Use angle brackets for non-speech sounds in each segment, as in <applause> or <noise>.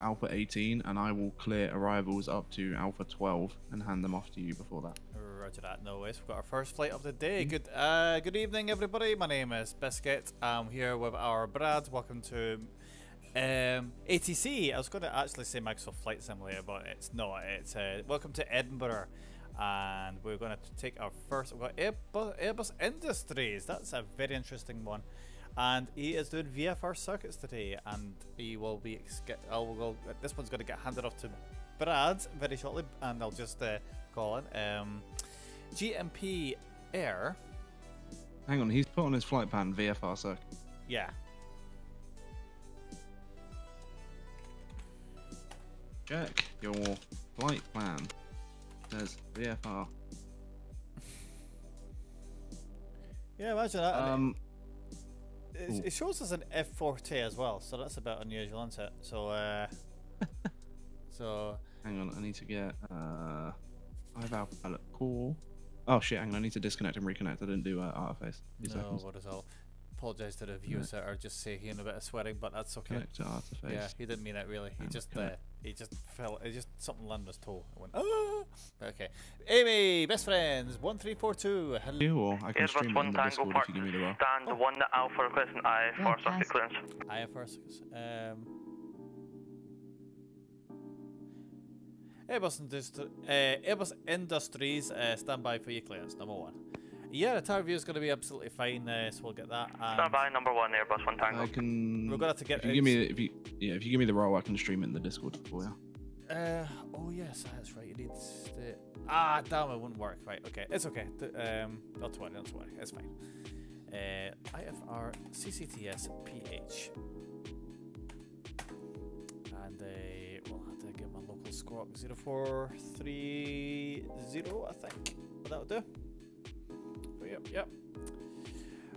Alpha 18, and I will clear arrivals up to Alpha 12 and hand them off to you before that. Roger that. No worries. We've got our first flight of the day. Good. Uh, good evening, everybody. My name is Biscuit. I'm here with our Brad. Welcome to um, ATC. I was going to actually say Microsoft Flight Simulator, but it's not. It's uh, welcome to Edinburgh, and we're going to take our first. We've got Airbus, Airbus Industries. That's a very interesting one and he is doing VFR circuits today, and he will be. I will, this one's going to get handed off to Brad very shortly, and I'll just uh, call it um, GMP Air. Hang on, he's put on his flight pan VFR circuit. Yeah. Check your flight plan. Says VFR. Yeah, imagine that. Um, it, it shows us an F40 as well, so that's a bit unusual, isn't it? So, uh, <laughs> so. Hang on, I need to get uh, I've out pilot call. Oh shit! Hang on, I need to disconnect and reconnect. I didn't do uh, artiface. No, seconds. what is all? Apologise to the viewers that are just saying a bit of swearing, but that's okay. Connect to artiface. Yeah, he didn't mean it really. He just uh, he just felt it just something landed his toe. I went ah. Okay, Amy, best friends, one three four two. Hello. You or I can Airbus stream it in the Discord if you give me the role. Stand oh. one Alpha requesting IFR yeah, circuit clearance. IFR um. Airbus, Industri uh, Airbus Industries, uh, stand by for your clearance, number one. Yeah, the tower view is going to be absolutely fine, uh, so we'll get that. Stand by, number one, Airbus One Tango. I can. We're going to have to get. If you give me, if you, yeah, if you give me the role, I can stream it in the Discord for you. Uh, oh yes, that's right. You need to. Ah, damn, it wouldn't work. Right, okay, it's okay. Um, not worry, not worry, it's fine. Uh, IFR CCTS PH, and uh, we'll have to get my local squawk 0430, I think. But that'll do yep, yep.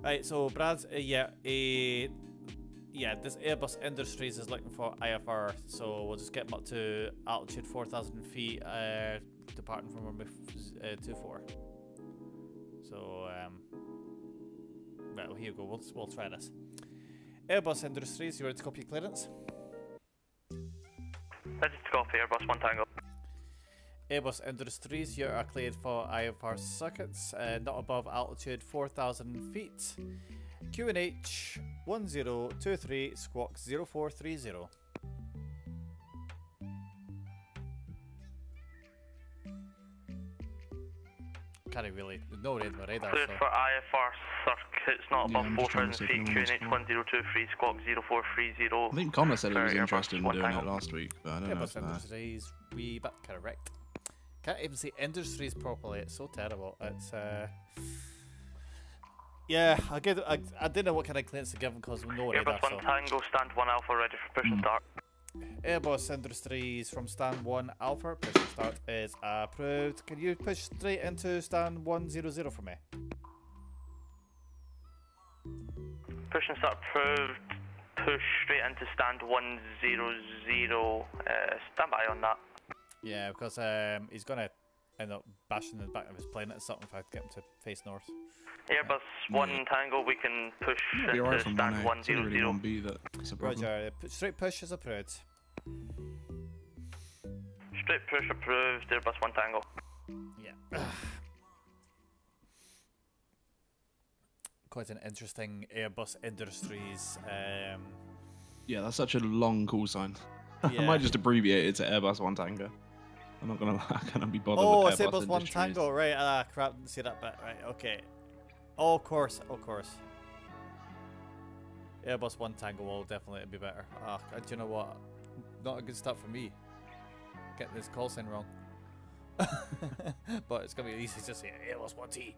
Right, so Brad's, uh, yeah, uh, yeah, this Airbus Industries is looking for IFR, so we'll just get them up to altitude 4,000 feet, uh, departing from runway uh, 24. So, um, well, here you go, we'll, we'll try this. Airbus Industries, you ready to copy clearance? Ready to copy, Airbus 1 Tango. Airbus Industries, you are cleared for IFR circuits, uh, not above altitude 4,000 feet. QNH 1023 squawk 0430. Can't really, no radar radar. Cleared so. for IFR circuits, not above yeah, 4,000 feet. QNH 1023 squawk 0430. I think Connor said he was interested in doing it last week, but I don't Airbus know. Airbus Industries, we but correct. Can't even say industries properly. It's so terrible. It's uh. Yeah, I get. I, I didn't know what kind of clearance to give them because no radar. Airbus one Tango, stand one Alpha, ready for push and start. Airbus Industries from stand one Alpha, push and start is approved. Can you push straight into stand one zero zero for me? Push and start approved. Push straight into stand one zero zero. Uh, stand by on that. Yeah, because um, he's going to end up bashing the back of his plane at something if I get him to face north. Airbus yeah. 1 yeah. Tango, we can push yeah, into right stand 100. Really 1 B that Roger, straight push is approved. Straight push approved, Airbus 1 Tango. Yeah. <sighs> Quite an interesting Airbus Industries. Um, yeah, that's such a long call sign. <laughs> I might just abbreviate it to Airbus 1 Tango. I'm not gonna <laughs> lie, I be bothered oh, with Airbus. Oh, One Tango, right? Ah, crap, didn't see that bit. Right, okay. Oh, of course, of course. Airbus One Tango will definitely be better. Ah, do you know what? Not a good start for me. Getting this call sign wrong. <laughs> but it's gonna be easy to say Airbus One T.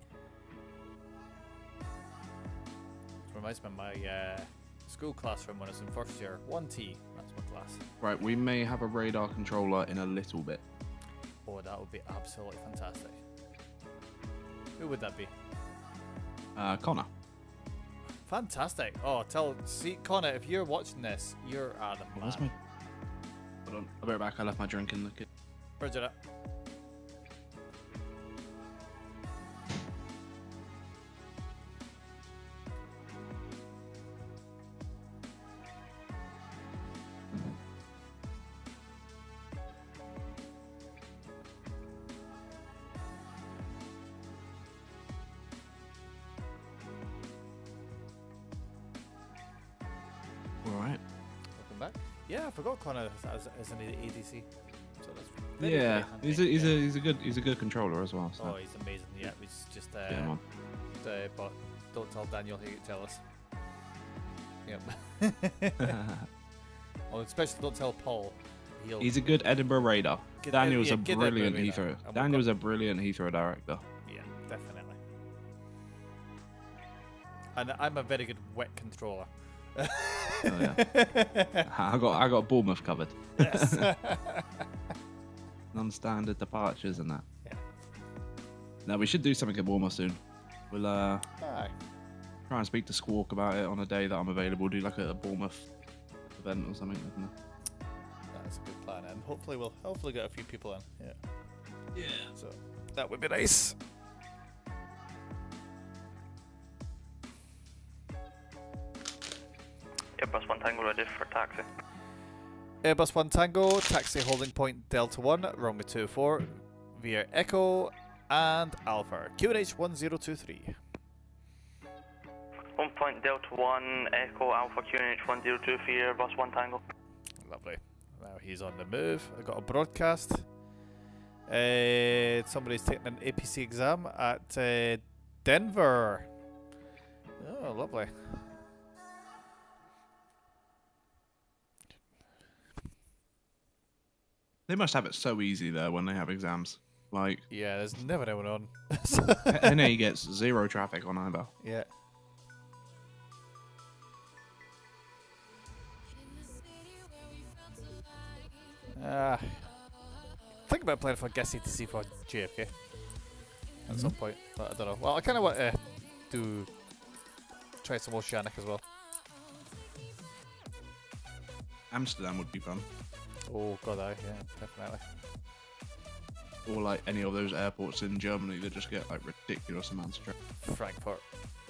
Reminds me of my uh, school classroom when I was in first year. One T, that's my class. Right, we may have a radar controller in a little bit. Oh, that would be absolutely fantastic. Who would that be? Uh, Connor. Fantastic. Oh, tell, see, Connor, if you're watching this, you're Adam. Where's my... Hold on, I'll be right back. I left my drink in the kitchen. Roger that. Connor as, as an ADC. So yeah, he's a he's yeah. a he's a good he's a good controller as well. So Oh, he's amazing. Yeah, he's just uh, on. uh, but don't tell Daniel he tell us. Yep. <laughs> <laughs> oh, especially don't tell Paul. He'll he's a good Edinburgh radar. Get- Daniel's yeah, a brilliant Heathrow. Daniel's a brilliant Heathrow director. yeah, definitely. And I'm a very good wet controller. <laughs> Oh, I got I got Bournemouth covered. yes. <laughs> Non-standard departures and that. Yeah. Now we should do something at Bournemouth soon. We'll uh Aye. try and speak to Squawk about it on a day that I'm available. Do like a Bournemouth event or something. Isn't it? That's a good plan, and hopefully we'll hopefully get a few people in. Yeah. Yeah. So that would be nice. Airbus 1 Tango ready for taxi. Airbus 1 Tango, taxi holding point Delta 1, runway 24, via Echo and Alpha, QNH 1023. One point Delta 1, Echo Alpha QNH 1023 Airbus 1 Tango. Lovely. Now he's on the move. I got a broadcast. Uh, somebody's taking an APC exam at uh, Denver. Oh, lovely. They must have it so easy there when they have exams. Like Yeah, there's never anyone on. NA <laughs> gets zero traffic on either. yeah. Ah, think about playing for Guess ETC for JFK at some point, but I don't know. Well, I kind of want to do try some Oceanic as well. Amsterdam would be fun. Oh god, I yeah, definitely. Or like any of those airports in Germany that just get like ridiculous amounts of traffic. Frankfurt.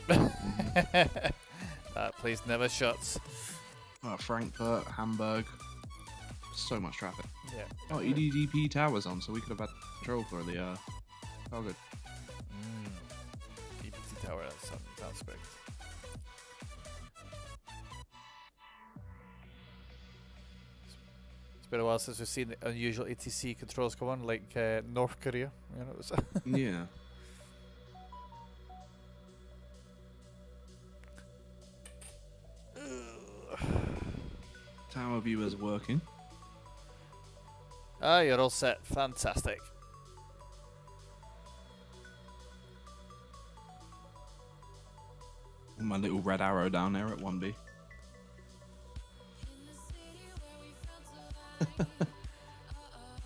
<laughs> that place never shuts. Uh, Frankfurt, Hamburg. So much traffic. Yeah. Oh, EDDP towers on, so we could have had control for the uh, cargo. Mm. EPT tower. That sounds, sounds great. Been a while since we've seen the unusual ATC controls come on, like uh, North Korea. You know, <laughs> yeah. <sighs> Tower view is working. ah, you're all set. Fantastic. My little red arrow down there at 1B. <laughs>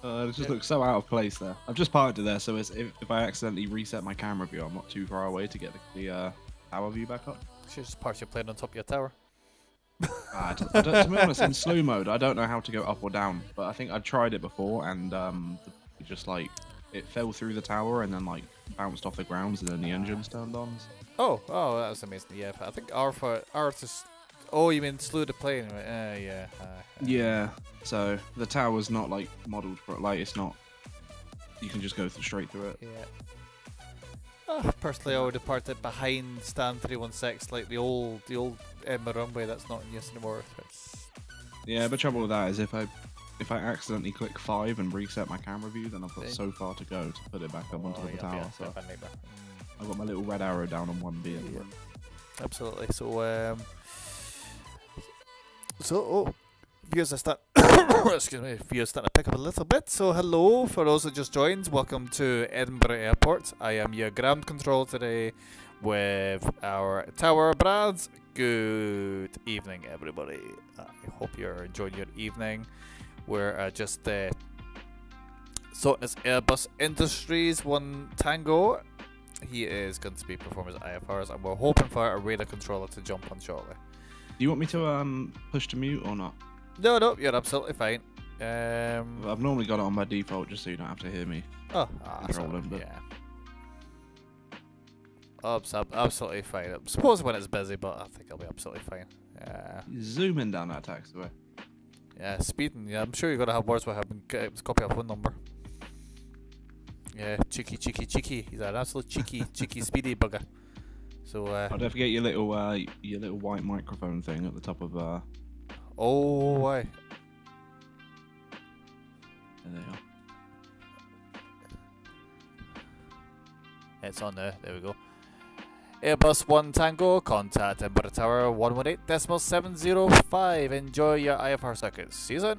Uh, it just looks so out of place there. I've just parked it there, so it's, if, if I accidentally reset my camera view, I'm not too far away to get the, the uh, tower view back up. Should just park your plane on top of your tower. <laughs> Ah, to, to be honest, in slew mode, I don't know how to go up or down, but I think I tried it before, and um, it just like it fell through the tower and then like bounced off the grounds, and then the engines turned on. Oh, oh, that was amazing. Yeah, I think R for R to. s- Oh, you mean slew the plane? Uh, yeah. Uh, uh, Yeah, so the tower's not like modeled for it. Like it's not. You can just go th- straight through it. Yeah. Ah, personally, I would have parked it behind stand 316, like the old, the old Emma runway that's not in use anymore. It's, Yeah, but trouble with that is if I if I accidentally click five and reset my camera view, then I've got so far to go to put it back up onto oh, the yeah, tower. yeah, So bit of a. Mm. I've got my little red arrow down on one B. Yeah. Absolutely. So, um, so oh, viewers are start. <coughs> excuse me, viewers starting to pick up a little bit. So, hello for those that just joined. Welcome to Edinburgh Airport. I am your ground control today with our tower Brads. Good evening, everybody. I hope you're enjoying your evening. We're uh, just uh, so it's Airbus Industries One Tango he is going to be performing as IFRs, and we're hoping for a radar controller to jump on shortly. Do you want me to um push to mute or not? No, no, you're absolutely fine. Um, I've normally got it on by default just so you don't have to hear me. oh, ah, but- yeah. Ab- absolutely fine. I suppose when it's busy, but I think I'll be absolutely fine. Yeah, Zooming down that taxiway. yeah, speeding. Yeah, I'm sure you're gonna have words with him. Copy of phone number. Yeah, cheeky, cheeky, cheeky. He's an absolute cheeky, <laughs> cheeky, speedy bugger. So, uh, Oh, don't forget your little uh your little white microphone thing at the top of uh oh, why? There they are. It's on there. There we go. Airbus 1 Tango, contact Edinburgh Tower 118.705. Enjoy your IFR circuits. Season.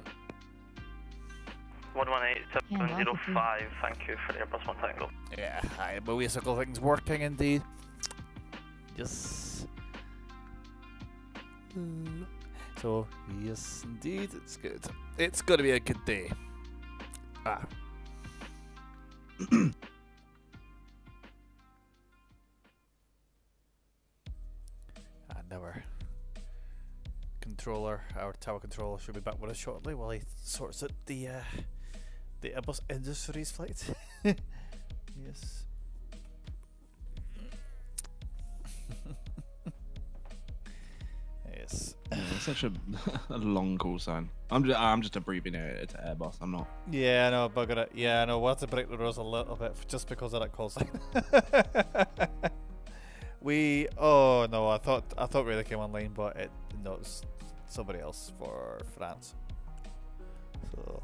118705, thank you for the Airbus 1 Tango. Yeah, I my circle thing's working indeed. Yes. So, yes, indeed, it's good. It's gonna be a good day. Ah. <clears throat> and our controller, our tower controller, should be back with us shortly while he sorts out the uh, the Airbus Industries flight. <laughs> yes. Yes. Yeah, such a, <laughs> a long call sign. I'm just, I'm just abbreviating it to Airbus. I'm not. Yeah, I know, bugger it. Yeah, I know. We'll have to break the rules a little bit just because of that call sign. <laughs> we. Oh no, I thought I thought we really came online, but it no, it's somebody else for France. So.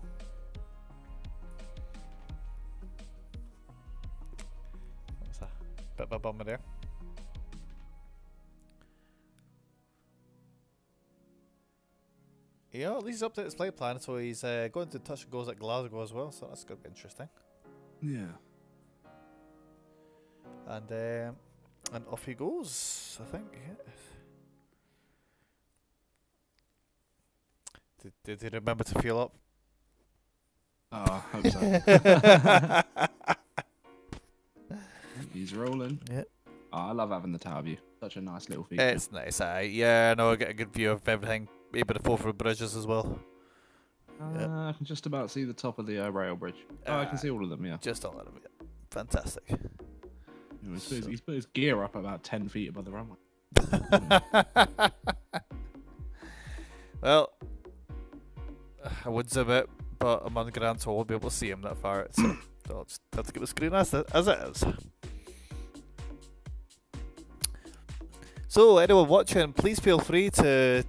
Bit of a bummer there. Yeah, at least he's up to his flight plan, so he's uh, going to touch and goes at Glasgow as well, so that's going to be interesting. Yeah. And um, and off he goes, I think. Yeah. Did, did he remember to fuel up? Oh, I hope so. <laughs> He's rolling. Yeah. Oh, I love having the tower view. Such a nice little feature. It's nice, aye. Yeah, no, I get a good view of everything. Maybe the four foot bridges as well. Yep. Uh, I can just about see the top of the uh, rail bridge. Oh, I can see all of them. Yeah. Just all of them. Yeah. Fantastic. You know, he's, put his, he's put his gear up about ten feet above the runway. <laughs> well, I would zoom it, but I'm on the ground, so I won't be able to see him that far. So, <clears throat> so I'll just have to keep the screen as it, as it is. So, anyone watching, please feel free to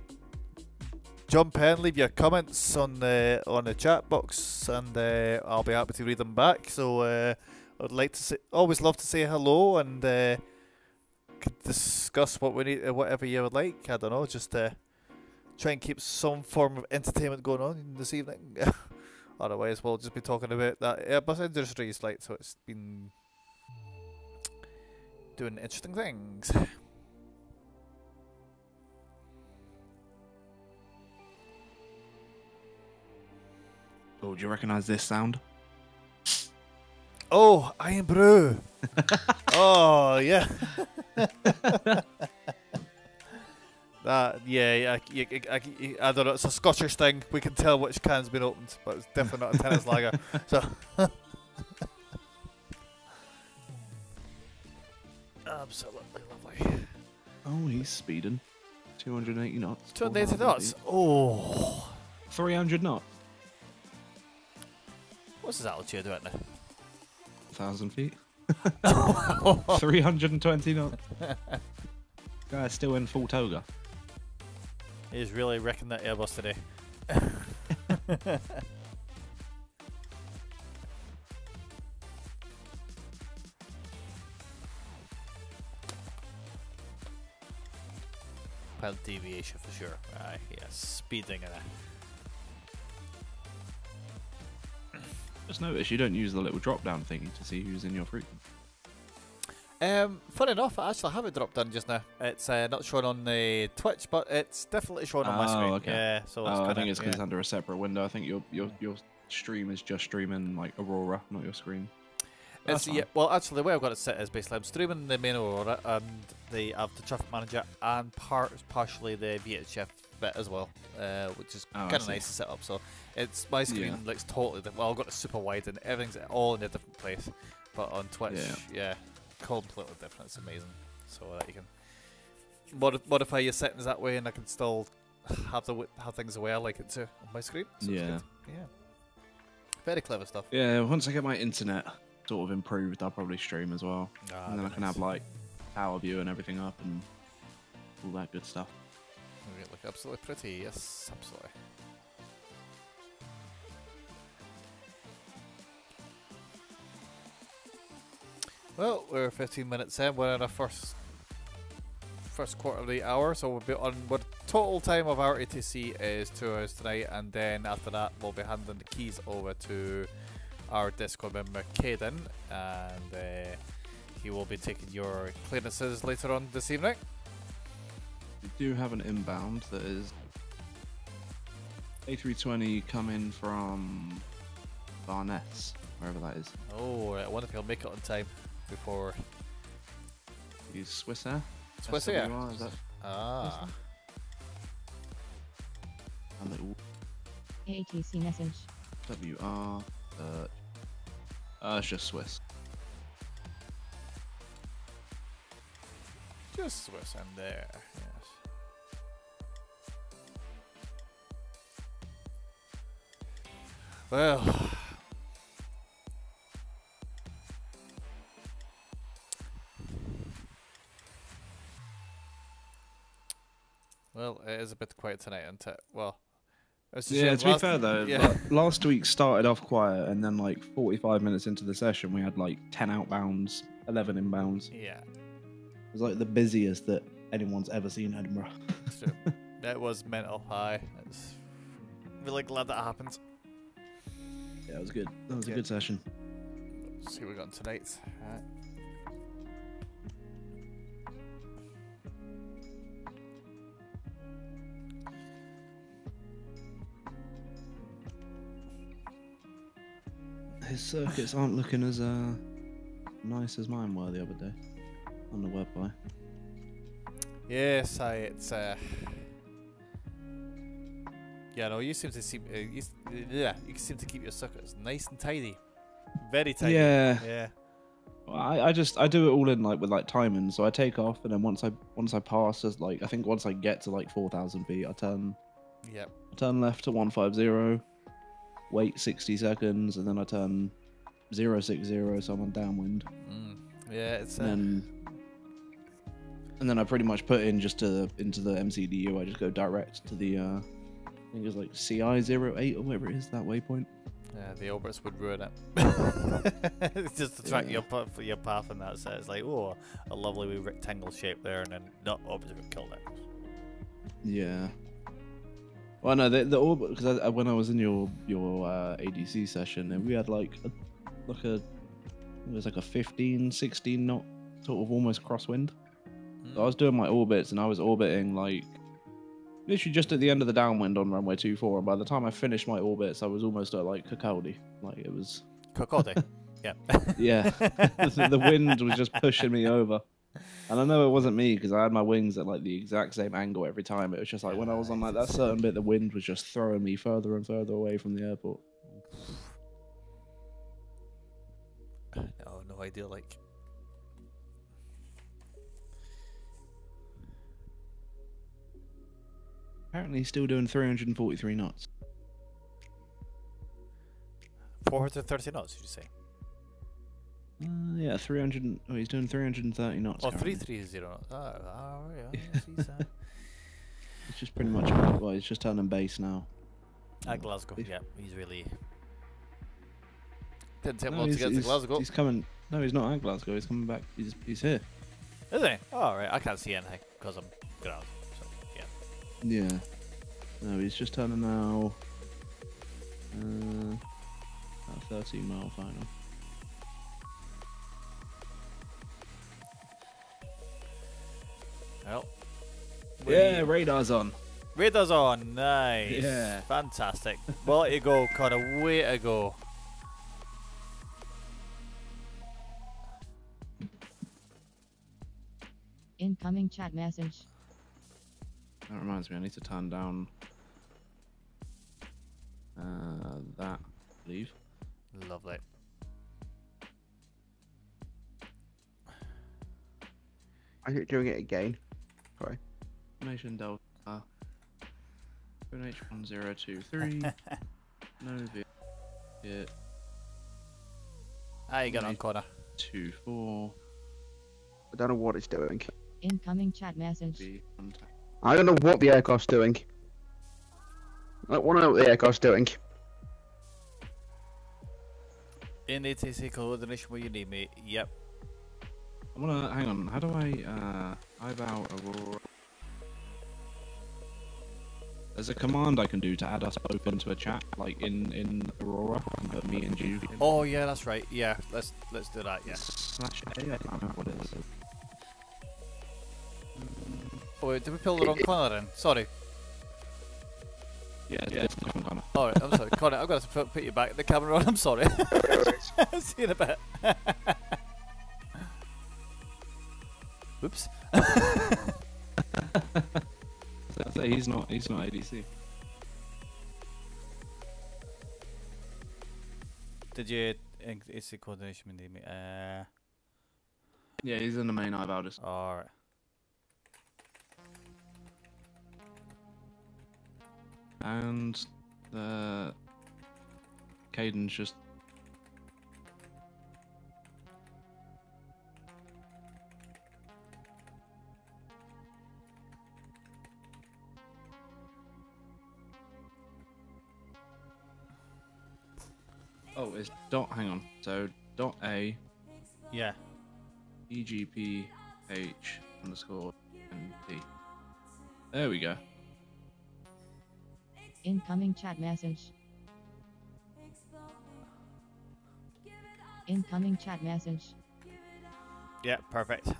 jump in, leave your comments on the on the chat box, and uh, I'll be happy to read them back. So, uh, I'd like to say, always love to say hello and uh, discuss what we need, whatever you would like. I don't know, just uh, try and keep some form of entertainment going on this evening. <laughs> Otherwise, we'll just be talking about that Airbus Industries flight. So it's been doing interesting things. <laughs> Oh, do you recognise this sound? Oh, Irn-Bru. <laughs> oh yeah. that yeah, yeah, I, I, I, I don't know. It's a Scottish thing. We can tell which can's been opened, but it's definitely not a Tennent's <laughs> lager. So. Absolutely lovely. Oh, he's speeding. 280 knots. 280 knots. Oh. 300 knots. What's his altitude right now? 1,000 feet. <laughs> 320 knots. <laughs> Guy's still in full toga. He's really wrecking that Airbus today. <laughs> Pile deviation for sure. Aye, yes, speeding and Just notice you don't use the little drop down thingy to see who's in your fruit. Um, fun enough, I actually have it dropped down just now. It's uh, not shown on the Twitch, but it's definitely shown on my Oh, screen. okay. Yeah, so it's Oh, I kinda- think it's because yeah. it's under a separate window. I think your your your stream is just streaming like Aurora, not your screen. It's, yeah, well, actually, the way I've got it set is basically I'm streaming the main Aurora and the I the traffic manager and part partially the VHF bit as well, uh, which is Oh, kind of nice to set up. So it's my screen Yeah. looks totally different. Well, I've got it super wide and everything's all in a different place, but on Twitch, yeah, Yeah. completely different. It's amazing. So that you can mod- modify your settings that way, and I can still have the w- have things the way I like it to on my screen. So Yeah. yeah, very clever stuff. Yeah, once I get my internet sort of improved, I'll probably stream as well, Ah, and then I can nice. have like tower view and everything up and all that good stuff. It look absolutely pretty, yes, absolutely. Well, we're 15 minutes in, we're in our first first quarter of the hour, so we'll be on what total time of our ETC is two hours tonight, and then after that we'll be handing the keys over to our Discord member Caden, and uh, he will be taking your clearances later on this evening. We do have an inbound that is A320 coming from Barnett, wherever that is. Oh, I wonder if he'll make it on time before He's Swiss Air. Swiss Air. SWR, is that? Ah. And the ATC message. WR. Uh, uh, it's just Swiss. Just Swiss and there. Yes. Well. Well, it is a bit quiet tonight, isn't it? Well, it's Yeah, to be fair though, <laughs> yeah. like, last week started off quiet, and then like 45 minutes into the session, we had like 10 outbounds, 11 inbounds. Yeah, it was like the busiest that anyone's ever seen Edinburgh. it's true. that was mental high. It's really glad that happened. Yeah, it was good. That was Yeah. a good session. see what we got tonight. Alright. His circuits aren't looking as uh, nice as mine were the other day on the web by. Yes, I. It's uh. Yeah, no, you seem to seem. Uh, you, yeah, you seem to keep your circuits nice and tidy, very tidy. Yeah. Yeah. Well, I, I just I do it all in like with like timing. So I take off, and then once I once I pass, as like I think once I get to like four thousand feet, I turn Yeah. turn left to one five zero, wait sixty seconds, and then I turn zero six zero, so I'm on downwind, Mm. Yeah, it's. Uh, and then and then I pretty much put in just to into the MCDU. I just go direct to the uh, I think it's like CI 08 or whatever it is that waypoint. yeah, the orbits would ruin it. It's <laughs> just to track Yeah. your path for your path, and that's it. It's like, oh, a lovely wee rectangle shape there, and then no, orbits would kill it. Yeah. Well, no, the the orbit because I, I, when I was in your your uh, ADC session, and we had like a, like a it was like a 15, 16 knot sort of almost crosswind. So I was doing my orbits, and I was orbiting like literally just at the end of the downwind on runway two four. And by the time I finished my orbits, I was almost at like Kirkcaldy. Like it was, Kirkcaldy. <laughs> yeah. yeah, <laughs> the, the wind was just pushing me over. And I know it wasn't me because I had my wings at like the exact same angle every time. It was just like when I was on like that certain bit, the wind was just throwing me further and further away from the airport. no, no idea. Like, Apparently, he's still doing 343 knots. 430 knots, did you say? Uh, yeah, 300. Oh, he's doing 330 knots. Oh, 330 knots. Oh, oh yeah. I <laughs> see, so. It's just pretty much. Well, he's just turning base now. At Glasgow, yeah, he's really. Didn't take No, long to get to Glasgow. he's coming. No, he's not at Glasgow. He's coming back. He's he's here. Is he? Oh, right. I can't see anything because I'm ground. So, yeah. Yeah. No, he's just turning now. Uh, about 13 mile final. Well. Yeah, radar's on. Radar's on. Nice. Yeah. Fantastic. Way you go, Connor. Way to go. Incoming chat message. That reminds me, I need to turn down uh, that. Leave. Lovely. I keep doing it again. Sorry. Nation Delta. H1023. <laughs> no V. Hit How you getting on, Nice. Connor? 24. I don't know what it's doing. Incoming chat message. V contact. I don't know what the aircraft's doing. I want to know what the aircraft's doing. In ATC coordination where you need me. Yep. I wanna hang on. How do I uh IVAO Aurora? There's a command I can do to add us both into a chat, like in in Aurora, and put me and you. Oh yeah, that's right. Yeah, let's let's do that. Yeah. Slash A. I can't remember what it is. Oh, wait, did we pull the wrong corner in? Sorry. Yeah, it's yeah. different kind. All right, I'm sorry, Connor. I've got to put, put you back the camera on. I'm sorry. See you in a bit. Oops. So, so he's not he's not ADC. Did you? It's a coordination with me. Uh, Yeah, he's in the main eye Valdis. all And the Caden's just Oh, it's dot. Hang on. So dot A Yeah. E G P H underscore N T. There we go. Incoming chat message. Incoming chat message. Yeah. Perfect.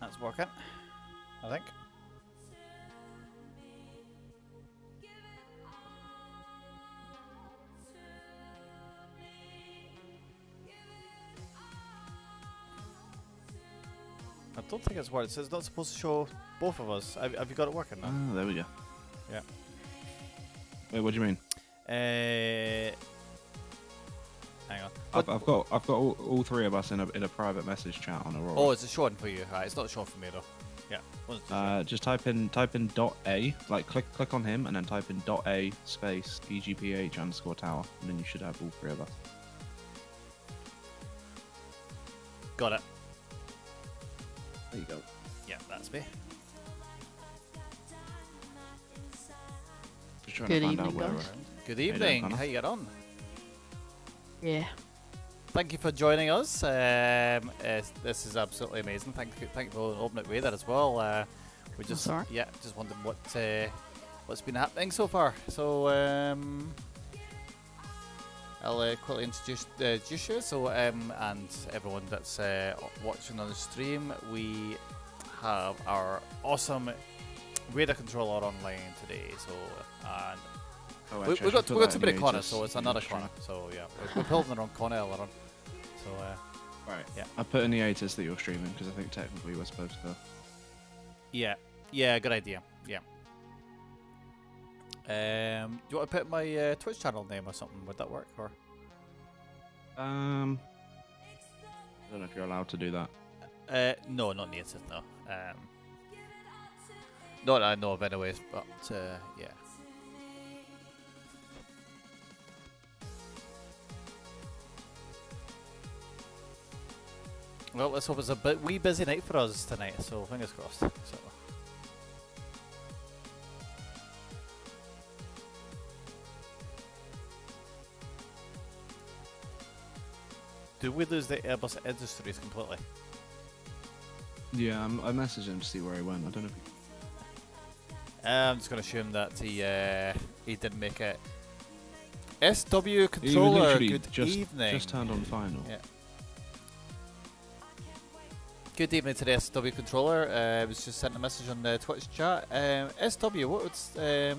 That's working. I think. Don't think it's working. It says it's not supposed to show both of us. Have, have you got it working now? Ah, there we go. Yeah. Wait, what do you mean? Uh, hang on. I've, I've got I've got all, all three of us in a in a private message chat on Aurora. Oh, it's a short one for you? Right, it's not showing for me though. Yeah. wasn't too sure. Uh, just type in type in dot A, like click click on him, and then type in dot A space EGPH underscore tower, and then you should have all three of us. Got it. There you go. Yeah, that's me. Just trying Good to find out evening, where. guys. Good evening. How you get on? Yeah. Thank you for joining us. Um, uh, this is absolutely amazing. Thank you, thank you for opening it with that as well. Uh, we just That's all right. yeah, just wondering what uh, what's been happening so far. So um, I'll uh, quickly introduce uh, introduce you. So um, and everyone that's uh, watching on the stream, we have our awesome radar controller online today. So and Oh, we, actually, we got we got too many corners, so it's another corner. So yeah, we're, we're building the wrong corner earlier on. So uh, Right. Yeah. I put in the ATIS that you're streaming because I think technically we're supposed to. yeah, yeah, good idea. Yeah. Um, do you want to put my uh, Twitch channel name or something? Would that work? Or Um. I don't know if you're allowed to do that. uh, no, not native. No. Um, not that I know of, anyways. But uh, yeah. Well, let's hope it's a bit wee busy night for us tonight. So fingers crossed. So. Do we lose the Airbus Industries completely? Yeah, I'm, I messaged him to see where he went. I don't know if he. Uh, I'm just going to assume that he uh, he didn't make it. SW controller. Good just, evening. Just turned on final. Yeah. Good evening to the SW controller. Uh, I was just sent a message on the Twitch chat. Um, SW, what would um,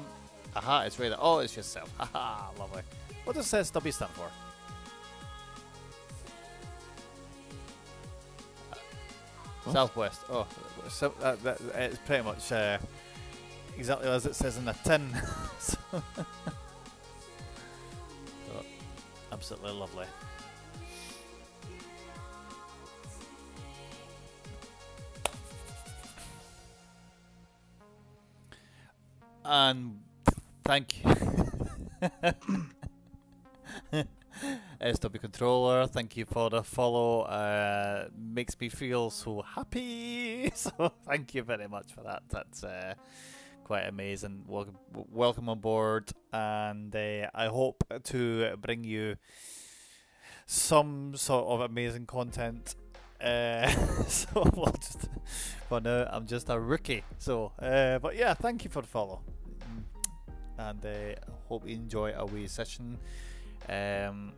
aha? It's right. there. Oh, it's yourself. <laughs> Haha, lovely. What does SW stand for? What? Southwest. Oh, so that, that, it's pretty much uh, exactly as it says in the tin. So- <laughs> So, absolutely lovely. And thank you. <laughs> SW controller, thank you for the follow. Uh, makes me feel so happy. <laughs> So thank you very much for that. That's uh, quite amazing. Welcome, welcome on board, and uh, I hope to bring you some sort of amazing content. Uh, <laughs> so <laughs> we'll just, but no, I'm just a rookie. So, uh, but yeah, thank you for the follow, and uh, hope you enjoy our wee session. Um,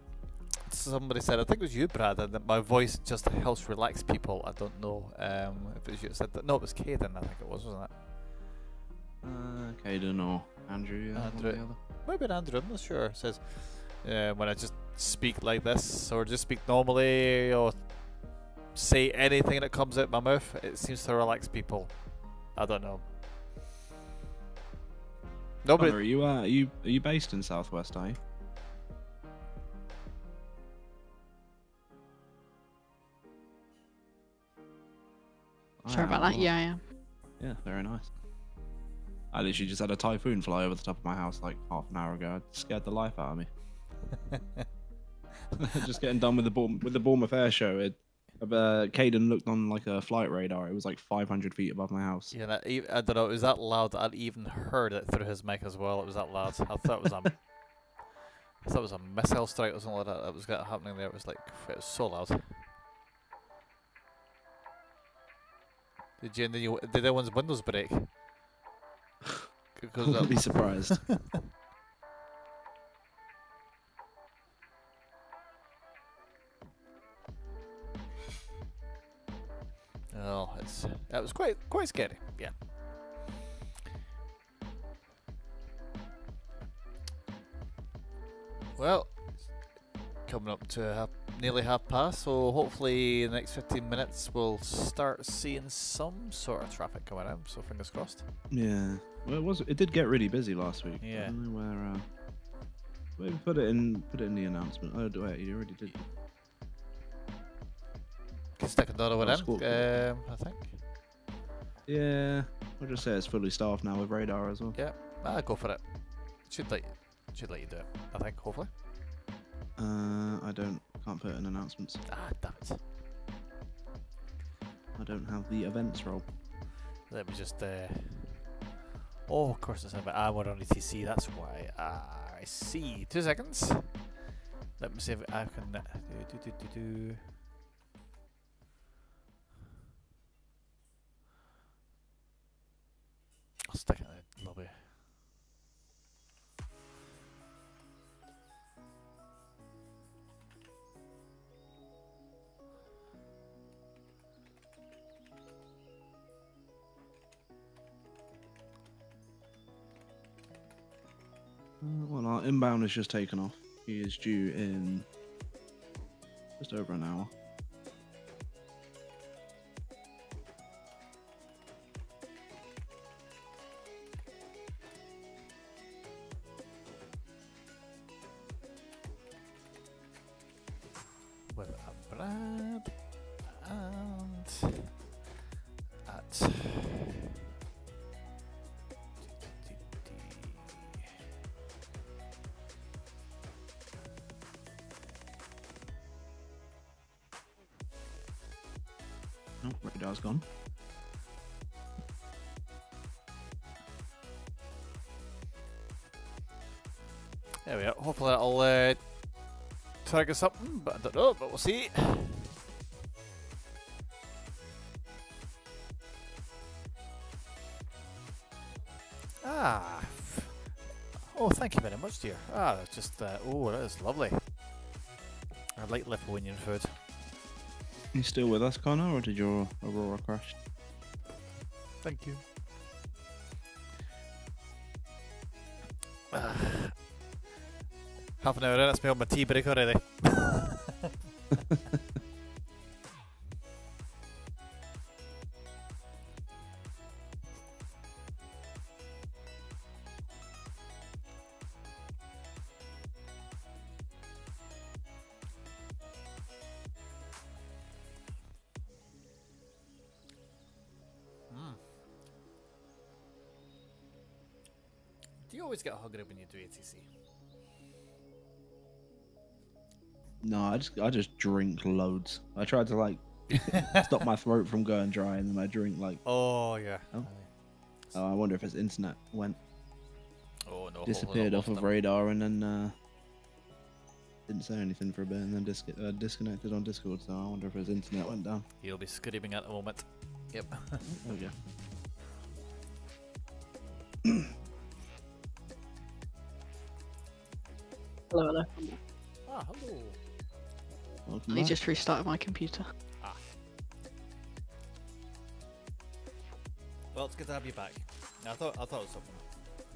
somebody said, I think it was you, Brad, that my voice just helps relax people. I don't know um, if it was you that said that. No, it was Caden, I think it was, wasn't it? Uh, Caden or Andrew. Yeah, one or Andrew. maybe Andrew, I'm not sure. Says uh, when I just speak like this or just speak normally or say anything that comes out my mouth, it seems to relax people. I don't know. Nobody. Connor, are you uh, are you are you based in Southwest? Are you? Sorry about that. well, Yeah, I am. Yeah, very nice. I literally just had a typhoon fly over the top of my house like half an hour ago. It scared the life out of me. <laughs> just getting done with the Bourne, with the Bournemouth Air Show. It, uh, Caden looked on like a flight radar. It was like 500 feet above my house. Yeah, that, e- I don't know. It was that loud. that I even heard it through his mic as well. It was that loud. I thought it was a, <laughs> I thought it was a missile strike or something like that. That was got- happening there. It was like it was so loud. Did you? Did, you, did anyone's windows break? <laughs> Because Wouldn't be surprised. <laughs> oh, it's that was quite quite scary. Yeah. Well, coming up to half, nearly half past, so hopefully in the next 15 minutes we'll start seeing some sort of traffic coming in. So fingers crossed. yeah. Well, it was. It did get really busy last week. Yeah. I don't know where. Uh, maybe put it in. Put it in the announcement. Oh, wait, you already did. Can stick another one That's in, um, I think. Yeah. I'll just say it's fully staffed now with radar as well. Yeah, ah, go for it. Should let should let you do it. I think hopefully. Uh, I don't. Can't put in announcements. Ah, damn it. I don't have the events role. Let me just. Uh... Oh, of course it's about. Ah, we're on ETC. That's why. Ah, I see. Two seconds. Let me see if I can. uh, Do, do, do, do, do. Inbound has just taken off. He is due in just over an hour. Trigger something, but I don't know, but we'll see. Ah. Oh, thank you very much, dear. Ah, that's just, uh, oh, that is lovely. I like Lithuanian food. You still with us, Connor, or did your Aurora crash? Thank you. Ah. Half an hour in, it's me on my tea break already. Just I just drink loads. I tried to like <laughs> stop my throat from going dry, and then I drink like. Oh yeah. Oh. Oh, I wonder if his internet went Oh no. disappeared off of them. radar, and then uh, Didn't say anything for a bit and then dis- uh, disconnected on Discord, so I wonder if his internet went down. He'll be screaming at the moment. Yep. <laughs> Oh yeah. Hello, hello. ah, hello. Welcome I just restarted my computer. Ah. Well, it's good to have you back. I thought I thought it was something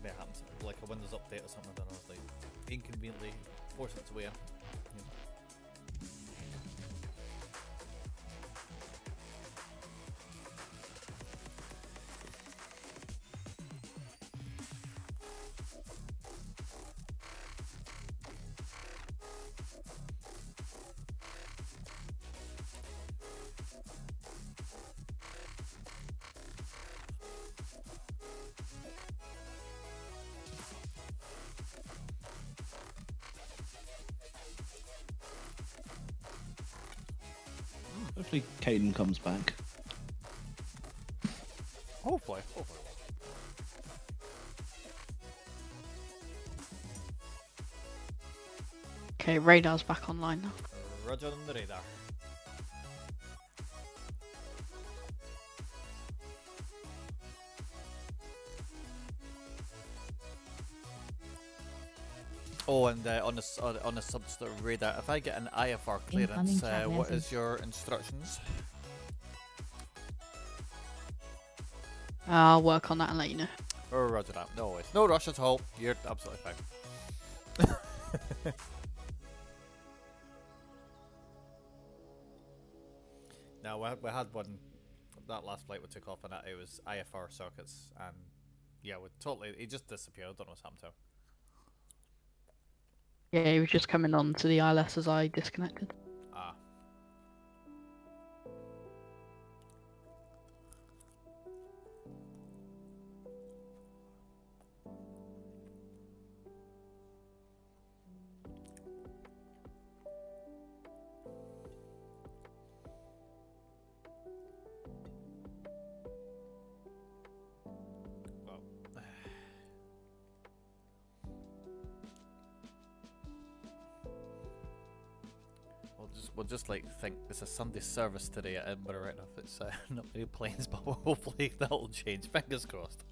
may have happened, like a Windows update or something. Then I was like inconveniently forced its way in. Hopefully, Caden comes back. Hopefully, hopefully. Okay, radar's back online now. Roger on the radar. And uh, on the s- on on the subject radar, if I get an IFR clearance, uh, what is your instructions? I'll work on that and let you know. Oh, roger that. No worries. No rush at all. You're absolutely fine. <laughs> now we had, we had one that last flight we took off and it. It was IFR circuits, and yeah, we totally he just disappeared. I don't know what's happened to him. Yeah, he was just coming on to the ILS as I disconnected. Just like think it's a Sunday service today at Edinburgh right enough. It's uh, <laughs> not many planes, <laughs> but hopefully that'll change. Fingers crossed.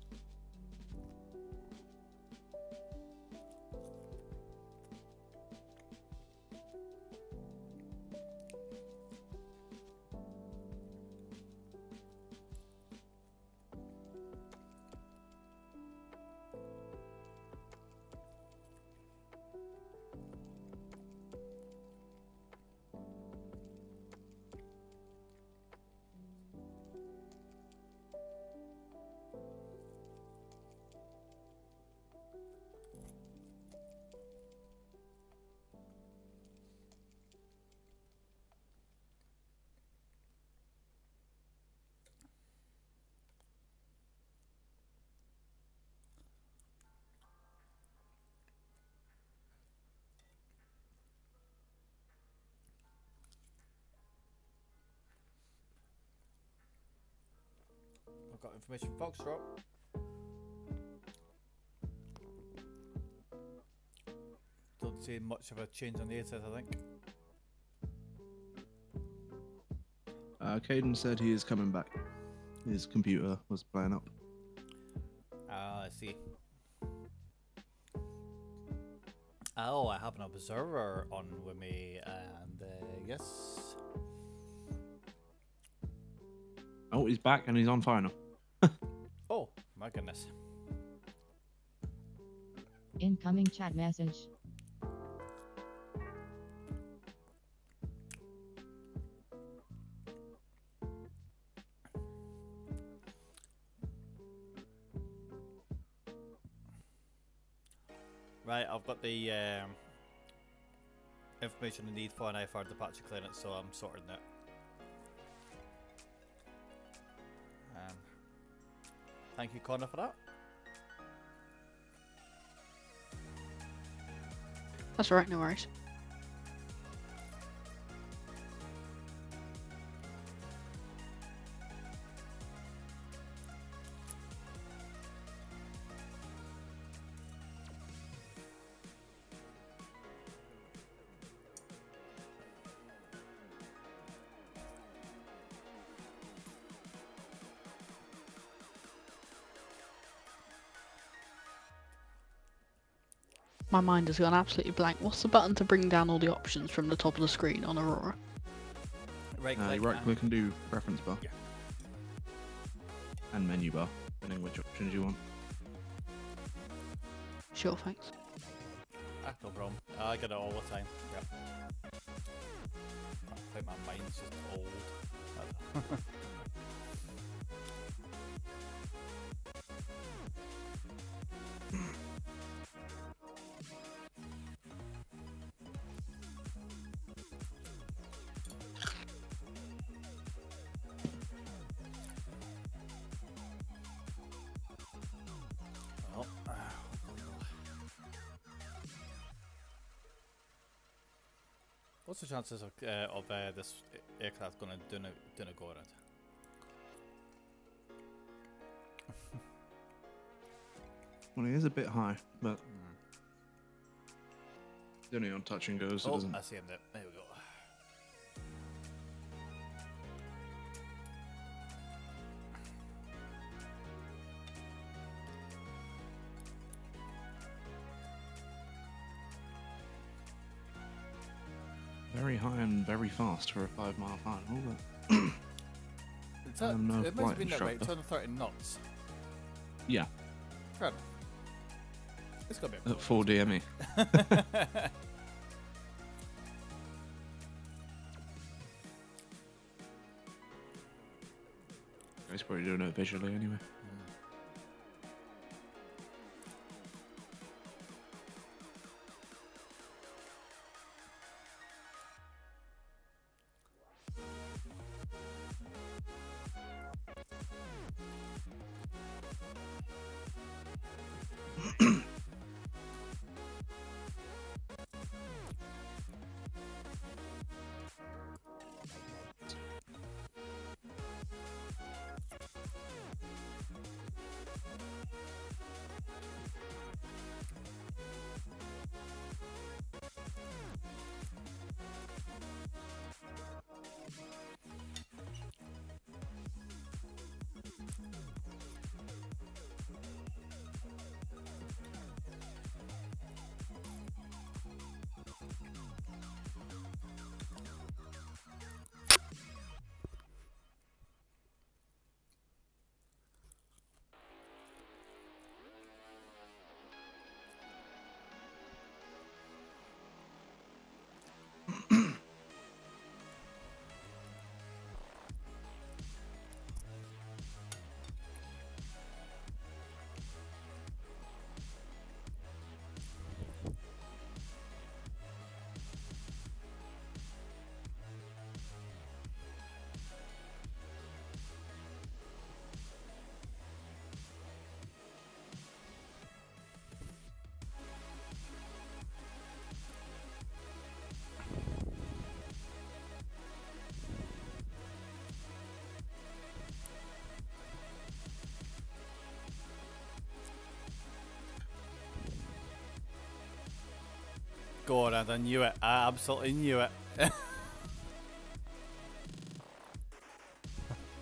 Got information Foxtrot. Don't see much of a change on the ATIS, I think. Uh, Caden said he is coming back. His computer was playing up. Ah, I see. Oh, I have an observer on with me, and uh, yes. Oh, he's back and he's on final. My goodness. Incoming chat message. Right, I've got the um, information I need for an IFR departure clearance, so I'm sorting it. Thank you, Connor, for that. That's alright, no worries. My mind has gone absolutely blank. What's the button to bring down all the options from the top of the screen on Aurora? Right Uh, click. you right and- click and do preference bar. Yeah. And menu bar, depending which options you want. Sure, thanks. Ah, no problem. I get it all the time. Yep. I think my mind's just old. <laughs> What's the chances of uh, of uh, this aircraft going to do no, do no go around? <laughs> Well, it is a bit high, but it's only on touch and go, so it oh, doesn't. I see him there. There we go. Very very fast for a five mile final. But <clears throat> It's that, no it must have been that. 230 knots. yeah, Fair enough. It's got to be. at 4 DME. a <laughs> He's probably doing it visually anyway. Go on, I knew it. I absolutely knew it.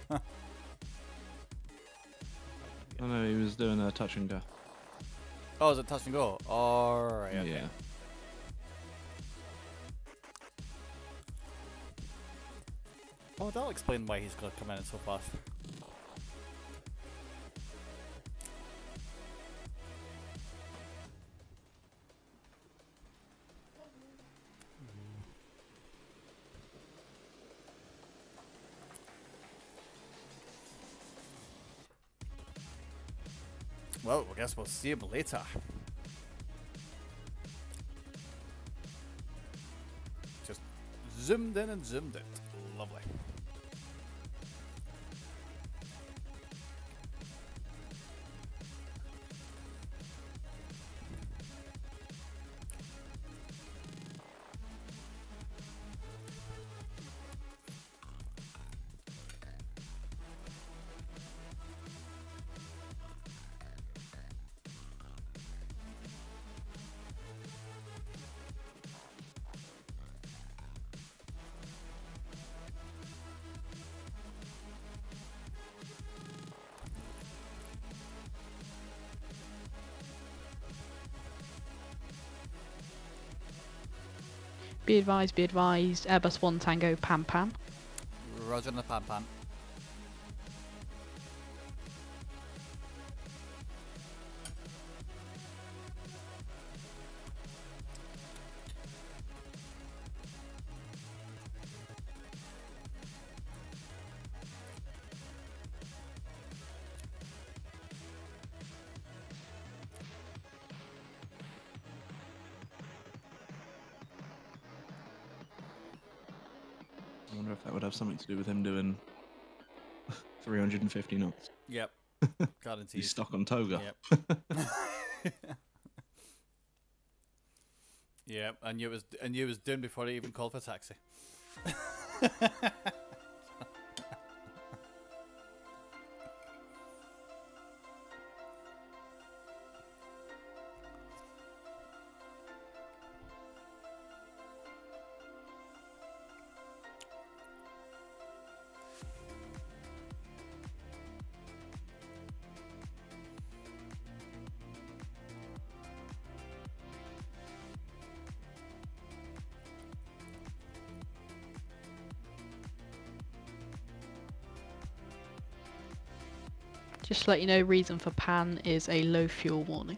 Oh, I know he was doing a touch and go. Oh, is it touch and go? Alright, okay. Yeah. Oh, that'll explain why he's going to come in so fast. Guess we'll see him later. Just zoomed in and zoomed out. Be advised, be advised. Airbus 1 Tango Pan Pan. Roger on the pan pan. Have something to do with him doing <laughs> 350 knots. Yep. <laughs> Guaranteed. He's stuck on TOGA. Yep. <laughs> yep. I knew it was. Knew it was done before he even called for taxi. To let you know, reason for pan is a low fuel warning.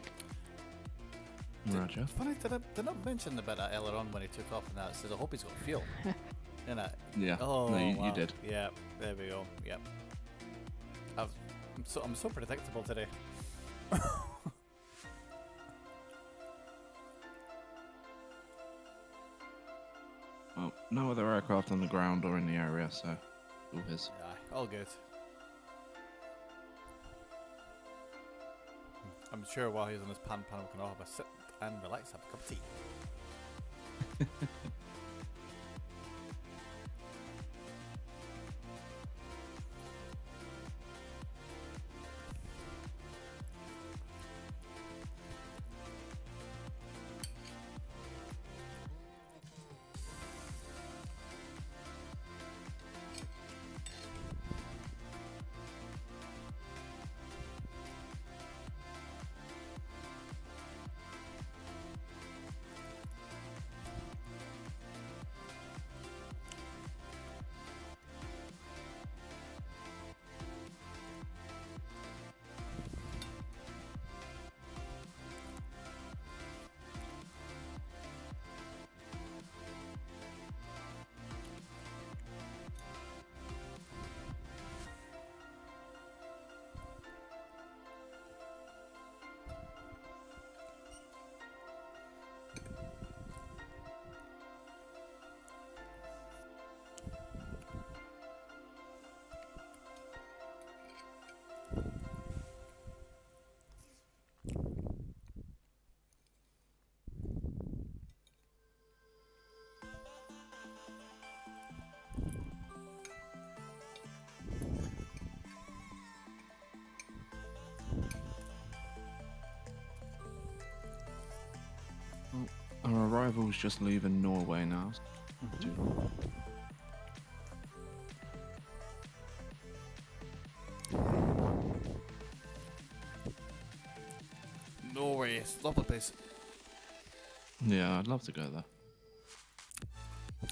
Roger. Funny, did I, did I mention about that earlier on when he took off and that? It says, I hope he's got fuel. <laughs> Innit? Yeah. Oh, no, you, wow. you did. Yeah, there we go. Yep. I've, I'm so I'm so predictable today. <laughs> Well, no other aircraft on the ground or in the area, so all his. Aye, all good. I'm sure while he's on his pan pan, we can all have a sit and relax, have a cup of tea. <laughs> Our arrival's just leaving Norway now. Mm-hmm. Norway, it's a lovely place. Yeah, I'd love to go there.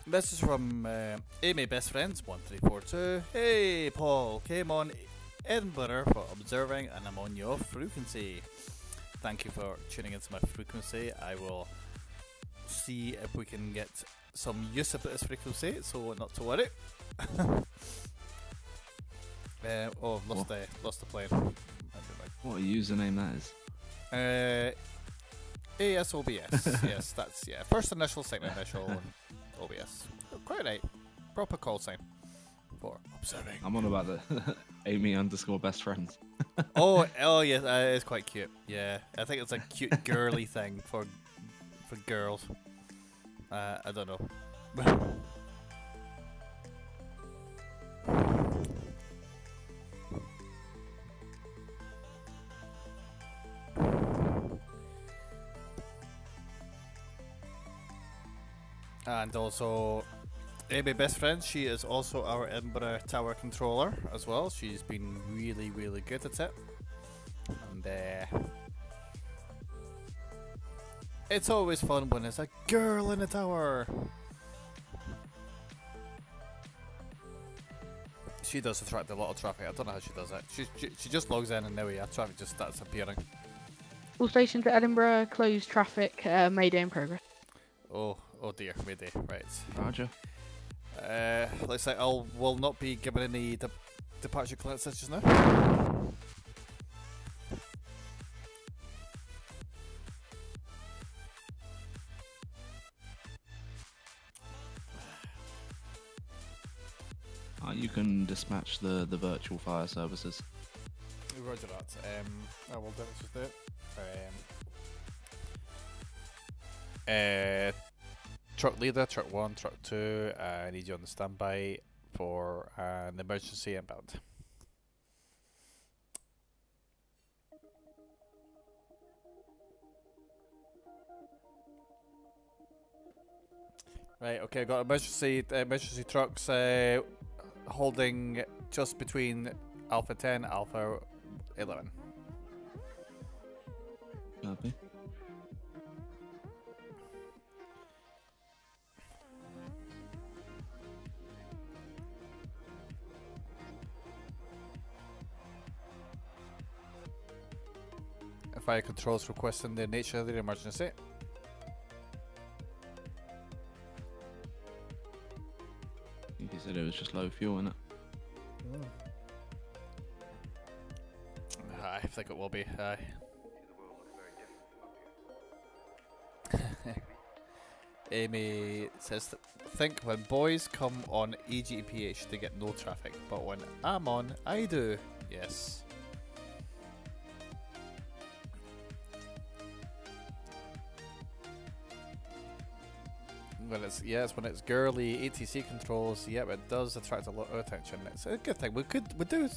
This is from uh, Amy Best Friends one three four two. Hey Paul, came on Edinburgh for observing, and I'm on your frequency. Thank you for tuning into my frequency. I will see if we can get some use of this frequency, so not to worry. <laughs> uh, oh, I've lost the lost the plane. I'll be back. What a username that is. Uh, ASOBS. <laughs> yes, that's yeah. First initial, second initial, and OBS. Quite right. Proper call sign for observing. I'm on about the <laughs> Amy underscore best friends. oh, oh yeah, it's quite cute. Yeah, I think it's a cute girly thing for for girls. Uh, I don't know. <laughs> And also, Amy Best Friend, she is also our Edinburgh Tower controller as well. She's been really, really good at it. And uh, it's always fun when it's a girl in a tower. She does attract a lot of traffic. I don't know how she does that. She, she, she just logs in and there we are. Traffic just starts appearing. All stations at Edinburgh closed traffic. Uh, Mayday in progress. Oh, oh dear. Mayday. Right. Roger. Uh, looks like I will not be given any de departure clearances just now. You can dispatch the, the virtual fire services. Roger that. Um, I will. Um, uh, truck leader, truck one, truck two. Uh, I need you on the standby for an emergency inbound. Right. Okay. Got emergency emergency trucks uh, holding just between Alpha 10, Alpha 11. Copy. Fire controls requesting the nature of the emergency. Said it was just low fuel in it. Oh. I think it will be. Aye. <laughs> Amy says, th- think when boys come on E EGPH they get no traffic, but when I'm on, I do. Yes. When it's yes, when it's girly ATC controls, yep, it does attract a lot of attention. It's a good thing. We could we do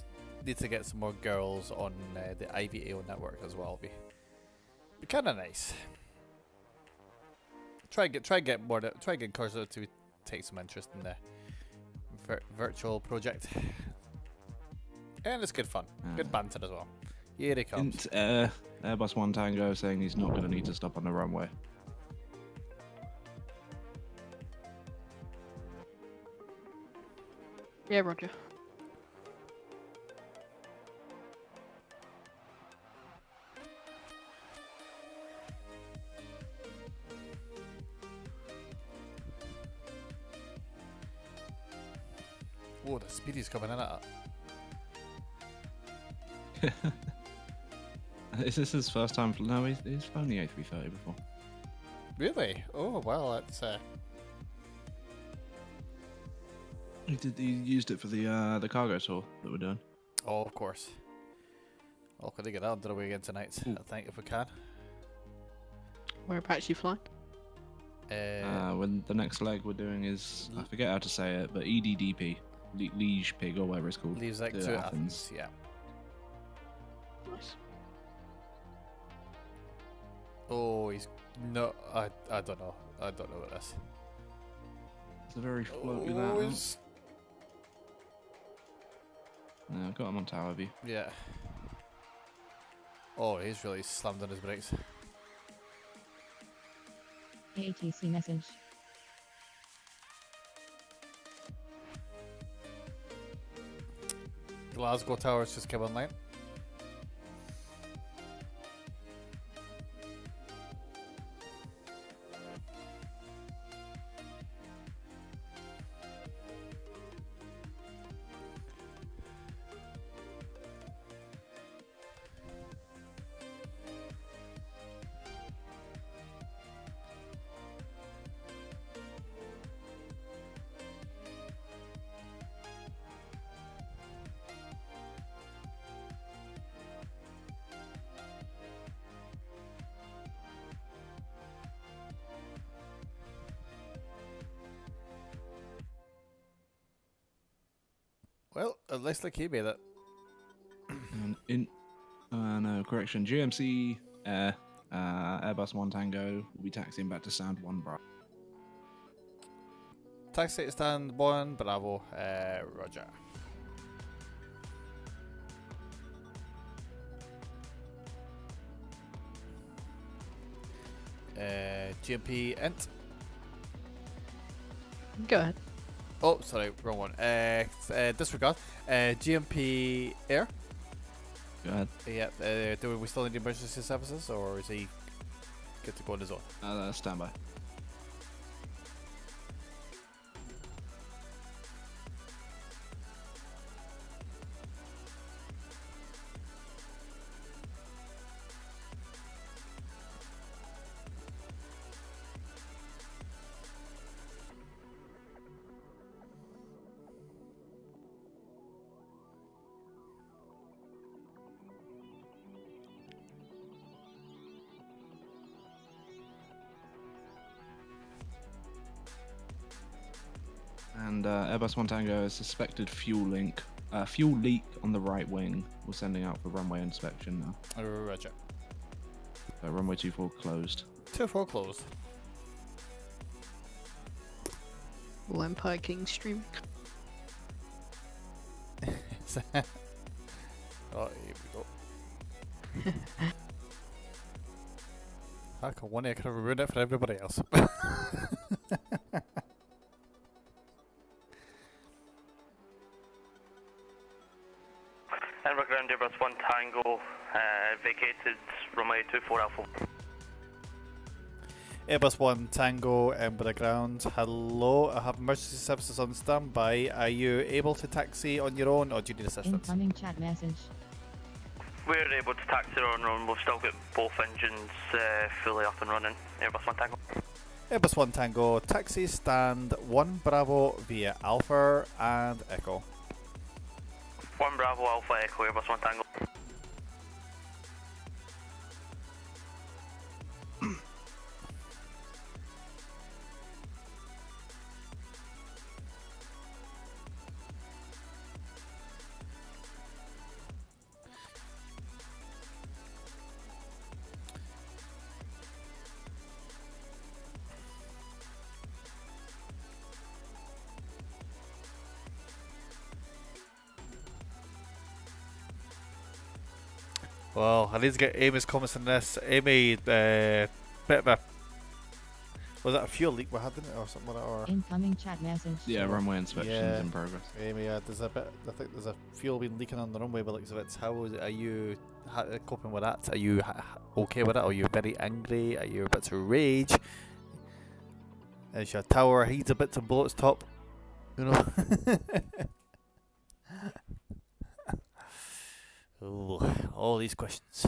need to get some more girls on uh, the IVAO network as well. Be be kind of nice. Try get try get more. Try get Corso to take some interest in the vir- virtual project, and it's good fun, good banter as well. Here he comes. Int, uh, Airbus One Tango saying he's not going to need to stop on the runway. Yeah, Roger. Oh, the speed is coming in at <laughs> Is this his first time? No, he's, he's flown the A330 before. Really? Oh well, that's uh, He did. He used it for the uh, the cargo tour that we're doing. oh of course. Oh, could they get that under the way again tonight? I think if we can. Whereabouts you flying? Uh, Uh, when the next leg we're doing is I forget how to say it, but E EDDP, Le- Liege Pig or whatever it's called. leaves like to to Athens. Athens. Yeah. Nice. Oh, he's no. I I don't know. I don't know what this. It's a very floaty Oh, that. he's- No, I've got him on tower view. yeah. Oh, he's really slammed on his brakes. ATC message. Glasgow Towers just came online. Well, at least like he made it. And in, uh, no, correction. GMC Air, uh, Airbus One Tango will be taxiing back to Sound One Bra. Taxi to stand one, Bravo, uh, Roger. Uh, GMP Int. Go ahead. Oh, sorry, wrong one. Uh, uh, disregard. Uh, GMP Air. Go ahead. Yeah. Uh, do we still need emergency services, or is he good to go on his own? Uh, stand Airbus One Tango, suspected fuel link, uh, fuel leak on the right wing. We're sending out for runway inspection now. Uh, Roger. So runway 24 closed. Two four closed. All Empire King stream. <laughs> oh, here we go. <laughs> I can one I could have ruined it for everybody else. <laughs> 24 Alpha. Airbus 1 Tango Ember the ground. Hello, I have emergency services on standby. Are you able to taxi on your own or do you need assistance? Incoming chat message. We're able to taxi on our own. We've still got both engines uh, fully up and running. Airbus 1 Tango. Airbus 1 Tango, taxi stand 1 Bravo via Alpha and Echo. 1 Bravo Alpha Echo, Airbus 1 Tango. I need to get Amy's comments on this. Amy, uh, bit of a. Was that a fuel leak we had in it or something like that? Or Incoming chat message. Yeah, runway inspections Yeah. in progress. Amy, uh, there's a bit. I think there's a fuel been leaking on the runway by the looks of it. How is, are you ha- coping with that? Are you ha- ha- okay with it? Are you very angry? Are you a bit to rage? Is your tower heats a bit to blow its top? You know. <laughs> Ooh, all these questions.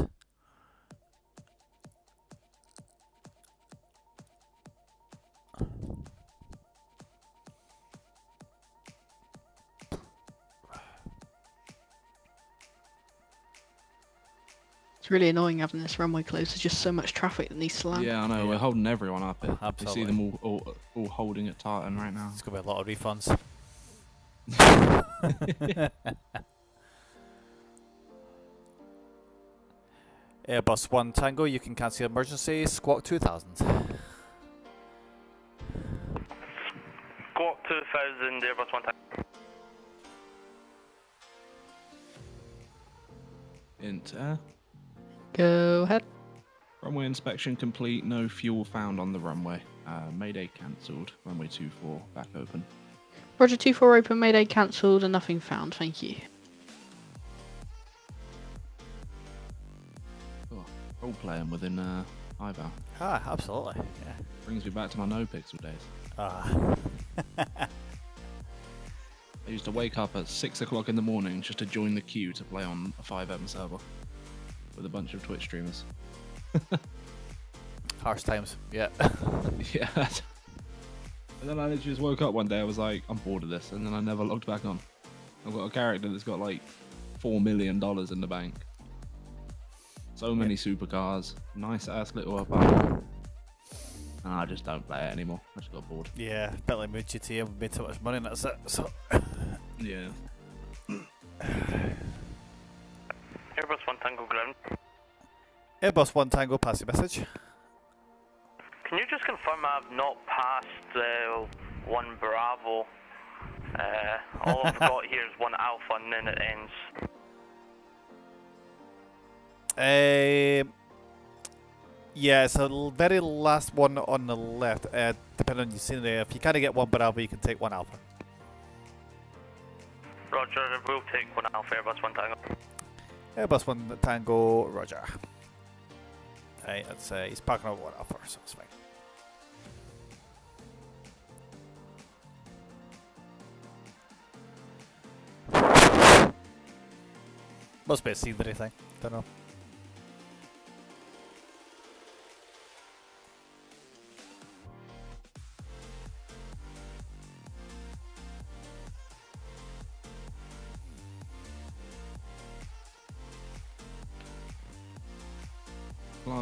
It's really annoying having this runway closed. There's just so much traffic that needs to land. Yeah, I know. Yeah. We're holding everyone up here. Absolutely. You see them all, all, all holding at tartan right now. It's gonna be a lot of refunds. <laughs> <laughs> Airbus 1 Tango, you can cancel emergency. Squawk 2000. Squawk 2000, Airbus 1 Tango. Enter. Go ahead. Runway inspection complete. No fuel found on the runway. Uh, Mayday cancelled. Runway 24 back open. Roger 24 open, Mayday cancelled, and nothing found. Thank you. Role playing within uh, IVAO. Ah, absolutely. Yeah. Brings me back to my NoPixel days. Ah. <laughs> I used to wake up at six o'clock in the morning just to join the queue to play on a FiveM server with a bunch of Twitch streamers. <laughs> Harsh times. Yeah. <laughs> yeah. And then I literally just woke up one day. I was like, I'm bored of this, and then I never logged back on. I've got a character that's got like four million dollars in the bank. So many supercars, nice ass little apartment. And I just don't play it anymore. I just got bored. yeah. Bit like Moon GTA. We made too much money and that's it. So. Yeah. Airbus 1 Tango ground. Airbus 1 Tango, pass your message. Can you just confirm I've not passed uh, 1 Bravo? Uh, all I've <laughs> got here is 1 Alpha and then it ends. Um, yeah, it's the very last one on the left. Uh, depending on your scenery, if you kind of get one Bravo, you can take one Alpha. Roger, we'll take one Alpha Airbus 1 Tango. Airbus 1 Tango, Roger. Hey, Right, that's, uh, he's parking over one Alpha, so it's fine. Must be a scenery thing. Don't know.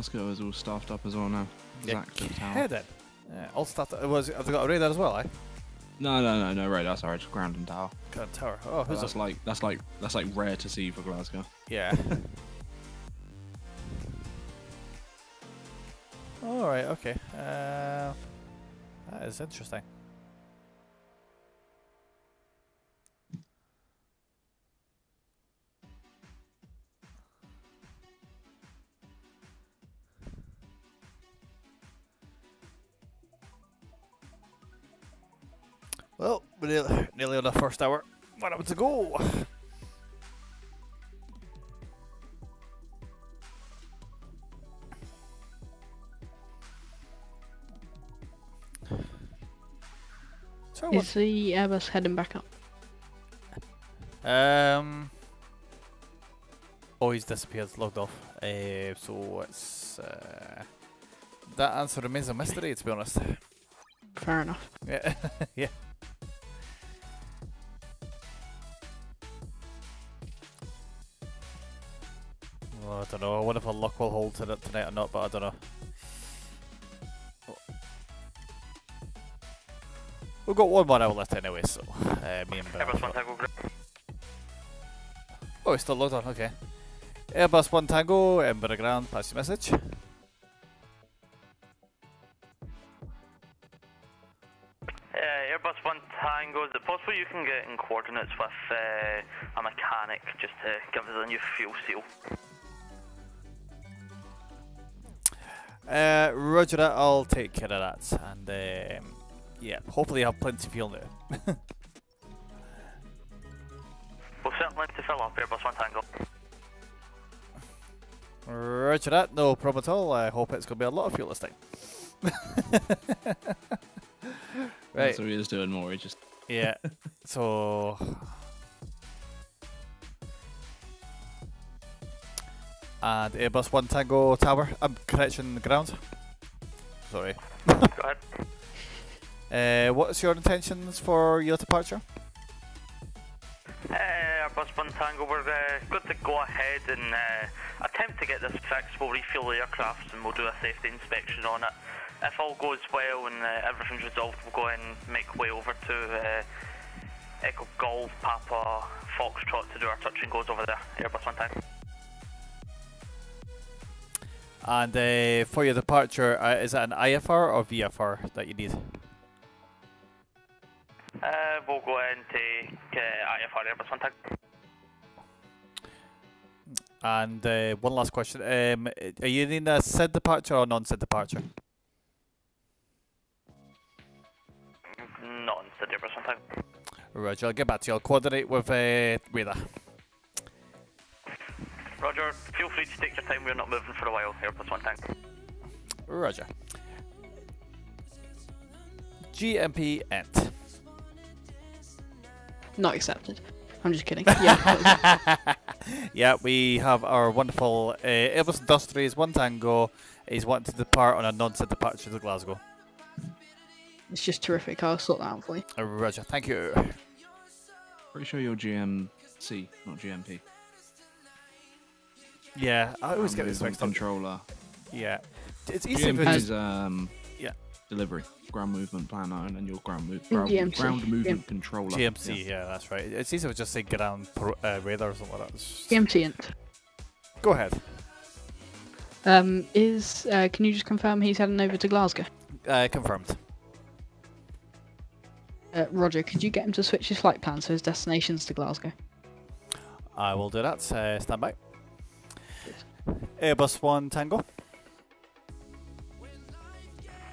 Glasgow is all staffed up as well now. You're Zach to the tower. kidding. Yeah, all stuff. That was have they got a radar as well? Eh? No, no, no, no radar. Sorry, just ground and tower. A tower. Oh, who's that's that? like that's like that's like rare to see for Glasgow. Yeah. <laughs> All right. Okay. Uh, that is interesting. Well, we're nearly, nearly on the first hour. One hour to go. So Is the Airbus heading back up? Um. Oh, he's disappeared, logged off. Uh, so it's uh, that answer remains a mystery, to be honest. Fair enough. Yeah, <laughs> yeah. I don't know. I wonder if our luck will hold to it tonight or not, but I don't know. We've got one more hour left anyway, so uh, me and Brad. Airbus 1 Tango. Oh, it's still logged on, okay. Airbus 1 Tango, Ember Ground, pass your message. Uh, Airbus 1 Tango, is it possible you can get in coordinates with uh, a mechanic just to give us a new fuel seal? Uh, roger that, I'll take care of that. And um, yeah, hopefully you have plenty of fuel now. We'll certainly to fill up Airbus 1 Tango. roger that, no problem at all. I hope it's going to be a lot of fuel this time. <laughs> right, That's what he is doing more. He just yeah. So. And Airbus 1 Tango Tower, I'm correction the ground. Sorry. Go <laughs> ahead. Uh, what's your intentions for your departure? Uh, Airbus 1 Tango, we're uh, good to go ahead and uh, attempt to get this fixed. We'll refuel the aircraft and we'll do a safety inspection on it. If all goes well and uh, everything's resolved, we'll go and make way over to uh, Echo Golf, Papa, Foxtrot to do our touch and goes over there. Airbus 1 Tango. And uh, for your departure, uh, is it an IFR or VFR that you need? Uh, we'll go ahead and take uh, IFR Airbus 1 And uh, one last question: um, Are you needing a SID departure or non-SID departure? The Airbus 1 Roger, I'll get back to you. I'll coordinate with uh, Radar. Roger, feel free to take your time. We're not moving for a while. Airbus 1 Tango. Roger. GMP end. Not accepted. I'm just kidding. <laughs> Yeah. yeah, we have our wonderful uh, Airbus Industries One Tango. He's wanting to depart on a non-SID departure to Glasgow. it's just terrific. I'll sort that out for you. Roger, thank you. pretty sure you're GMC, not GMP. Yeah, I always get Ground this movement mixed. Controller. Yeah, it's easy if GMP it's is um Yeah. delivery, ground movement planner, and then your ground move ground, GMC. ground movement Yeah. controller. GMC. Yeah. Yeah. that's right. It's easy if just say ground uh, radar or something like that. It's- GMT int. Go ahead. Um, is uh, can you just confirm he's heading over to Glasgow? Uh, confirmed. Uh, Roger, could you get him to switch his flight plan so his destination's to Glasgow? I will do that. Uh, stand by. Airbus 1 Tango.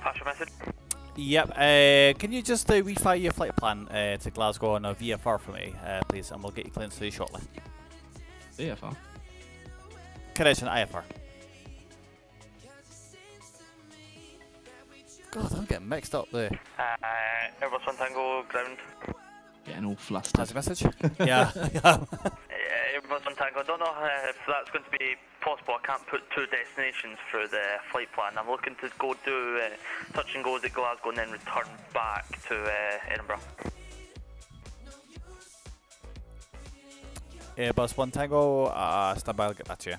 Pass your message. Yep. Uh, can you just uh, refire your flight plan uh, to Glasgow on a VFR for me, uh, please, and we'll get you cleared to you shortly. VFR. Correction, IFR. God, I'm getting mixed up there. Uh, Airbus 1 Tango ground. Getting all flustered. Has a message? <laughs> <laughs> yeah. yeah. Airbus 1 Tango, I don't know if that's going to be possible. I can't put two destinations through the flight plan. I'm looking to go do uh, touch and goes at Glasgow and then return back to uh, Edinburgh. Airbus 1 Tango, uh, stand by, I'll get back to you.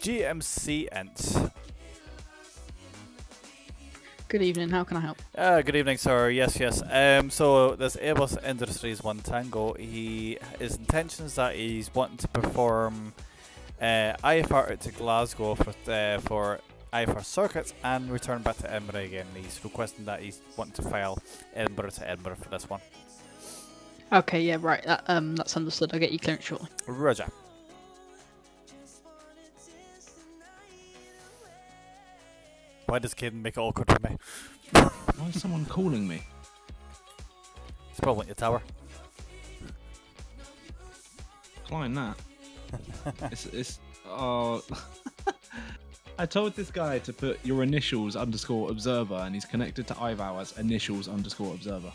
GMC Ent. Good evening. How can I help? Uh, good evening, sir. Yes, yes. Um, so this Airbus Industries One Tango. He his intentions that he's wanting to perform uh, IFR to Glasgow for uh, for IFR circuits and return back to Edinburgh again. He's requesting that he's wanting to file Edinburgh to Edinburgh for this one. Okay, yeah, right. That, um, that's understood. I'll get you clearance shortly. Roger. Why does Caden make it awkward for me? <laughs> Why is someone calling me? It's probably your tower. Decline that. <laughs> it's it's oh. <laughs> I told this guy to put your initials underscore observer, and he's connected to IVAO as initials underscore observer.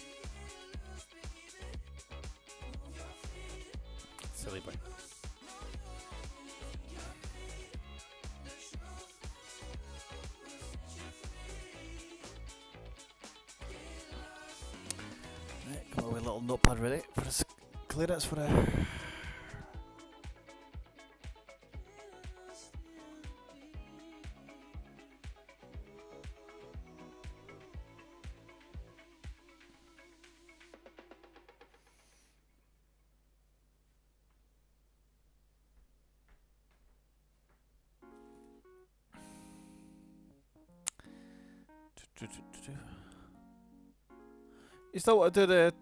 Little notepad ready for this clearance for a. You still want to do the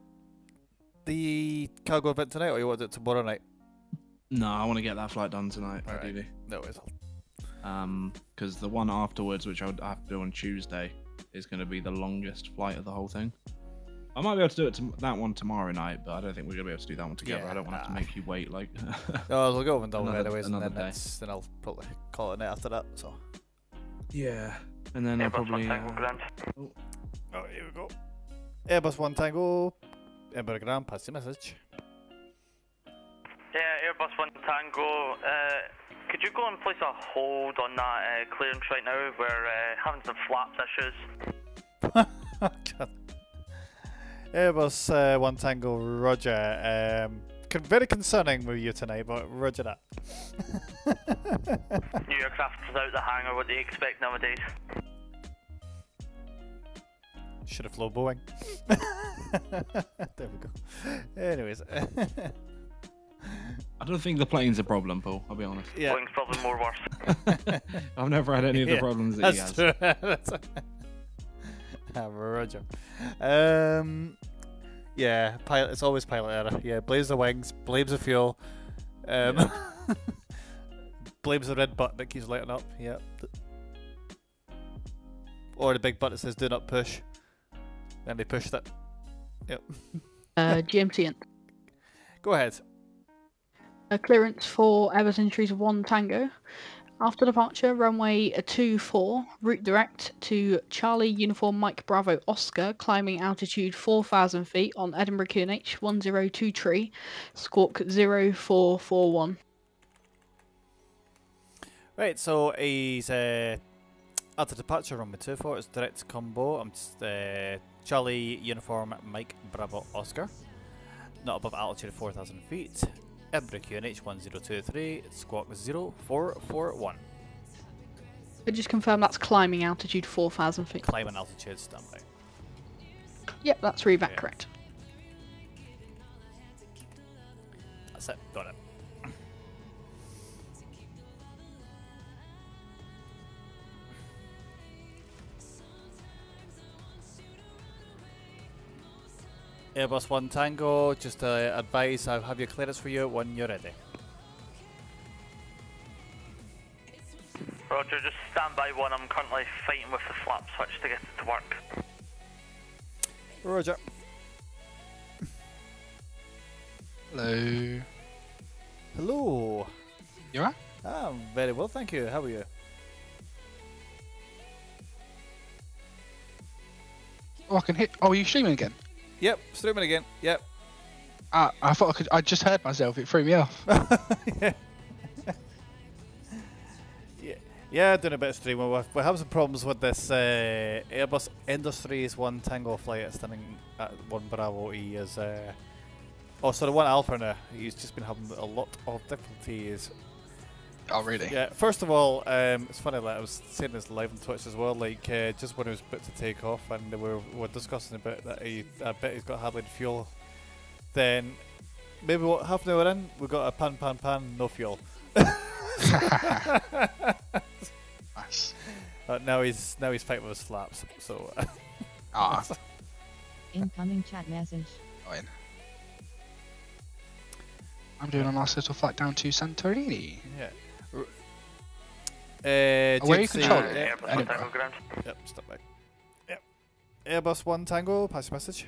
the cargo event tonight, or you want to it tomorrow night? No, I want to get that flight done tonight, Alright. ideally. No, it's Um, because the one afterwards, which I would have to do on Tuesday, is going to be the longest flight of the whole thing. I might be able to do it to that one tomorrow night, but I don't think we're going to be able to do that one together. Yeah, I don't want to to make you wait. Like, <laughs> No, we'll go up and down Another- anyways, and then, day. it's, then I'll probably call it a night after that. So. yeah, and then I'll Airbus 1 probably. Tango Uh, ground. Oh, here we go. Airbus 1 Tango. Edinburgh Ground, pass your message. Airbus 1 Tango. Uh, could you go and place a hold on that uh, clearance right now? We're uh, having some flaps issues. <laughs> Airbus uh, 1 Tango, Roger. Um, con- very concerning with you tonight, but Roger that. <laughs> New aircraft without the hangar. What do you expect nowadays? Should have flown Boeing. <laughs> there we go. Anyways. I don't think the plane's a problem, Paul. I'll be honest. yeah. Boeing's probably more worse. <laughs> I've never had any of the Yeah, problems that he That's has. true. <laughs> That's <laughs> Ah, Roger. Um, yeah, pilot. It's always pilot error. Yeah, blames the wings, blames the fuel, um, blames the red button that keeps lighting up. Yeah. Or the big button that says "Do not push," and they pushed it. Yep. Uh, GMC and Go ahead. A clearance for Airbus Industries 1 Tango. After departure, runway 24, route direct to Charlie Uniform Mike Bravo Oscar, climbing altitude 4,000 feet on Edinburgh QNH 102 tree, squawk 0441. Right, so he's uh, the departure runway 24. It's direct CUMBO. I'm just, uh, Charlie Uniform Mike Bravo Oscar. Not above altitude of 4,000 feet. Edinburgh QNH 1023, squawk 0441. I just confirm that's climbing altitude 4,000 feet. Climbing altitude standby. Yep, that's reback Yeah. correct. That's it, got it. Airbus 1 Tango, just uh, advise I'll have your clearance for you when you're ready. Roger, just stand by one. I'm currently fighting with the flap switch to get it to work. Roger. Hello. Hello. You alright? I'm very well, thank you. How are you? Oh, I can hit. Oh, are you streaming again? Yep, streaming again. Yep. Ah, I thought I could. I just heard myself. It threw me off. yeah. <laughs> yeah. Yeah, doing a bit of streaming. We're, we're having some problems with this uh, Airbus Industries 1 Tango flight. It's standing at 1 Bravo. He is. Uh, oh, sorry, 1 Alpha now. He's just been having a lot of difficulties. Oh, really? Yeah, first of all, um, it's funny, like I was saying this live on Twitch as well, like uh, just when he was about to take off and we were, we were discussing about that he, I bet he's got hardly any fuel. Then, maybe what, half an hour in, we got a pan, pan, pan, no fuel. <laughs> Nice. Uh, now he's now he's fighting with his flaps. So Ah, <laughs> Incoming chat message. fine. I'm doing a nice little flight down to Santorini. yeah. R- Uh, where you Gypsy- control Uh, it? yeah, Airbus One Tango ground. Yep, stop back. Yep. Airbus One Tango, pass your message.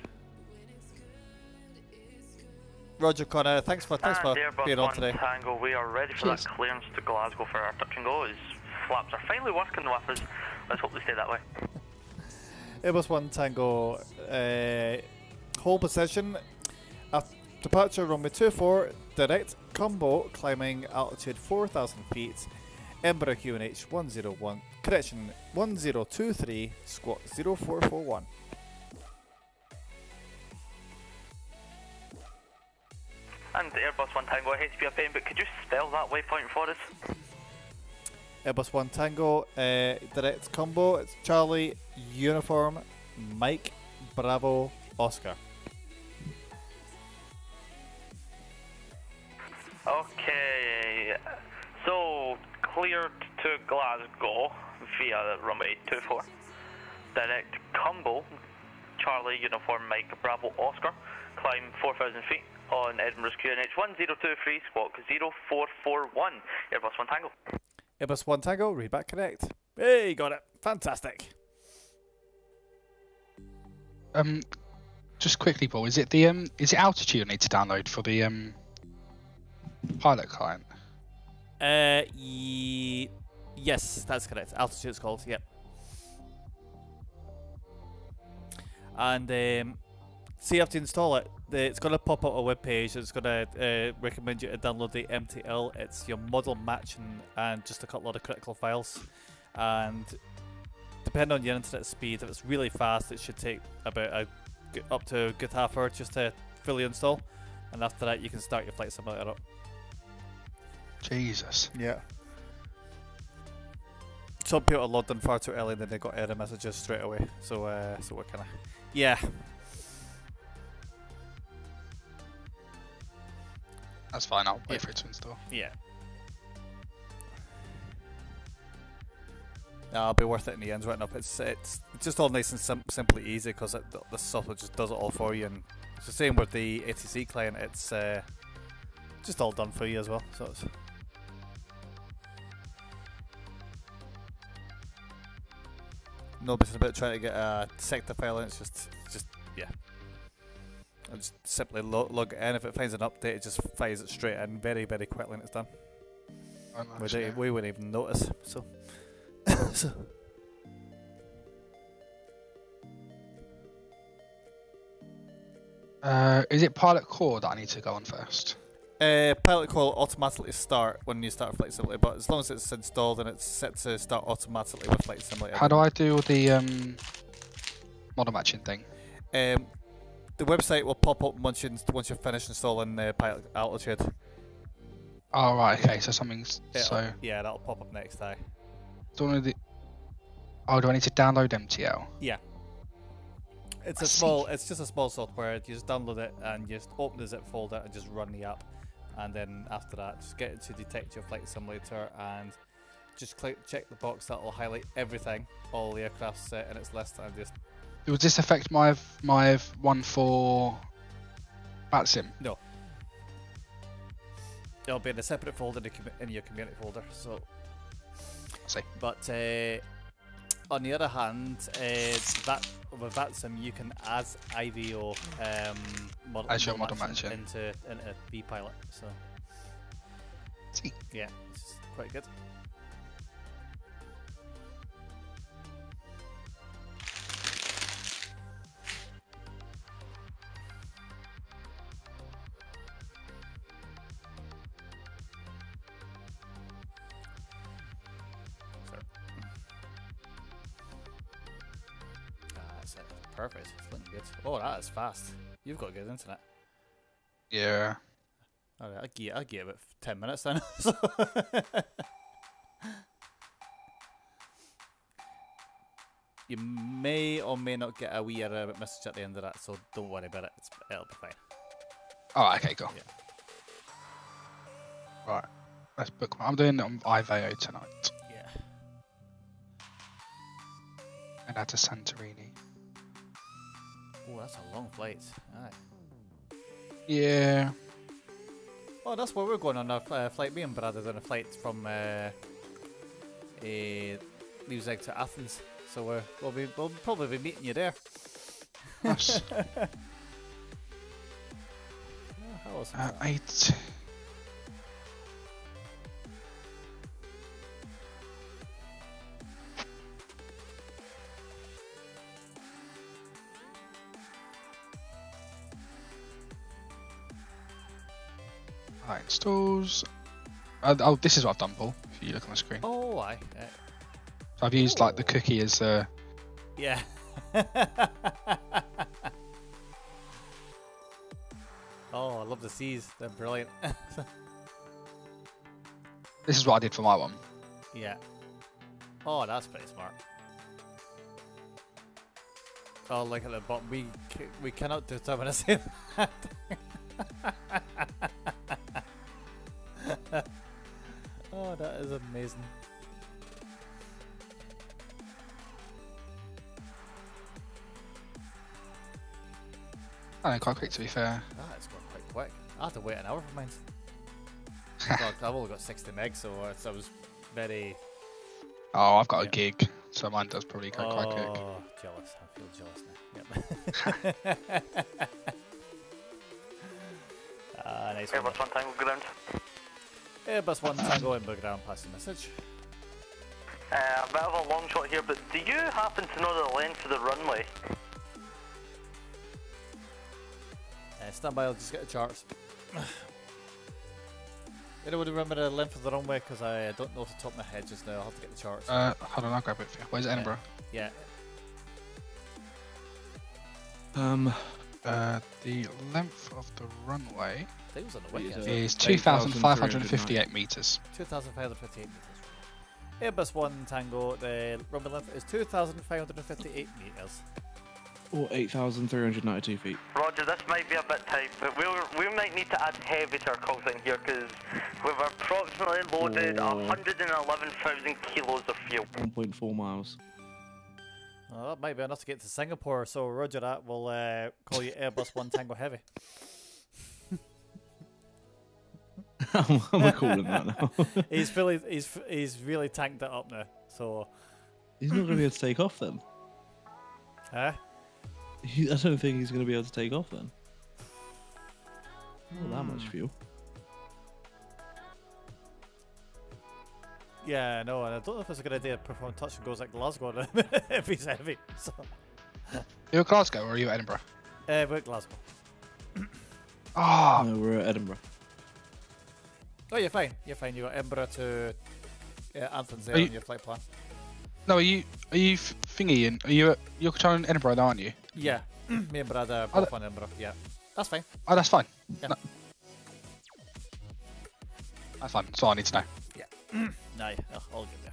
Roger Connor, thanks for thanks and for being on One today. Tango, we are ready for Cheers. that clearance to Glasgow for our touch and go. His flaps are finally working with us. Let's hope they stay that way. <laughs> Airbus One Tango, uh, hold position. At departure runway 24, direct CUMBO climbing altitude 4,000 feet. Edinburgh QNH 101, correction 1023, squawk 0441. And Airbus One Tango, I hate to be a pain, but could you spell that waypoint for us? Airbus One Tango, uh, direct CUMBO. It's Charlie Uniform Mike Bravo Oscar. Okay, so cleared to Glasgow via runway 24. Direct CUMBO, Charlie Uniform Mike Bravo Oscar, climb 4,000 feet on Edinburgh's QNH 1023 squawk 0441, Airbus 1 Tango. Airbus One Tango, read back correct. Hey, got it. Fantastic. Um, just quickly, Paul. Is it the um? Is it altitude I need to download for the um? Pilot client. Uh, ye- yes, that's correct. Altitude it's called. Yep. And um, see, you have to install it. It's going to pop up a web page. It's going to uh, recommend you to download the MTL. It's your model matching and just a couple of critical files. And depending on your internet speed, if it's really fast, it should take about a, up to a good half hour just to fully install. And after that, you can start your flight simulator up. Jesus. Yeah. Some people logged in far too early and then they got error messages straight away. So uh, so we're kind of yeah. That's fine. I'll wait Yeah. for it to install. Yeah. No, it'll be worth it in the end, right enough. It's it's just all nice and sim- simply easy because the, the software just does it all for you, and it's the same with the ATC client. It's uh, just all done for you as well. So it's no business about trying to get a sector file in. It's just just yeah. And just simply lo- log it in. If it finds an update, it just fires it straight in very very quickly, and it's done. We, don't, we wouldn't even notice. So, <coughs> so Uh, is it pilot core that I need to go on first? Uh, pilot core automatically start when you start Flight Simulator, but as long as it's installed and it's set to start automatically with Flight Simulator. How do I do the um model matching thing? Um, the website will pop up once you once you've finished installing the pilot altitude. Oh right, okay. So something's It'll- so. yeah, that'll pop up next time. Do I need the? Oh, do I need to download MTL? Yeah. It's I a see. small. It's just a small software. You just download it and you just open the zip folder and just run the app, and then after that, just get it to detect your flight simulator and just click check the box that will highlight everything, all the aircraft set in its list, and just will this affect my my one for VATSIM? No it'll be in a separate folder in, in your community folder. So See. But uh, on the other hand, uh, that with that sim you can add IVAO um, model, As your model manager. into into vPilot. So See. yeah, it's quite good. Perfect. It's looking good. Oh, that is fast. You've got good internet. Yeah. I'll give you, I'll give you about 10 minutes then. So- <laughs> you may or may not get a wee error message at the end of that, so don't worry about it. It's, it'll be fine. Oh, okay, cool. Yeah. Right. Let's book. I'm doing it on Ivao tonight, Yeah. and out to Santorini. Oh, that's a long flight. Aye. Yeah. Oh, that's where we're going on our uh, flight. Me and Brad are on a flight from uh, uh, Leipzig to Athens. So we're, we'll be we'll probably be meeting you there. Nice. <laughs> Oh, how awesome uh, eight. Installs. Uh, oh, this is what I've done, Paul. If you look on the screen, Oh, aye. Uh, so I've used like the Oh. cookie as uh, Yeah. <laughs> oh, I love the seas. They're brilliant. <laughs> This is what I did for my one. yeah. Oh, that's pretty smart. Oh, look at the bottom. We we cannot determine a same. <laughs> amazing. I know, quite quick to be fair. That is going quite quick. I had to wait an hour for mine. <laughs> God, I've only got 60 megs, so it's, I was very. Oh, I've got a gig, so mine does probably go quite quick. Oh, jealous. I feel jealous now. Yep. <laughs> <laughs> ah, nice one. Airbus 1 Tango ground. Airbus 1 Tango in ground passing message. Uh, a bit of a long shot here, but do you happen to know the length of the runway? Uh, stand by, I'll just get the charts. <sighs> Anyone remember the length of the runway? Because I don't know off the top of my head just now. I'll have to get the charts. Uh, hold on, I'll grab it for you. Where's Edinburgh? yeah. Um, Uh, the length of the runway I think it was on the It wiki. is, uh, is 2,558 meters. 2,558 meters. Airbus 1 Tango, the runway length is 2,558 meters. or 8,392 feet. Roger, this might be a bit tight, but we'll, we might need to add heavy to our cogs in here because we've approximately loaded Oh. 111,000 kilos of fuel. 1.4 miles. Well, that might be enough to get to Singapore, so roger that. We'll uh, call you Airbus 1 Tango Heavy. <laughs> I'm I'm calling that now. He's fully, he's he's really tanked it up now. So, he's not going to be able to take off then. huh? He, I don't think he's going to be able to take off then. Not that much Hmm. fuel. Yeah, no, and I don't know if it's a good idea to perform touch and goes like Glasgow <laughs> if he's heavy. So, You're at Glasgow or are you at Edinburgh? uh, we're at Glasgow. Oh, No, we're at Edinburgh. Oh, you're fine. You're fine. You got Edinburgh to uh, Athens there you- on your flight plan. no, are you are you thingy and are you you're controlling Edinburgh, though, aren't you? Yeah, <clears throat> me and Brad are Oh, both on Edinburgh. Yeah, that's fine. Oh, that's fine. Yeah. No. That's fine. That's all I need to know. Yeah, <clears throat> I'll get there.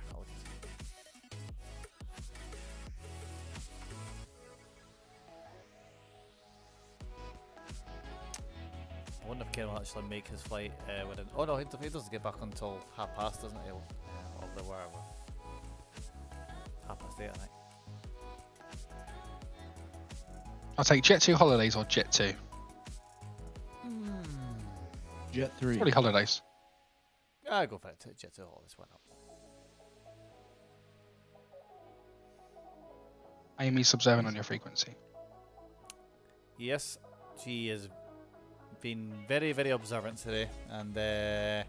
I wonder if Ken will actually make his flight uh, within. Oh no, he doesn't get back until half past, doesn't he? Uh, or the wherever. Half past eight, I think. I'll take Jet 2 Holidays or Jet 2. Hmm. Jet 3. Probably Holidays. I'll go for Jet 2 Holidays, why not? Amy's observing on your frequency. Yes, she is been very, very observant today, and uh,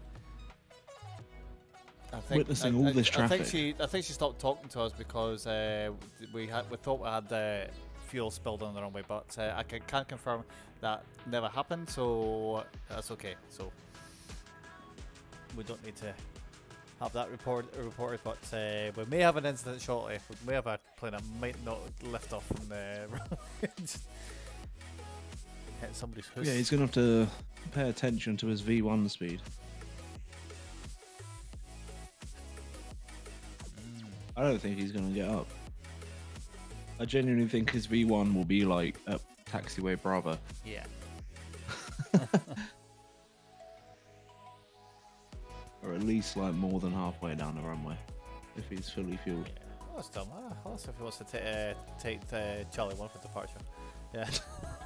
I think Witnessing I, all I- this I think traffic. she, I think she stopped talking to us because uh, we had, we thought we had uh, fuel spilled on the runway, but uh, I can, can't confirm that never happened, so that's okay. So we don't need to have that report reported, but uh, we may have an incident shortly. We may have a plane that might not lift off from the <laughs> hit somebody's. Yeah, he's gonna have to pay attention to his V1 speed. I don't think he's gonna get up. I genuinely think his V1 will be like at taxiway Bravo. Yeah. <laughs> or at least like more than halfway down the runway if he's fully fueled. Yeah. That's dumb. Well, that's if he wants to ta- uh, take uh, Charlie one for departure. Yeah. <laughs>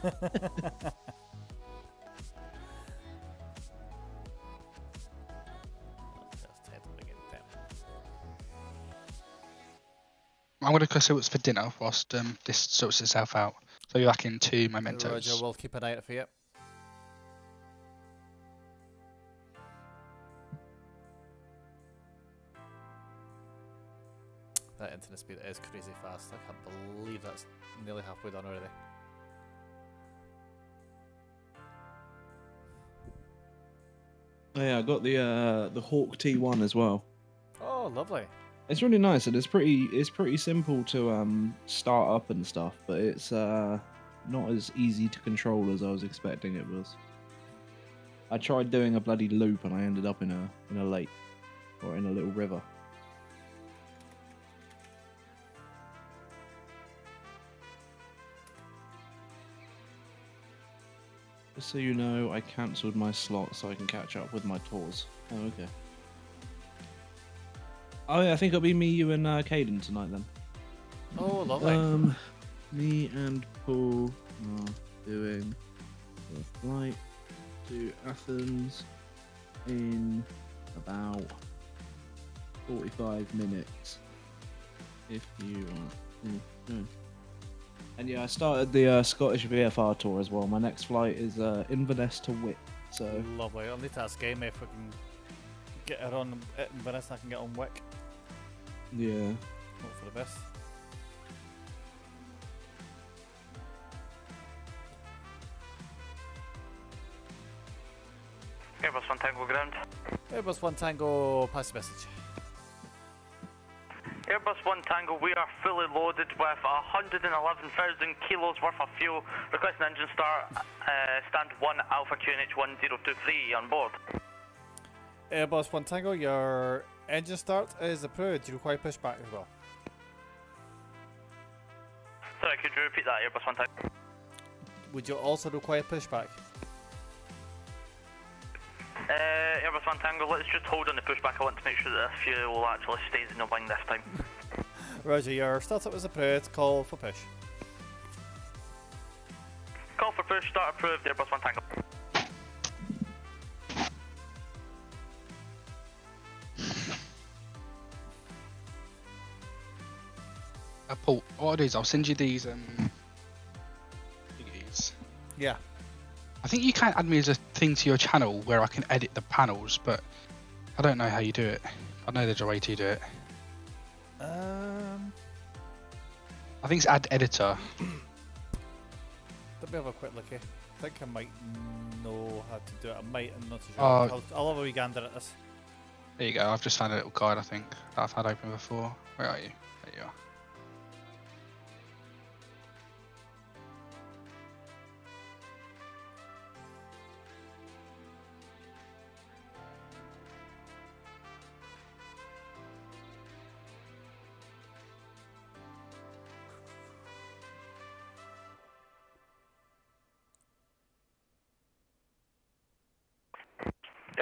I'm gonna go see what's for dinner whilst um, this sorts itself out. So you're back into mementos. Roger, we'll keep an eye out for you. That internet speed is crazy fast. I can't believe that's nearly halfway done already. Oh yeah, I got the uh, the Hawk T1 as well. Oh, lovely. It's really nice and it's pretty it's pretty simple to um start up and stuff, but it's uh not as easy to control as I was expecting it was. I tried doing a bloody loop and I ended up in a in a lake or in a little river. Just so you know, I cancelled my slot so I can catch up with my tours. Oh, okay. Oh yeah, I think it'll be me, you, and uh, Caden tonight then. Oh, lovely. Um, me and Paul are doing a flight to Athens in about 45 minutes. If you are. mm. And yeah, I started the uh, Scottish VFR tour as well. My next flight is uh, Inverness to Wick. So Lovely. I'll need to ask Amy if we can get her on at Inverness and I can get on Wick. yeah, Hope for the best. Airbus 1 Tango ground. Airbus 1 Tango, pass the message. Airbus 1 Tango, we are fully loaded with 111,000 kilos worth of fuel. Requesting engine start, uh, stand 1 Alpha QNH 1023 on board. Airbus 1 Tango, your engine start is approved. Do you require pushback as well? Sorry, could you repeat that, Airbus 1 Tango? Would you also require pushback? Uh, Airbus 1 Tango, let's just hold on the pushback. I want to make sure that the fuel actually stays in the wing this time. <laughs> Roger, your startup is approved. Call for push. Call for push, start approved, Airbus 1 Tango. Uh, Paul, what I'll do is I'll send you these um. thingies. Yeah. I think you can add me as a thing to your channel where I can edit the panels, but I don't know how you do it. I know there's a way to do it. Um, I think it's add editor. let me have a quick look here. I think I might know how to do it. I might, I'm not sure. Uh, I'll, I'll have a wee gander at this. There you go. I've just found a little guide. I think that I've had open before. Where are you?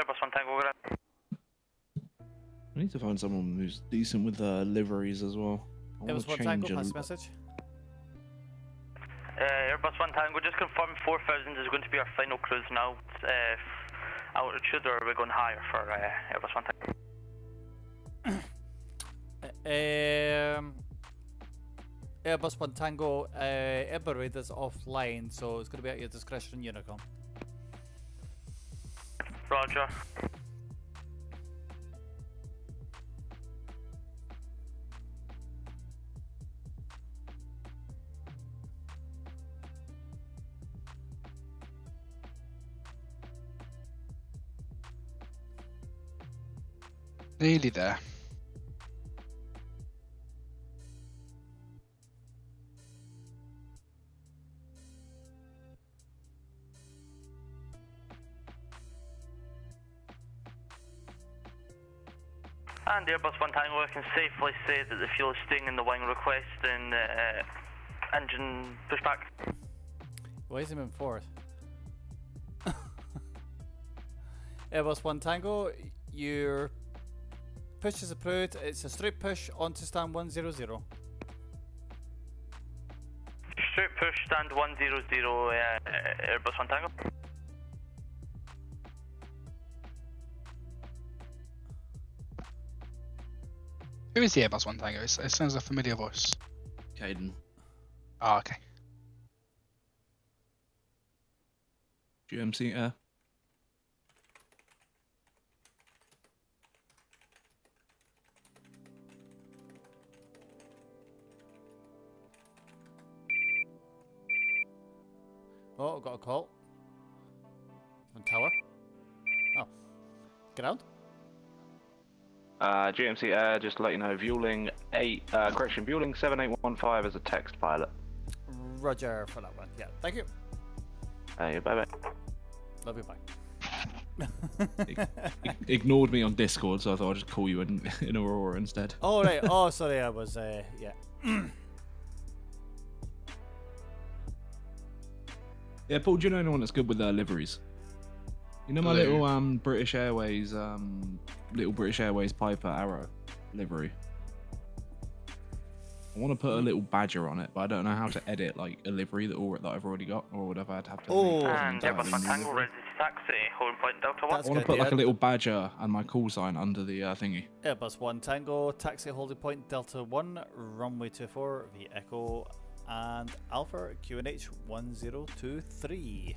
There you. Airbus 1 Tango ground. I need to find someone who's decent with uh, liveries as well. I Airbus 1 Tango, a pass message. Uh, Airbus 1 Tango, just confirm 4000 is going to be our final cruise now. Uh, f- altitude, or are we going higher for uh, Airbus 1 Tango? <coughs> Um, Airbus One Tango, uh, Edinburgh Radar's offline, so it's going to be at your discretion, Unicom. Roger. Nearly there. Airbus One Tango, I can safely say that the fuel is staying in the wing requesting uh, engine pushback. Why is he moving forward? Airbus One Tango, your push is approved. It's a straight push onto stand 100. Straight push, stand 100, uh, Airbus One Tango. Who is the Airbus One Tango? It's, it sounds a familiar voice. Caden. Oh, okay. GMC Air. Uh. Oh, got a call. From tower. Oh. Ground? Uh, GMC Air, just to let you know, Vueling 8, uh, correction, Vueling 7815 as a text pilot. Roger for that one. Yeah, thank you. Hey, bye bye. Love you, bye. Ignored me on Discord, so I thought I'd just call you in, <laughs> in Aurora instead. oh, right. <laughs> Oh, sorry, I was, uh, yeah. Yeah, Paul, do you know anyone that's good with their liveries? You know my Blue. little um British Airways um little British Airways Piper Arrow livery. I want to put a little badger on it, but I don't know how to edit like a livery that, all, that I've already got, or would I have to have to? Oh, make an And entirely Airbus One Tango, livery? ready to taxi, holding point Delta 1. I want to put like a little badger and my call sign under the uh, thingy. Airbus 1 Tango, taxi holding point Delta 1, runway 24, V Echo, and Alpha QNH 1023.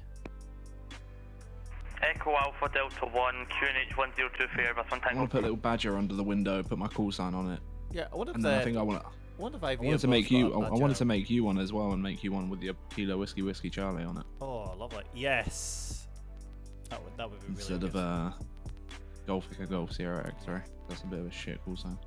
Echo Alpha Delta 1, QNH 102 for Airbus One I Tango. want to put a little badger under the window, put my call sign on it, Yeah, I wonder if and then I think I want to. I wonder if I IV wanted to make you. got I, a I wanted to make you one as well, and make you one with your Kilo Whiskey Whiskey Charlie on it, Oh, lovely. Yes. That would, that would be really instead good. of uh, Golf Echo Golf Sierra X-ray. That's a bit of a shit call sign.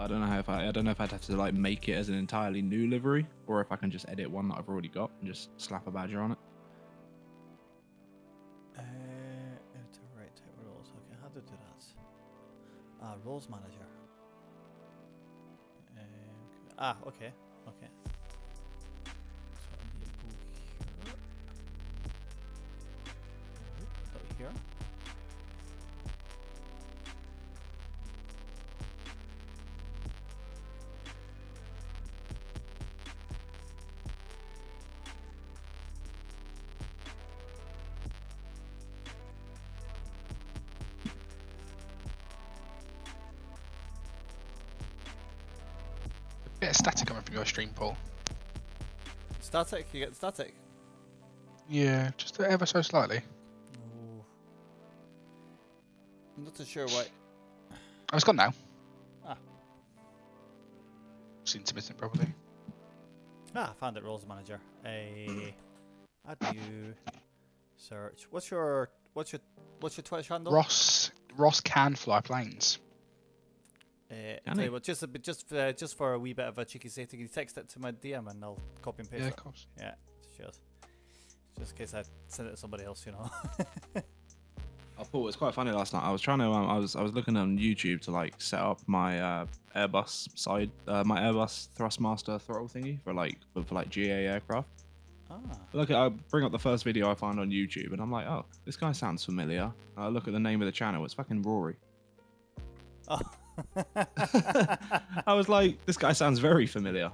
I don't know how if I. I don't know if I'd have to like make it as an entirely new livery, or if I can just edit one that I've already got and just slap a badger on it. Uh, outer right type roles. Okay, how to do that? Ah, roles manager. Um, ah, okay, okay. So I need to go here. Go here. Bit of static coming from your stream, Paul. Static, you get static. Yeah, just ever so slightly. Oh. I'm not too sure why. Oh, it's gone now. Ah. It's intermittent, probably. Ah, found it. Roles manager. A add new search. What's your what's your what's your Twitch handle? Ross Ross can fly planes. Uh, Can tell you what, just a bit, just uh, just for a wee bit of a cheeky safety, can you text it to my DM and I'll copy and paste Yeah, it. of course. Yeah, cheers. Just in case I send it to somebody else, you know. <laughs> I thought it was quite funny last night. I was trying to, um, I was, I was looking on YouTube to like set up my uh, Airbus side, uh, my Airbus Thrustmaster throttle thingy for like, for, for like GA aircraft. ah, Look, I bring up the first video I find on YouTube, and I'm like, oh, this guy sounds familiar. And I look at the name of the channel. It's fucking Rory. <laughs> oh. <laughs> I was like, this guy sounds very familiar.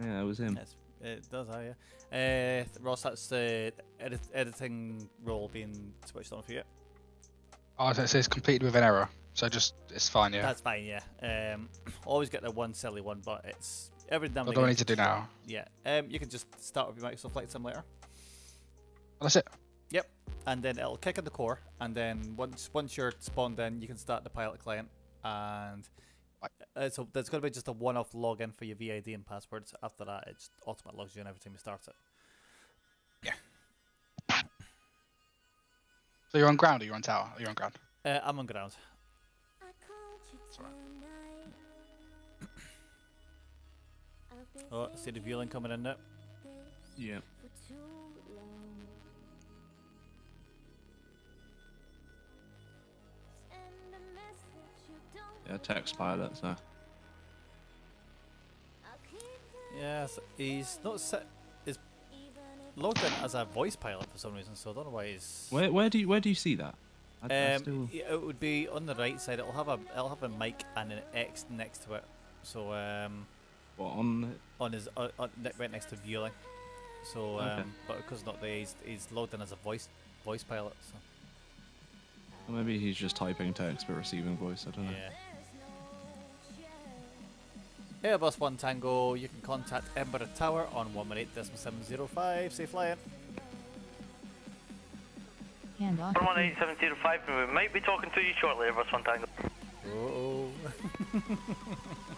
Yeah, it was him. Yes, it does, oh, yeah. Uh, Ross, that's the edit- editing role being switched on for you. Oh, so it says completed with an error. So just it's fine, yeah. That's fine, yeah. Um, always get the one silly one, but it's every now and What do I need to do now? Yeah. Um, you can just start with your Microsoft Flight Simulator. That's it. Yep. And then it'll kick in the core, and then once once you're spawned in, you can start the pilot client, and uh, so there's going to be just a one-off login for your VID and passwords. After that, it just automatically logs you in every time you start it. Yeah. So you're on ground or you're on tower? You're on ground. Uh, I'm on ground. Oh, I see the Vueling coming in now. Yeah. Yeah, text pilot. So Yes, he's not set. Is logged in as a voice pilot for some reason, so I don't know why he's. where where do you where do you see that? I, I Um, still- it would be on the right side. It'll have a it'll have a mic and an X next to it. So um, what, on on his uh, on, right next to Vueling. So um, Okay. but because not there, he's, he's logged in as a voice voice pilot. So Or maybe he's just typing text but receiving voice. I don't know. yeah. Airbus One Tango, you can contact Edinburgh Tower on one one eight seven zero five. Safe flying. Handoff. 118705, and we might be talking to you shortly, Airbus One Tango. Oh. <laughs>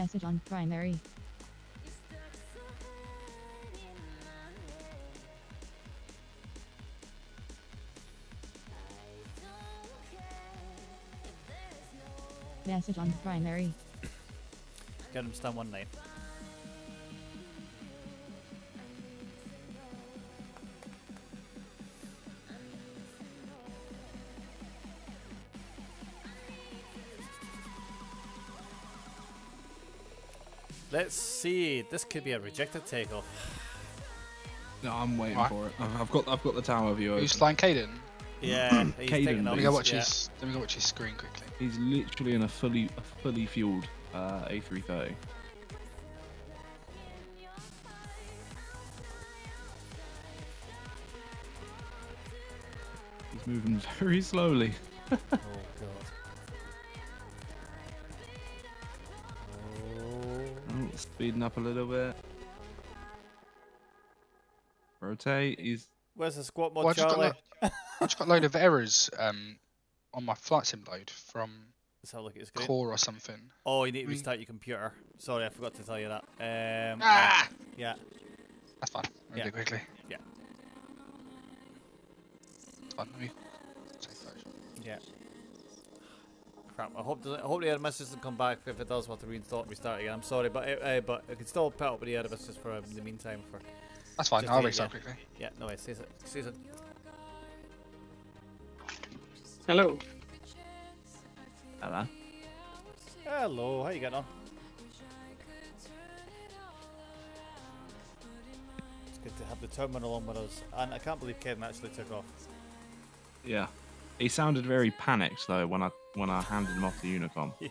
Message on primary. Message on primary. Get him stand one night. Let's see. This could be a rejected takeoff. No, I'm waiting Right. for it. I've I've got I've got the tower view. Who's open. flying Caden? Yeah, he's <clears throat> Caden, taking off. Let me go watch yeah. his. Let me go watch his screen quickly. He's literally in a fully a fully fueled uh, A330. He's moving <laughs> very slowly. Oh god. Speeding up a little bit. Rotate. He's Where's the squat mod, Well, I just got Charlie? I just got a load of errors um, on my flight sim load from Let's have a look at the screen. Core or something. Oh, you need to Mm. restart your computer. Sorry, I forgot to tell you that. Um, Ah! Yeah. That's fine. I'll do Yeah. it quickly. Yeah. It's fine. Let me save those. Yeah. Crap. I hope I hope the error message doesn't come back. If it does, we'll have to reinstall and restart again. I'm sorry, but uh, uh, but I can still put up with the error message for um, the meantime. For That's fine. I'll to- restart yeah. quickly. yeah, no way. Season, season. Hello. hello. Hello, how you getting on? It's good to have the terminal on with us, and I can't believe Kevin actually took off. Yeah. He sounded very panicked though when I when I handed him off to Unicom. <laughs> Yeah.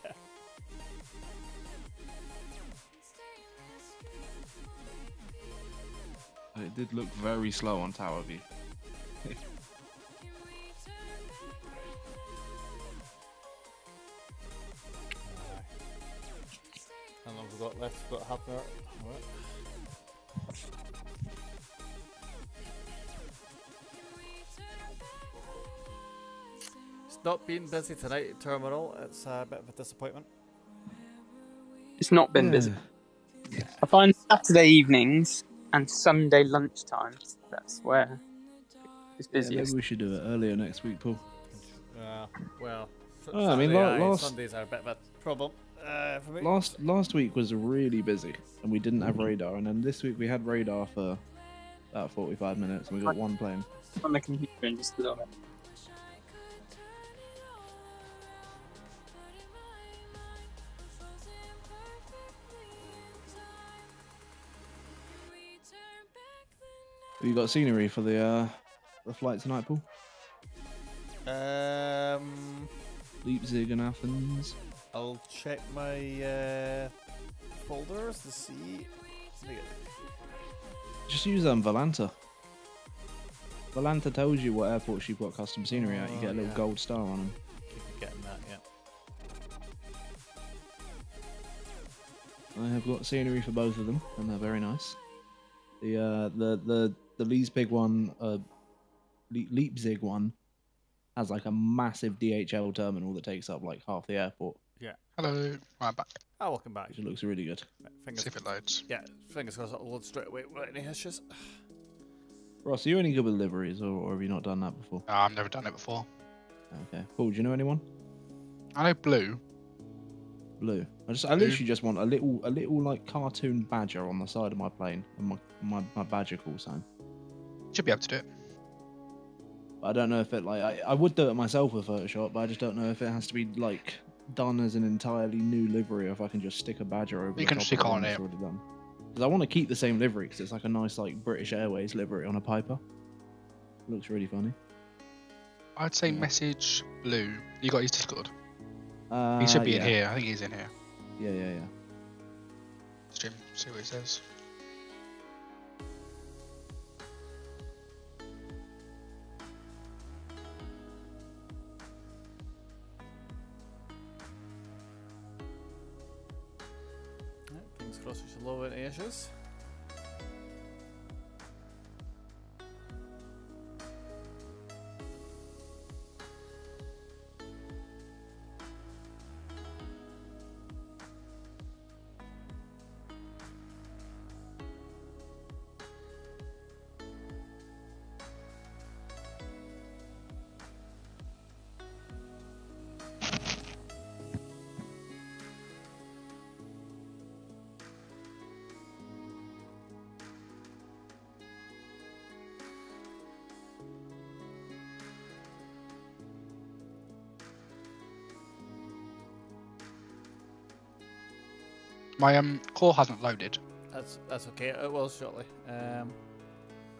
It did look very slow on tower view. How long have we got left? Got half an hour. Alright. It's not been busy tonight at Terminal. It's a bit of a disappointment. It's not been busy. I find Saturday evenings and Sunday lunchtimes. That's where it's Yeah, busiest. maybe we should do it earlier next week, Paul. Uh, well, Oh, I mean, Saturday, last- Sundays are a bit of a problem uh, for me. Last last week was really busy, and we didn't have radar. And then this week we had radar for about 45 minutes, and we got one plane. on the computer and just do it. Have you got scenery for the uh, the flight tonight, Paul? Um, Leipzig and Athens. I'll check my uh, folders to see. Just use um Volanta. Volanta tells you what airports you've got custom scenery at. You Oh, get a little yeah. gold star on them. Keep getting that, yeah. I have got scenery for both of them, and they're very nice. The uh, the the the Leipzig one, uh, Le- Leipzig one, has like a massive DHL terminal that takes up like half the airport, Yeah. Hello. Right back. Ah, welcome back. It looks really good. Fingers, See if it loads. yeah, fingers crossed it'll load straight away without any issues. <sighs> Ross, are you any good with liveries, or, or have you not done that before? No, I've never done it before. Okay, Paul, do you know anyone? I know blue. Blue. I just, I literally just want a little, a little like cartoon badger on the side of my plane, and my my, my badger call sign. Should be able to do it. I don't know if it like I, I would do it myself with Photoshop, but I just don't know if it has to be like done as an entirely new livery, or if I can just stick a badger over. You can stick on it. Already done. Because I want to keep the same livery, because it's like a nice like British Airways livery on a Piper. Looks really funny. I'd say message blue. You got his Discord. Uh, he should be yeah. in here. I think he's in here. Yeah, yeah, yeah. Stream. See what he says. We My um core hasn't loaded. That's that's okay. It will shortly. Um,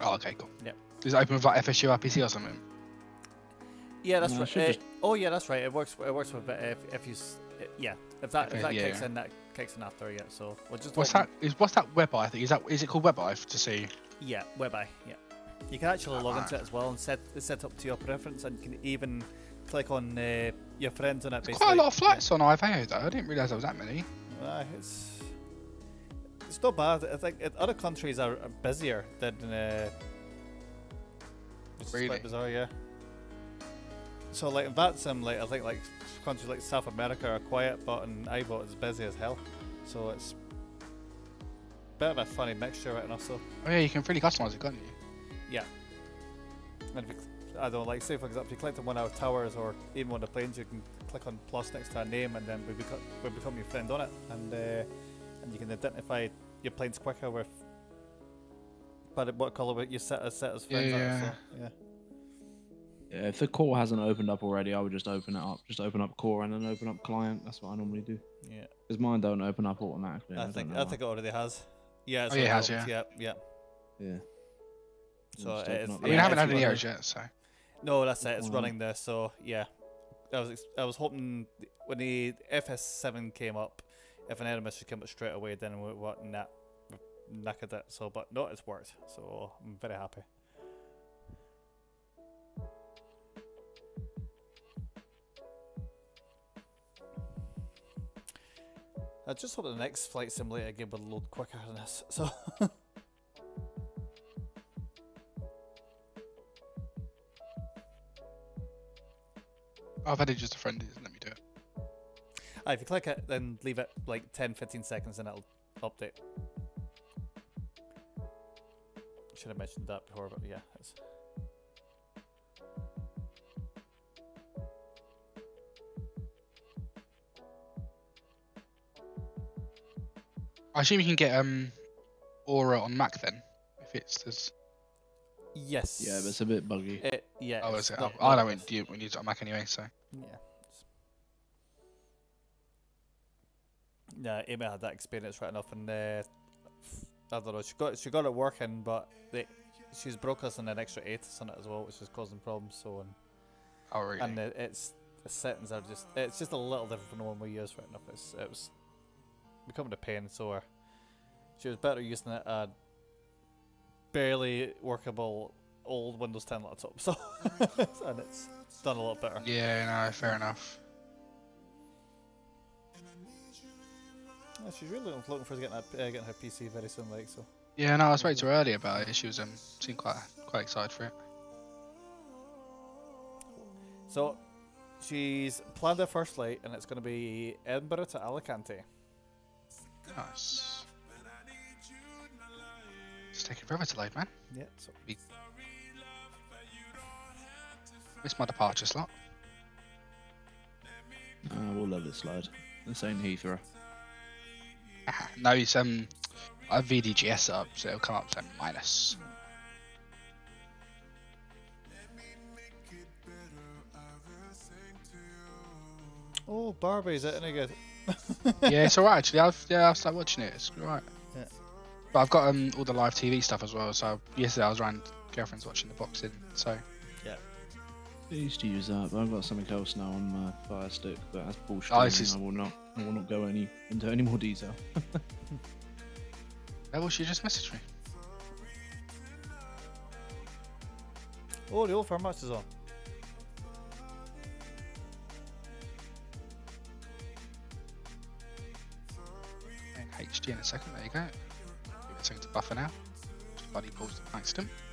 Oh, okay, cool. Yep. Is it open with like FSUIPC or something? yeah, that's No, right. Uh, just- Oh yeah, that's right. It works. It works with uh, if if you uh, yeah if that Okay, if that yeah, kicks yeah. in that kicks in after yeah. So we'll just What's open- that? Is what's that web I think? Is that is it called web to see? Yeah, WebEye. Yeah, you can actually log into it as well and set it's set up to your preference, and you can even click on uh, your friends on it. There's Basically, quite a lot of flights on IVAO though. I didn't realise there was that many. Uh, it's it's not bad. I think it, other countries are, busier than. Uh, Really? quite bizarre, yeah. So like in VATSIM, like I think like countries like South America are quiet, but in IVAO it's busy as hell. So it's a bit of a funny mixture right now. So Oh yeah, you can really customize it, can't you? yeah. And if you, I don't know, like say for example, if you click on one of our towers or even one of the planes, you can click on plus next to a name, and then we become we become your friend on it, and uh, and you can identify your planes quicker with. But what color you set as set as friends? on it, yeah. so, yeah. Yeah, if the core hasn't opened up already, I would just open it up. Just open up core and then open up client. That's what I normally do. Yeah. Because mine don't open up automatically. I don't think I why. think it already has. Yeah, it's Oh, yeah, it has, yeah. yeah, yeah. Yeah. So Just it open is- up I mean, Yeah, I haven't had any running. errors yet, so No, that's it. It's running there. So yeah, I was I was hoping when the FS7 came up, if an error message came up straight away, then we what nah, knackered it. So, but no, it's worked. So I'm very happy. I just hope the next flight simulator game will load quicker than this. So. <laughs> I've added just a friend. Let me do it. Ah, if you click it, then leave it like 10 15 seconds and it'll update. Should have mentioned that before, but yeah. It's... I assume you can get um Aurora on Mac then, if it's this. Yes. Yeah, but it's a bit buggy. It, yeah. Oh, it's is it? not- Oh, I not know when you when you use it on Mac anyway. So Yeah. it's- Yeah, Amy had that experience right enough, and uh, I don't know. She got she got it working, but they, she's broke us on an extra ATIS on it as well, which is causing problems. So and oh really? and it, it's the settings are just it's just a little different from the one we use right enough. It's it was becoming a pain. So uh, she was better using it a barely workable old Windows 10 laptop. So <laughs> and it's done a lot better. yeah, no, fair enough. Yeah, she's really looking forward to getting, that, uh, getting her PC very soon, like so. Yeah, no, I spoke to her earlier about it. She was um seemed quite quite excited for it. So she's planned her first flight, and it's going to be Edinburgh to Alicante. Nice. It's taking forever to load, man. Yeah. So Missed my departure slot. Uh, we'll let it slide. This ain't Heathrow. <laughs> no, it's um, I have VDGS up, so it'll come up to minus. Oh, Barbie, is it any good? yeah, it's alright actually. I've yeah, I've started watching it. It's alright. Yeah. But I've got um all the live TV stuff as well. So yesterday I was around girlfriend's watching the boxing. So yeah, I used to use that, but I've got something else now on my Fire Stick. But as bullshit, Oh, this is- I will not. I will not go any into any more detail. <laughs> that was she just messaged me. Oh, the old firm match is on. HD in a second. There you go. Second to buffer now. Just bloody paused it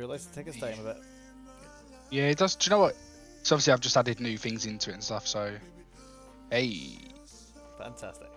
Sure, let's take its time a bit. Yeah, it does. Do you know what? So obviously I've just added new things into it and stuff. So, hey, Fantastic.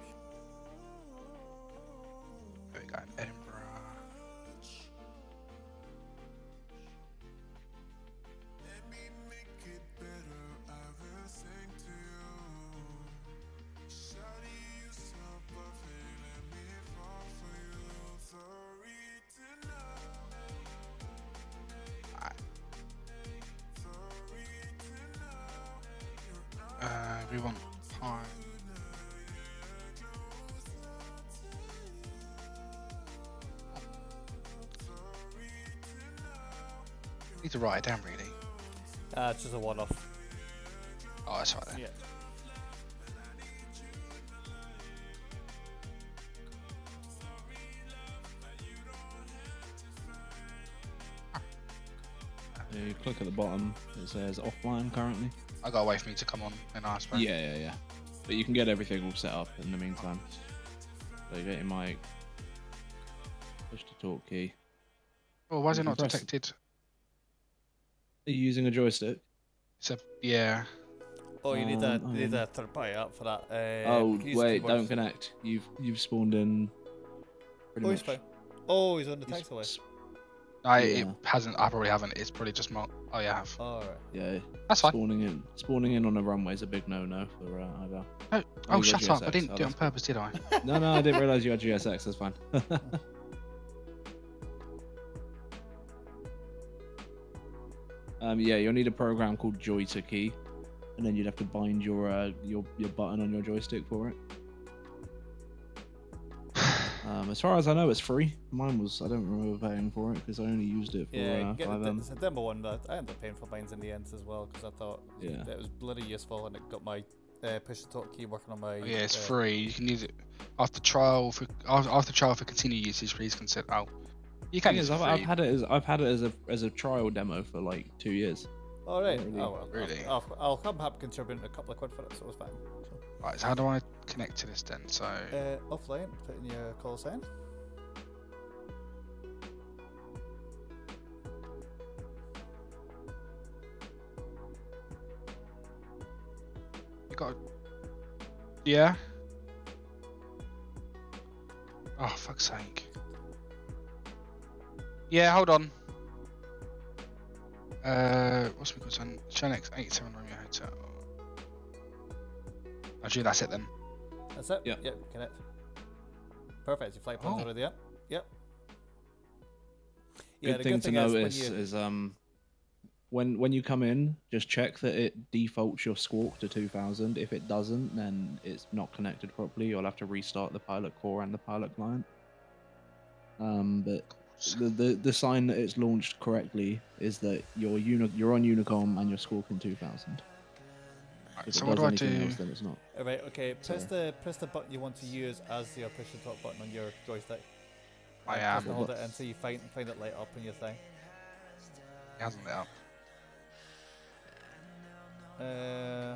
To write it down, really. Uh, it's just a one-off. Oh, that's right then. Yeah. You click at the bottom. It says offline currently. I got to wait for me to come on and ask. Right? Yeah, yeah, yeah. But you can get everything all set up in the meantime. So you get your mic, push to talk key. Well, why is it can not press- detected? Are you using a joystick? It's yeah. Oh, you need a Um, you need a third party app for that. Uh, oh wait, keyboard. don't connect. You've you've spawned in. Pretty Oh, he's fine. Oh, he's on the He's taxiway. s- I Yeah. it hasn't. I probably haven't. It's probably just mo- Oh yeah, I have. Alright. Yeah, That's fine. spawning in spawning in on a runway is a big no-no for uh, either. Oh, you oh shut up! I didn't Oh, do it on purpose, did I? No, no, I didn't <laughs> realize you had GSX. That's fine. <laughs> Um, yeah, you'll need a program called JoyToKey, and then you'd have to bind your uh, your your button on your joystick for it. <sighs> Um, as far as I know, it's free. Mine was. I don't remember paying for it because I only used it for Yeah, uh, get five the, M. it's a demo one, but I ended up paying for mine in the end as well because I thought Yeah. it was bloody useful and it got my uh, push to talk key working on my. Yeah, it's uh, free. You can use it after trial for after, after trial for continued usage. Please consider. Oh, you can Thing use is, I've, I've had it as I've had it as a as a trial demo for like two years. All right. Really? Oh well. Really? I'll, I'll, I'll come happy contributing a couple of quid for it, so it's fine. So, Right, so how do I connect to this then? So uh, offline, put in your call sign. you got. Yeah. Oh fuck's sake. Yeah, hold on. Uh, what's my good son? Shanix eight seven Romeo Hotel. Actually, that's it then. That's it. Yep. Yep. Connect. Perfect. Your flight plan's Oh. already up. Yep. Good Yeah, the thing good to thing is when you- is um when when you come in, just check that it defaults your squawk to 2000. If it doesn't, then it's not connected properly. You'll have to restart the pilot core and the pilot client. Um, but the, the the sign that it's launched correctly is that you're uni- you're on Unicom and you're squawking 2000. Right, If so it what does do I anything do? else, then it's not. All right. Okay. Press Sorry. the press the button you want to use as your push and talk button on your joystick. I press am. and hold it until you find find it light up on your thing. It hasn't lit up. Uh,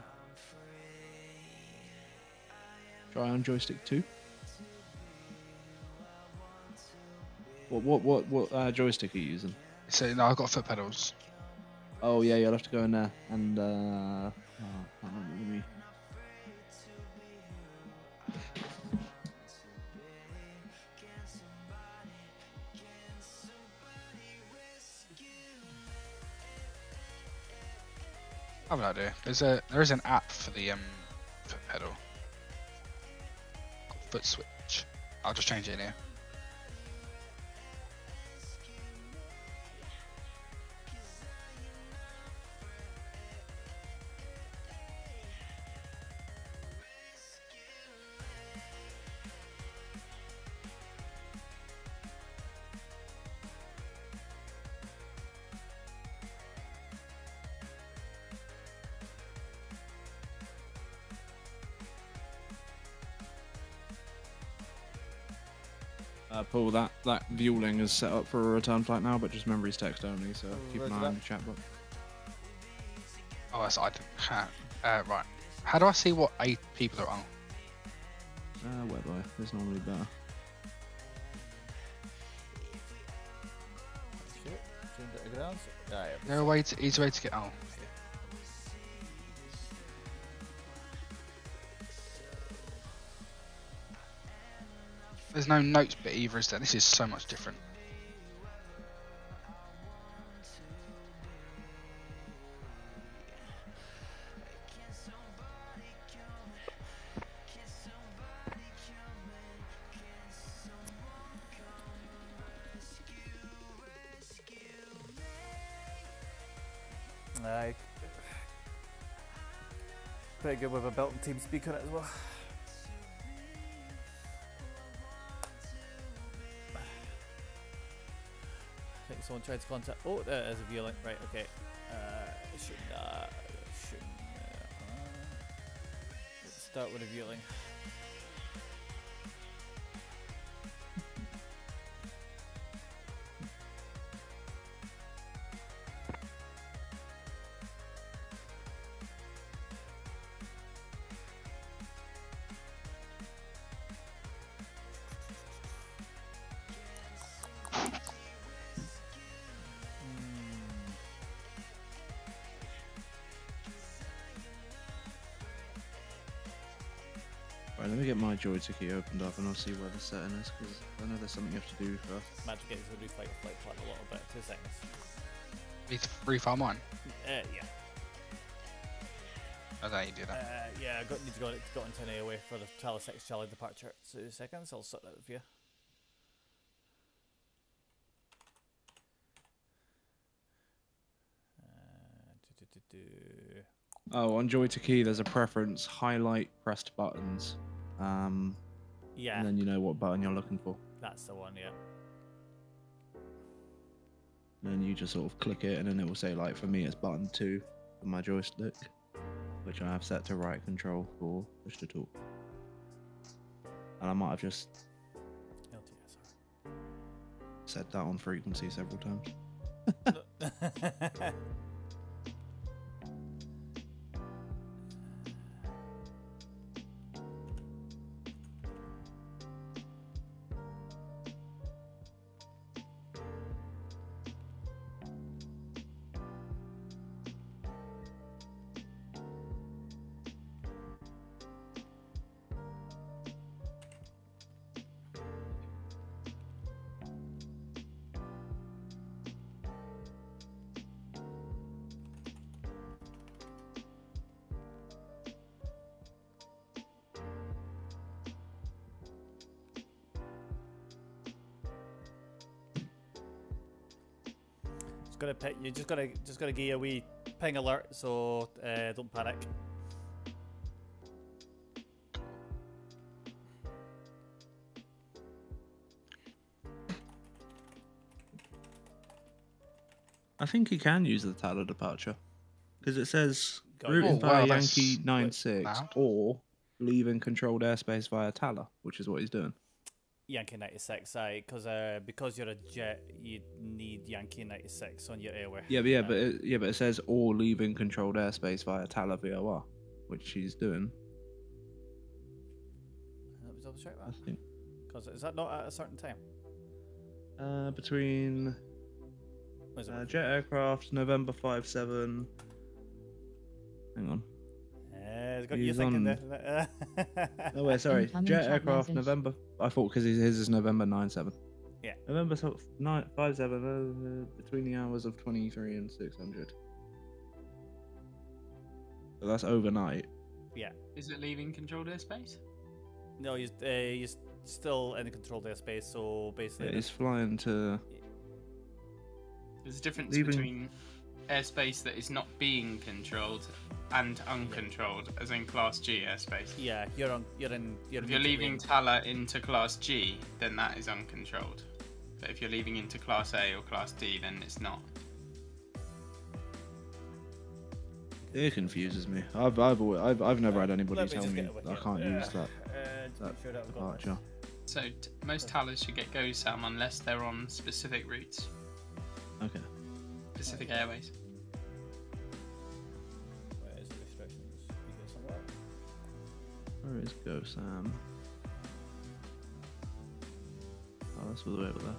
Try on joystick two. What what what what uh, joystick are you using? So no, I've got foot pedals. Oh yeah, you'll have to go in there and uh, oh, I can't remember, me- I have an idea. There's a there is an app for the um foot pedal. Foot switch. I'll just change it in here. Uh, that that Vueling is set up for a return flight now, but just memories text only. So keep an where's eye that? on the chat box. Oh, that's I didn't. Uh, right. How do I see what eight people are on? Uh, whereby is normally better. shit. Change it to grounds. Yeah. Is there a way to easy way to get? Oh, There's no notes bit either, is there? This is so much different. Aye. Pretty good with a built-in TeamSpeak on it as well. Someone tried to contact. Oh, there is a Vueling. Right. Okay. Uh, should uh, should uh, let's start with a Vueling. Right, let me get my joystick opened up and I'll see where the setting is because I know there's something you have to do first. Magic gets to reflight the flight plan a little bit. Two seconds. Need to refile mine. Uh, yeah. I don't know you do that. Uh, yeah, I got, need to go, go into an AOA for the Charlie 6 Charlie departure. Two seconds, I'll sort that out for you. Uh, do. Oh, on JoyToKey, there's a preference: highlight pressed buttons. Um, Yeah, and then you know what button you're looking for. that's the one. Yeah. And then you just sort of click it, and then it will say like, for me, it's button two on my joystick, which I have set to right control for push to talk. And I might have just LTSR. set that on frequency several times. <laughs> <laughs> Just gotta pick, you just gotta just gotta give a wee ping alert, so uh, don't panic. I think you can use the Talla departure because it says Got routing it. Oh, via wow, Yankee 96 loud. or leaving controlled airspace via Talla, which is what he's doing. Yankee 96, aye, because uh, because you're a jet, you need Yankee 96 on your airway. Yeah, but yeah, Uh, but it, yeah, but it says all leaving controlled airspace via Talla VOR, which he's doing. Let me double check I that. think Because is that not at a certain time? uh, between uh, jet aircraft November five seven. Hang on. It's got you he's thinking on- there. <laughs> Oh wait, sorry. Jet aircraft message. November. I thought because his his is November nine seven. Yeah. November so- nine five seven uh, between the hours of twenty three and six hundred. So that's overnight. yeah. Is it leaving controlled airspace? No, you're, uh, you're still in the controlled airspace, so basically. Yeah, he's flying to. There's a difference Leaving- between airspace that is not being controlled and uncontrolled, as in Class G airspace. yeah, you're on. You're in. You're If you're leaving in- Talla into Class G, then that is uncontrolled. But if you're leaving into Class A or Class D, then it's not. It confuses me. I've I've always, I've, I've never had anybody me tell just me get it with I can't Uh, use that Uh, that sure that I've got this. departure. So t- most Tallas should get GOSAM unless they're on specific routes, Okay. Pacific Airways. Where's the restrictions? You get somewhere? Where is GOSAM? Oh, that's all the way over there.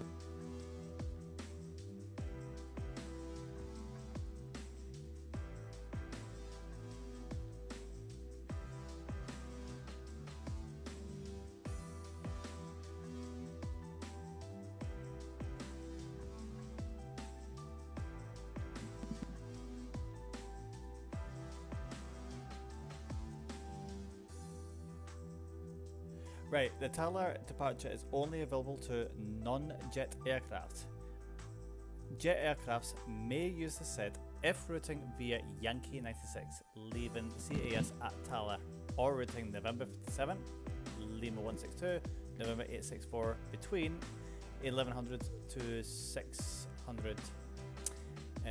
Right, the Talar departure is only available to non-jet aircraft. Jet aircrafts may use the set if routing via Yankee 96, leaving CAS at Talla, or routing November 57, Lima 162, November 864 between 1100 to 600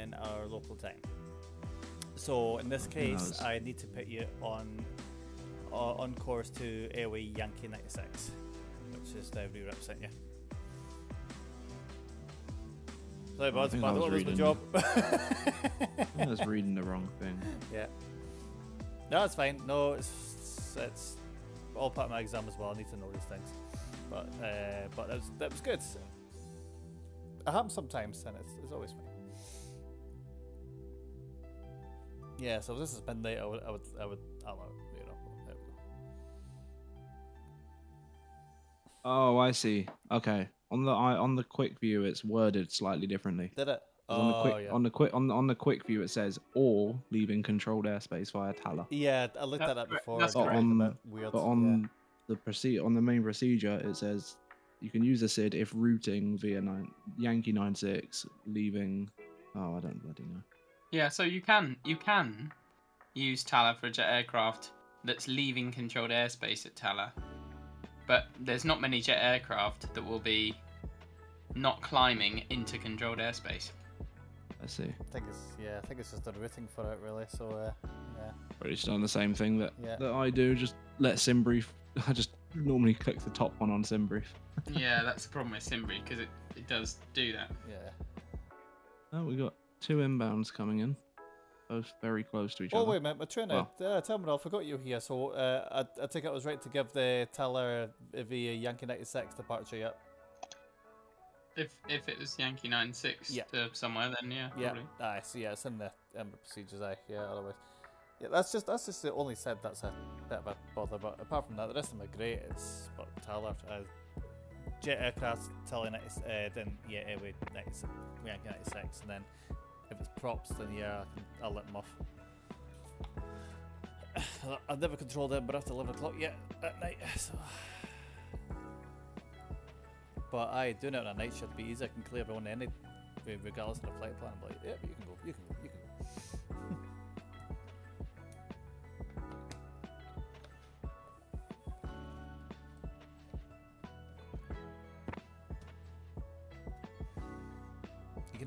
in our local time. So in this case, I need to put you on uh, on course to Airway Yankee 96, which is the re-rep sent you. Sorry, Oh, I bud, but I I was don't lose my reading- job. <laughs> I was reading the wrong thing. yeah. No, it's fine. No, it's it's all part of my exam as well. I need to know these things. But uh, but that was that was good. It happens sometimes, and it's, it's always fine. Yeah, so if this is midnight, I would I would I would allow it, Oh, I see. Okay. On the I on the quick view, it's worded slightly differently. Did it? 'Cause on the Oh, quick yeah. on the quick on, on the quick view, it says or leaving controlled airspace via Talla. Yeah, I looked That's at that correct- before. that's But was on weird. but yeah. the proceed on the main procedure, it says you can use a SID if routing via nine, Yankee 96, leaving. Oh, I don't bloody know. Yeah, so you can you can use Talla for a jet aircraft that's leaving controlled airspace at Talla, but there's not many jet aircraft that will be not climbing into controlled airspace. I see. I think it's yeah. I think it's just a routing for it really. So uh, yeah. But it's done the same thing that Yeah. that I do. Just let SimBrief. <laughs> I just normally click the top one on SimBrief. <laughs> yeah, that's the problem with Simbri because it, it does do that. Yeah. Oh, we got two inbounds coming in, both very close to each Oh other. wait a minute, my trainer. Uh, tell me, I forgot you were here. So uh, I, I think it was right to give the teller the Yankee 96 departure. Yep. If if it was Yankee 96 Yeah. to somewhere, then yeah, Yeah. probably. Aye. So yeah, it's in the um, procedures. Aye. Yeah. Otherwise. Yeah, that's just that's just the only said that's a bit of a bother. But apart from that, the rest of them are great. It's but Tyler, uh, jet aircraft, Tele 90, uh, then yeah, Airway 96, Yankee 96, and then if it's props, then yeah, I'll let them off. <sighs> I've never controlled but after 11 o'clock yet at night, <sighs> so. But I doing it on a night shift be easy. I can clear everyone any, regardless of the flight plan. I'm like, yeah, you can go, you can go.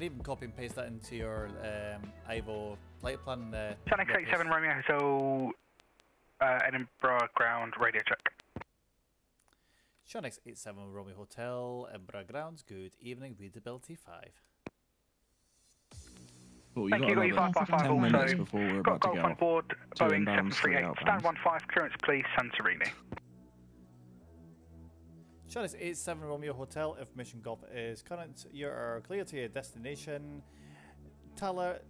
Can even copy and paste that into your um, IVAO flight plan. Uh, Channel web 87. Romeo Hotel, uh, Edinburgh ground radio check. Shonix 87 Romeo Hotel, Edinburgh Grounds. Good evening, readability 5. Cool, you Thank you, got your another 555 10 minutes also. before we're Got about to golf go. on board, Two Boeing inbounds, three 738. Stand outbounds. 15, clearance please, Santorini. Shonix 87 Romeo Hotel, information golf is current. You are clear to your destination. Talla,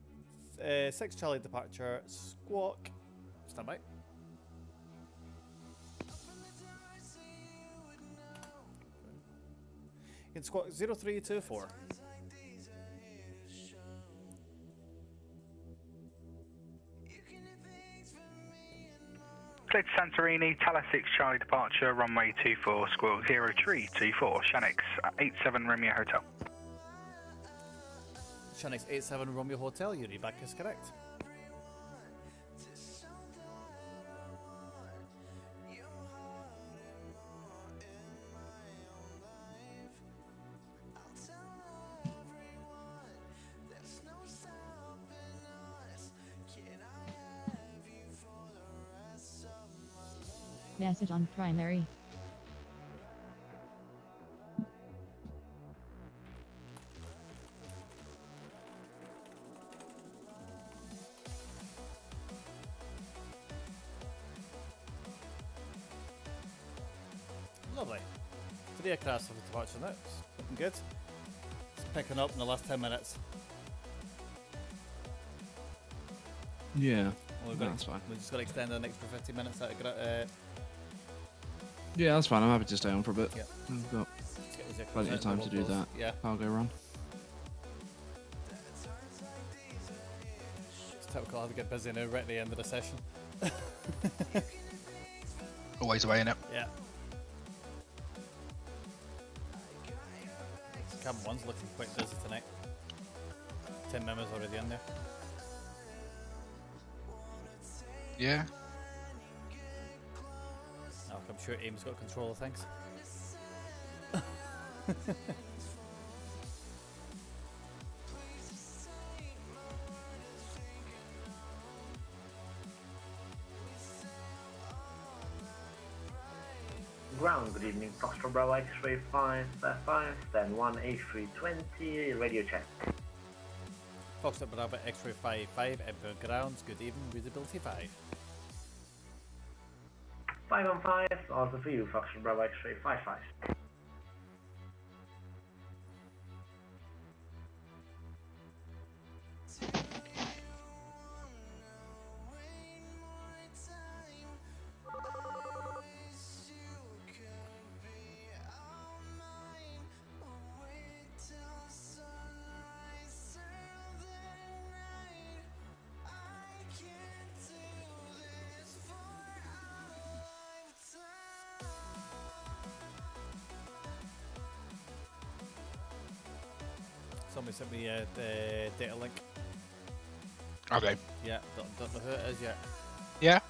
uh, 6 Charlie departure, squawk. Stand by. You can squawk 0324. Clear Santorini, Talla 6 Charlie departure, runway 24, squawk 0324, Shanix 87 Romeo Hotel. Shonix 87 Romeo Hotel, your readback is correct. Message on primary. Lovely. Three aircraft have departure now. It's looking good. It's picking up in the last 10 minutes. Yeah, We've got that's fine. We've just got to extend an extra 50 minutes out of uh, Yeah, that's fine. I'm happy to stay on for a bit. Yeah. We've got Let's get these aircraft plenty of time to do that. Yeah. I'll go run. It's typical how to get busy now right at the end of the session. <laughs> Always away in it. Yeah. Cabin one's looking quite busy tonight. 10 members already in there. Yeah. I'm sure Aim's got control of things. Ground, good evening. Foxtrot Bravo X-ray 5, uh, 5, stand 1, H320, radio check. Foxtrot Bravo X-ray 55, Edinburgh Grounds, good evening, readability 5. 5 on 5, also for you, Foxtrot Bravo X-ray 5, 5. Somebody sent me uh, the data link. Okay. Yeah, don't, don't know who it is yet. Yeah.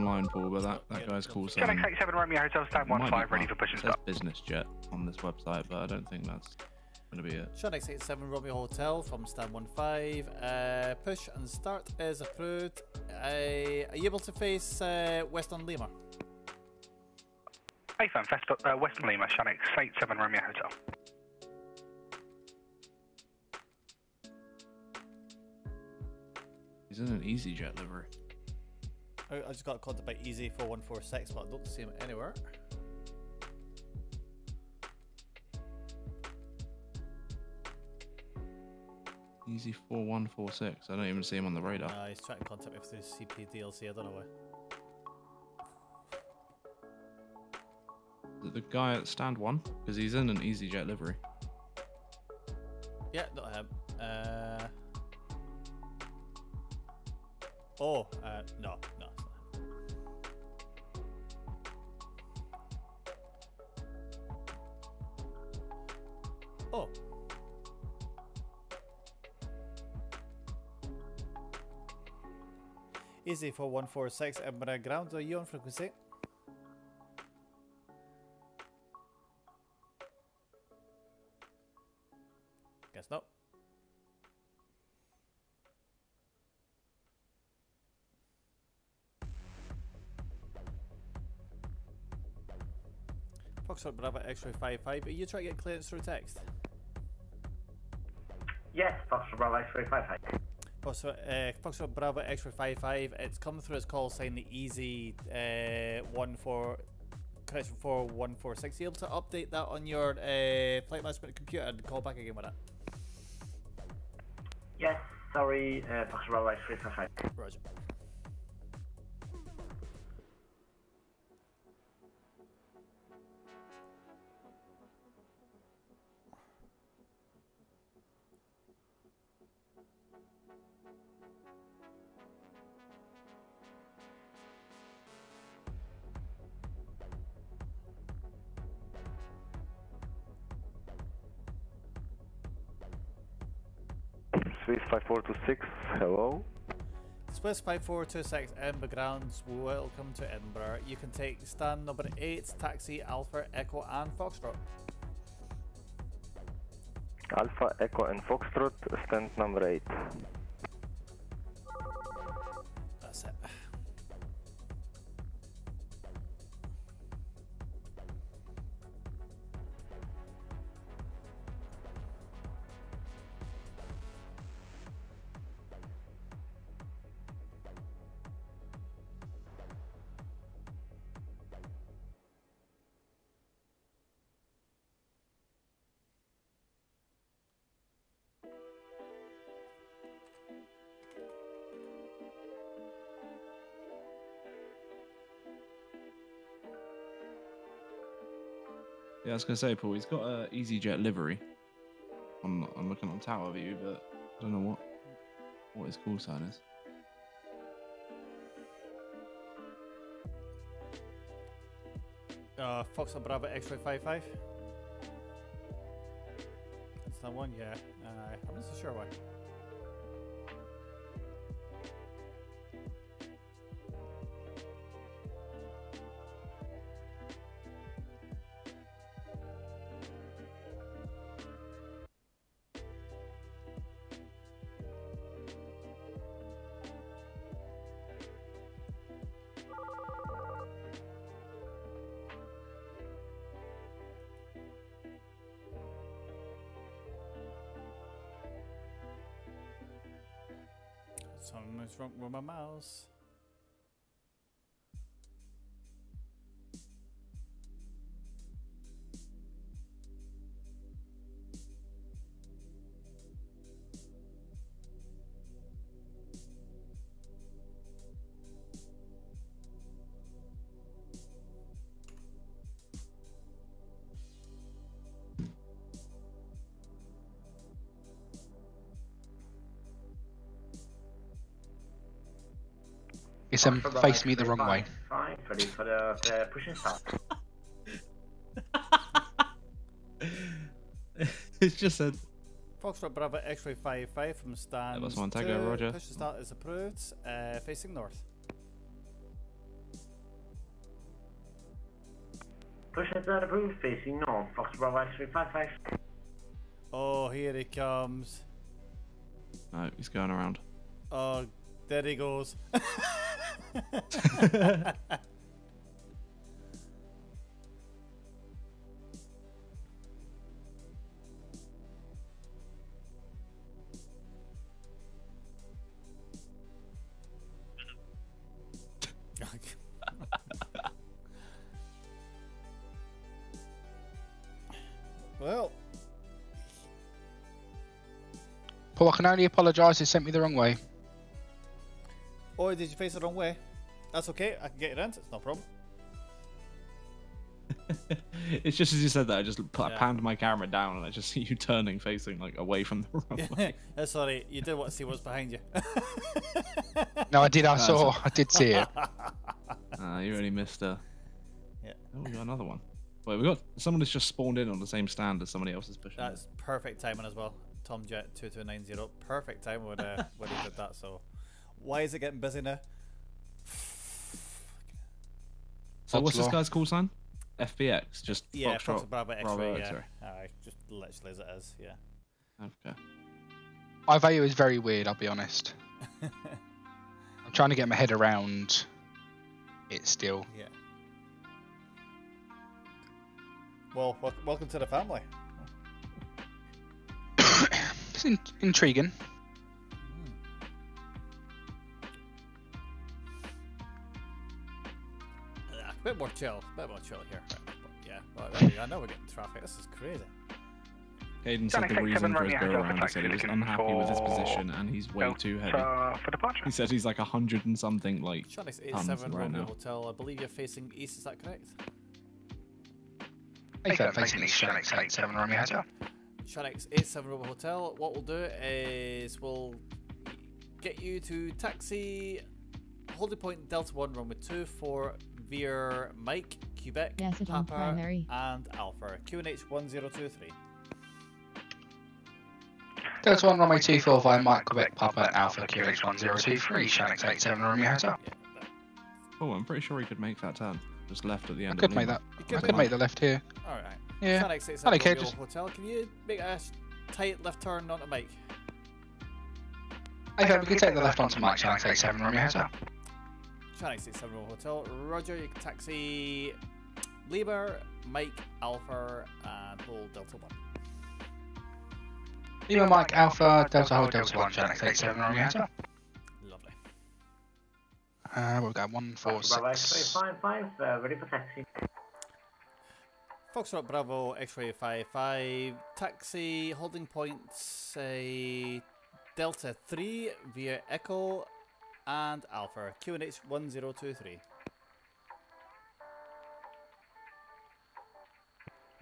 Online, Paul, but that, that guy's called Shanix some. 87 Romeo Hotel, stand One Five, ready for push and it says start. business jet on this website, but I don't think that's going to be it. Shanix 87 Romeo Hotel from stand 15. Uh, push and start is approved. Uh, are you able to face uh, Western Lima? Hey, fan, Fest, uh, Western Lima, Shanix 87 Romeo Hotel. He's in an easy jet livery. I, I just got contacted by Easy 4146, but I don't see him anywhere. Easy 4146. I don't even see him on the radar. Uh, he's trying to contact me through CPDLC. I don't know why. The guy at stand one? Because he's in an EasyJet livery. Yeah, not him. Uh, oh, uh, no, Easy for 146 Edinburgh eh, ground. Are you on frequency? Guess not. Foxtrot Bravo X-ray 55. Are you trying to get clearance through text? Yes, Foxtrot Bravo X-ray 55. Foxtrot, uh, Foxtrot Bravo X-ray 55. It's come through as call sign the easy uh, one four correction four one four six. You able to update that on your uh, flight management computer and call back again with that? Yes, sorry, uh, Foxtrot Bravo X-ray 55. Roger. 5426, hello. Swiss 5426 Edinburgh grounds, welcome to Edinburgh. You can take stand number 8, taxi, Alpha, Echo and Foxtrot. Alpha, Echo and Foxtrot, stand number 8. Yeah, I was gonna say, Paul. He's got a EasyJet livery. I'm I'm looking on Tower View, but I don't know what what his call sign is. Uh, Foxtrot Bravo X-ray 55. That's that one, yeah. Uh, I'm not so sure why. With It's um face me the wrong way. <laughs> Five, five, ready for the uh, pushing start. it's just said. Foxtrot Bravo X-ray 55 from stand. that's one Tango, two. roger. Push to start is approved. Uh, facing north. Pushing start approved, facing north. Fox Bravo X-ray five five. Oh, here he comes. No, he's going around. Oh, there he goes. <laughs> well, Paul, I can only apologise. It sent me the wrong way. Oh, did you face the wrong way? That's okay. I can get it in. It's no problem. <laughs> it's just as you said that, I just put, I panned my camera down and I just <laughs> see you turning, facing like away from the <laughs> runway. Uh, sorry, you did want to see what's behind you. No, I did. I No, saw. I did see it. Ah, you only missed a. Yeah. Oh, we got another one. Wait, we got someone that's just spawned in on the same stand as somebody else is pushing. That's perfect timing as well. Tom Jet two two nine zero. Perfect time when uh, when he did that. So, why is it getting busy now? So what's this guy's call sign? FBX, just Yeah, Foxtrot, Fox Bravo X-ray. Bravo yeah, X-ray. Aye, just literally as it is. Yeah. Okay. IVAO is very weird. I'll be honest. <laughs> I'm trying to get my head around it still. Yeah. Well, welcome to the family. <coughs> It's in- intriguing. <laughs> bit more chill. A bit more chill here. But yeah. Well, there you go. Now we're getting traffic. This is crazy. Hayden said the reason for his X7 go around, he said he was taxi unhappy with his position and he's way too heavy. Delta for departure. He said he's like a hundred and something like Shanix tons 87 right Romeo now. Hotel. I believe you're facing east. Is that correct? Hey, fair, facing east, Shanix 87 Romeo Hotel. Shanix 87 Romeo Hotel. What we'll do is we'll get you to taxi holding point Delta 1 runway 2 for Veer Mike, Quebec, Passage Papa, primary. and Alpha. QNH 1023. Delta 1 runway 24 via Mike Quebec Papa Alpha QH 1023 Shanix 87 Romeo Hotel. Oh, I'm pretty sure he could make that turn. Just left at the end. I end. could of make Lima. that. I could make the left here. Alright. Yeah. Shanix 87 I don't Romeo just- Hotel. Can you make a tight left turn onto Mike? Okay, we can take the left onto Mike Shanix 87 Romeo Hotel. Shanix 87 Romeo Hotel. Roger, taxi Lieber, Mike, Alpha, and hold Delta 1. Lima Mike Alpha Delta Hold Delta 1 Shanix 87 Romeo Hotel. Lovely. Uh, we'll go 1, 4, Fox Bravo X-ray 6. five five. Uh, ready for taxi. Foxtrot Bravo X-ray 55 taxi holding points say Delta 3 via Echo and Alpha QNH 1023.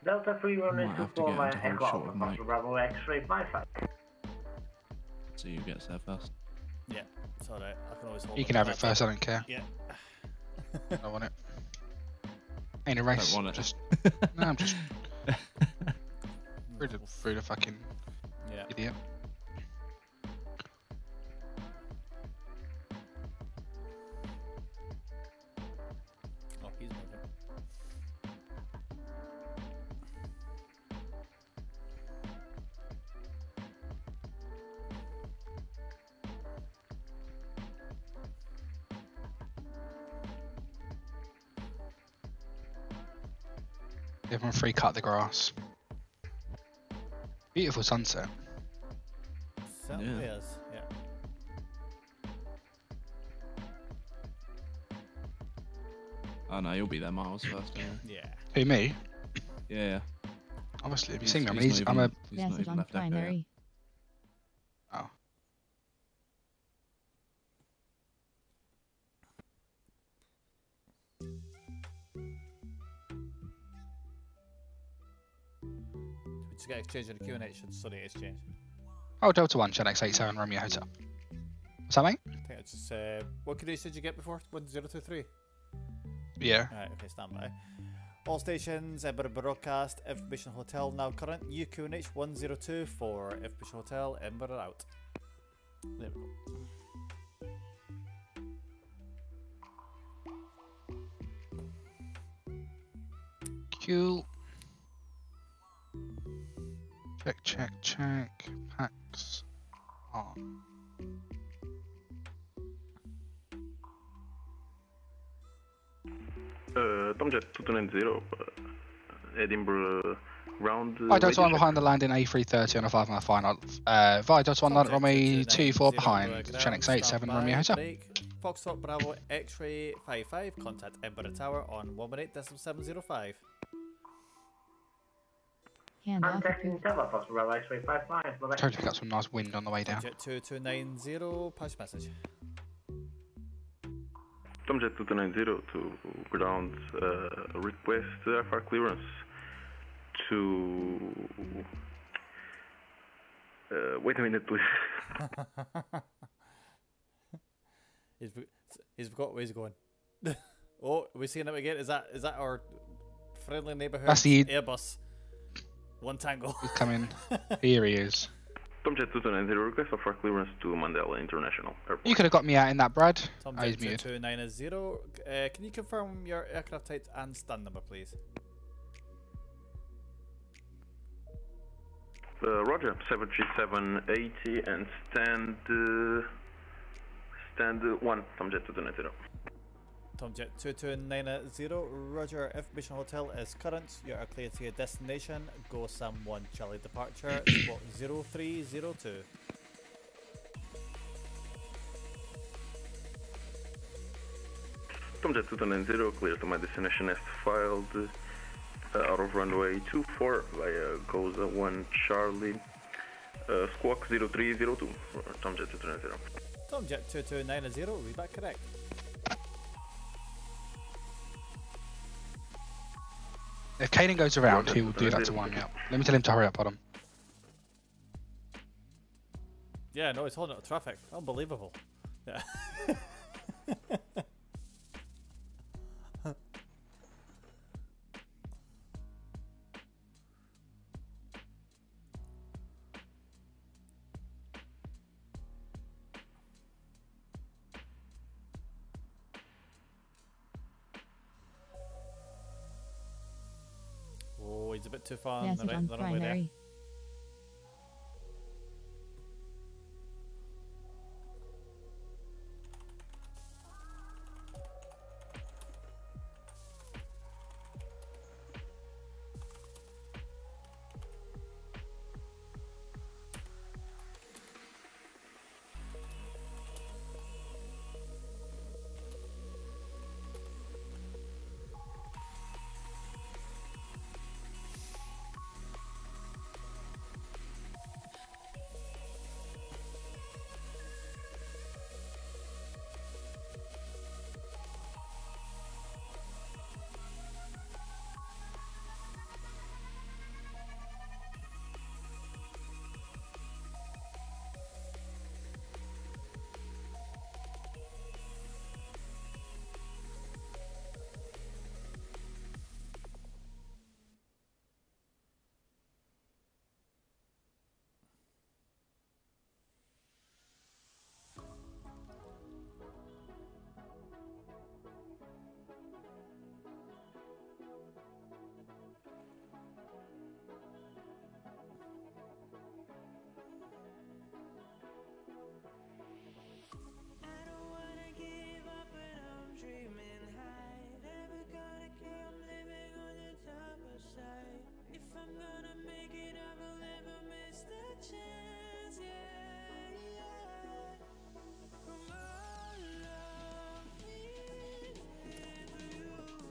Delta three runway Might two have to four get via him to hold Echo short Alpha. of Fox Mike. Bravo X-ray five five. So you get there first. Yeah, it's alright. I can always hold You it can have it back. first, I don't care. Yeah. I want it. Ain't a race. want it. Just, <laughs> no, I'm just <laughs> through the, through the fucking Yeah. idiot. Give him free cut the grass. Beautiful sunset. Yeah. Is, yeah. Oh no, you'll be there miles first. Yeah. Who me? Yeah. Honestly, have you he's, seen me? I'm, he's, I'm a. Yes, I'm fine. Just get exchange in the QNH should Sunny exchange. Oh, Delta One, Gen X87, Romeo Hotel. What's that, mate? I think it's just, uh, what QNH did you get before? 1023? Yeah. Alright, okay, stand by. All stations, Edinburgh broadcast, Information Hotel now current, UQNH 102 for Information Hotel, Edinburgh out. There we go. Cool. Check, check, check. Packs on. Uh, Tomjet 2290, uh, Edinburgh ground. Uh, Hi, Delta One behind the landing A330 on a 5 mile final. Uh, Via Delta One, London Romeo 24 behind. Gen X87, Romeo Hotel. Foxtrot Bravo X-ray 55, contact Edinburgh Tower on 118.705. Handoff I'm texting approved. Tower, Fox Bravo X-ray 55. Bye-bye. Totally got some nice wind on the way down. Jet 2290, pass message. Tomjet 2290 to ground uh, request uh, for clearance to. Uh, wait a minute, please. <laughs> he's, he's forgot where he's going. <laughs> oh, we're we seeing him again? Is that is that our friendly neighbourhood That's the- Airbus? One tango. He's coming. <laughs> Here he is. Tomjet 2290 request for clearance to Mandela International Airport. You could have got me out in that, Brad. Tom Oh, Jet muted. 2290. Uh, can you confirm your aircraft type and stand number, please? Uh, Roger, 73780 and stand. Uh, stand uh, 1, Tomjet 2290. Tomjet 2290, Roger, information hotel is current. You are clear to your destination. GOSAM 1 Charlie departure, <coughs> spot 0302. Tomjet 2290, clear to my destination as filed. Uh, out of runway 24 via Goza 1 Charlie. Uh, squawk 0302 for Tomjet 2290. Tomjet 2290, read back correct. If Kaden goes around, he will do that to one. Yeah. Let me tell him to hurry up, hold on. Yeah, no, he's holding up traffic. Unbelievable. Yeah. <laughs> too far on the, Message right, on the runway there.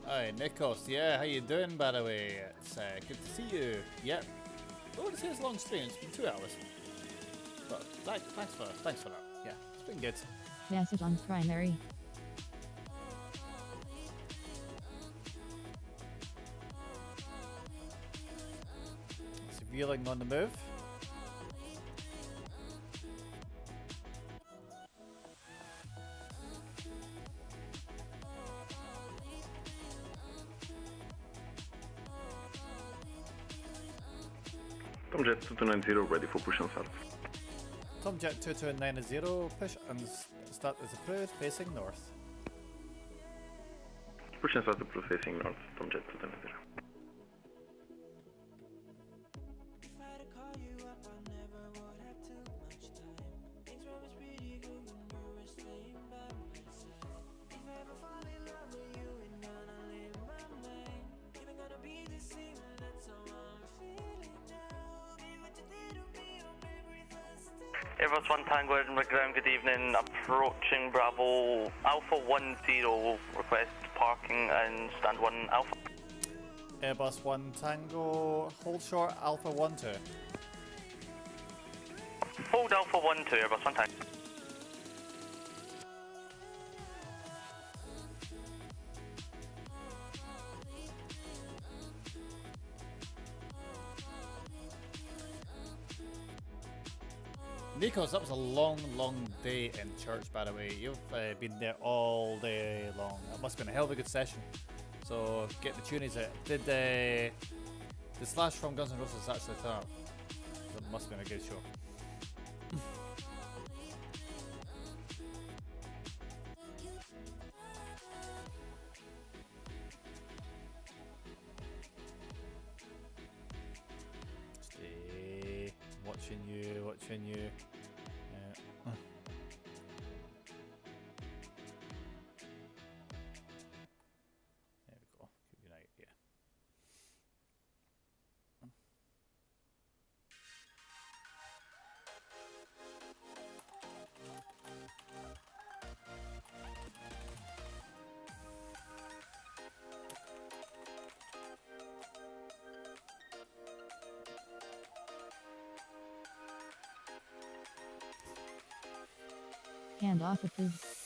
Right, Nikos, yeah, how you doing by the way? It's uh, good to see you. Yep. Oh, this is a long stream, it's been two hours. But thanks, thanks for thanks for that. Yeah, it's been good. Message on primary. It's reeling on the move. Tomjet 2290 ready for push and start. Tomjet 2290, push and start is approved, facing north. Push and start approved facing north. Tomjet 2290. Approaching Bravo Alpha 10, request parking and stand 1 Alpha. Airbus 1 Tango, hold short, Alpha 1 2. Hold Alpha 1 2, Airbus 1 Tango. Nikos, that was a long, long day in church, by the way. You've uh, been there all day long. That must have been a hell of a good session. So get the tunies out. Did uh, the Slash from Guns N' Roses actually turn up? That must have been a good show. Hand off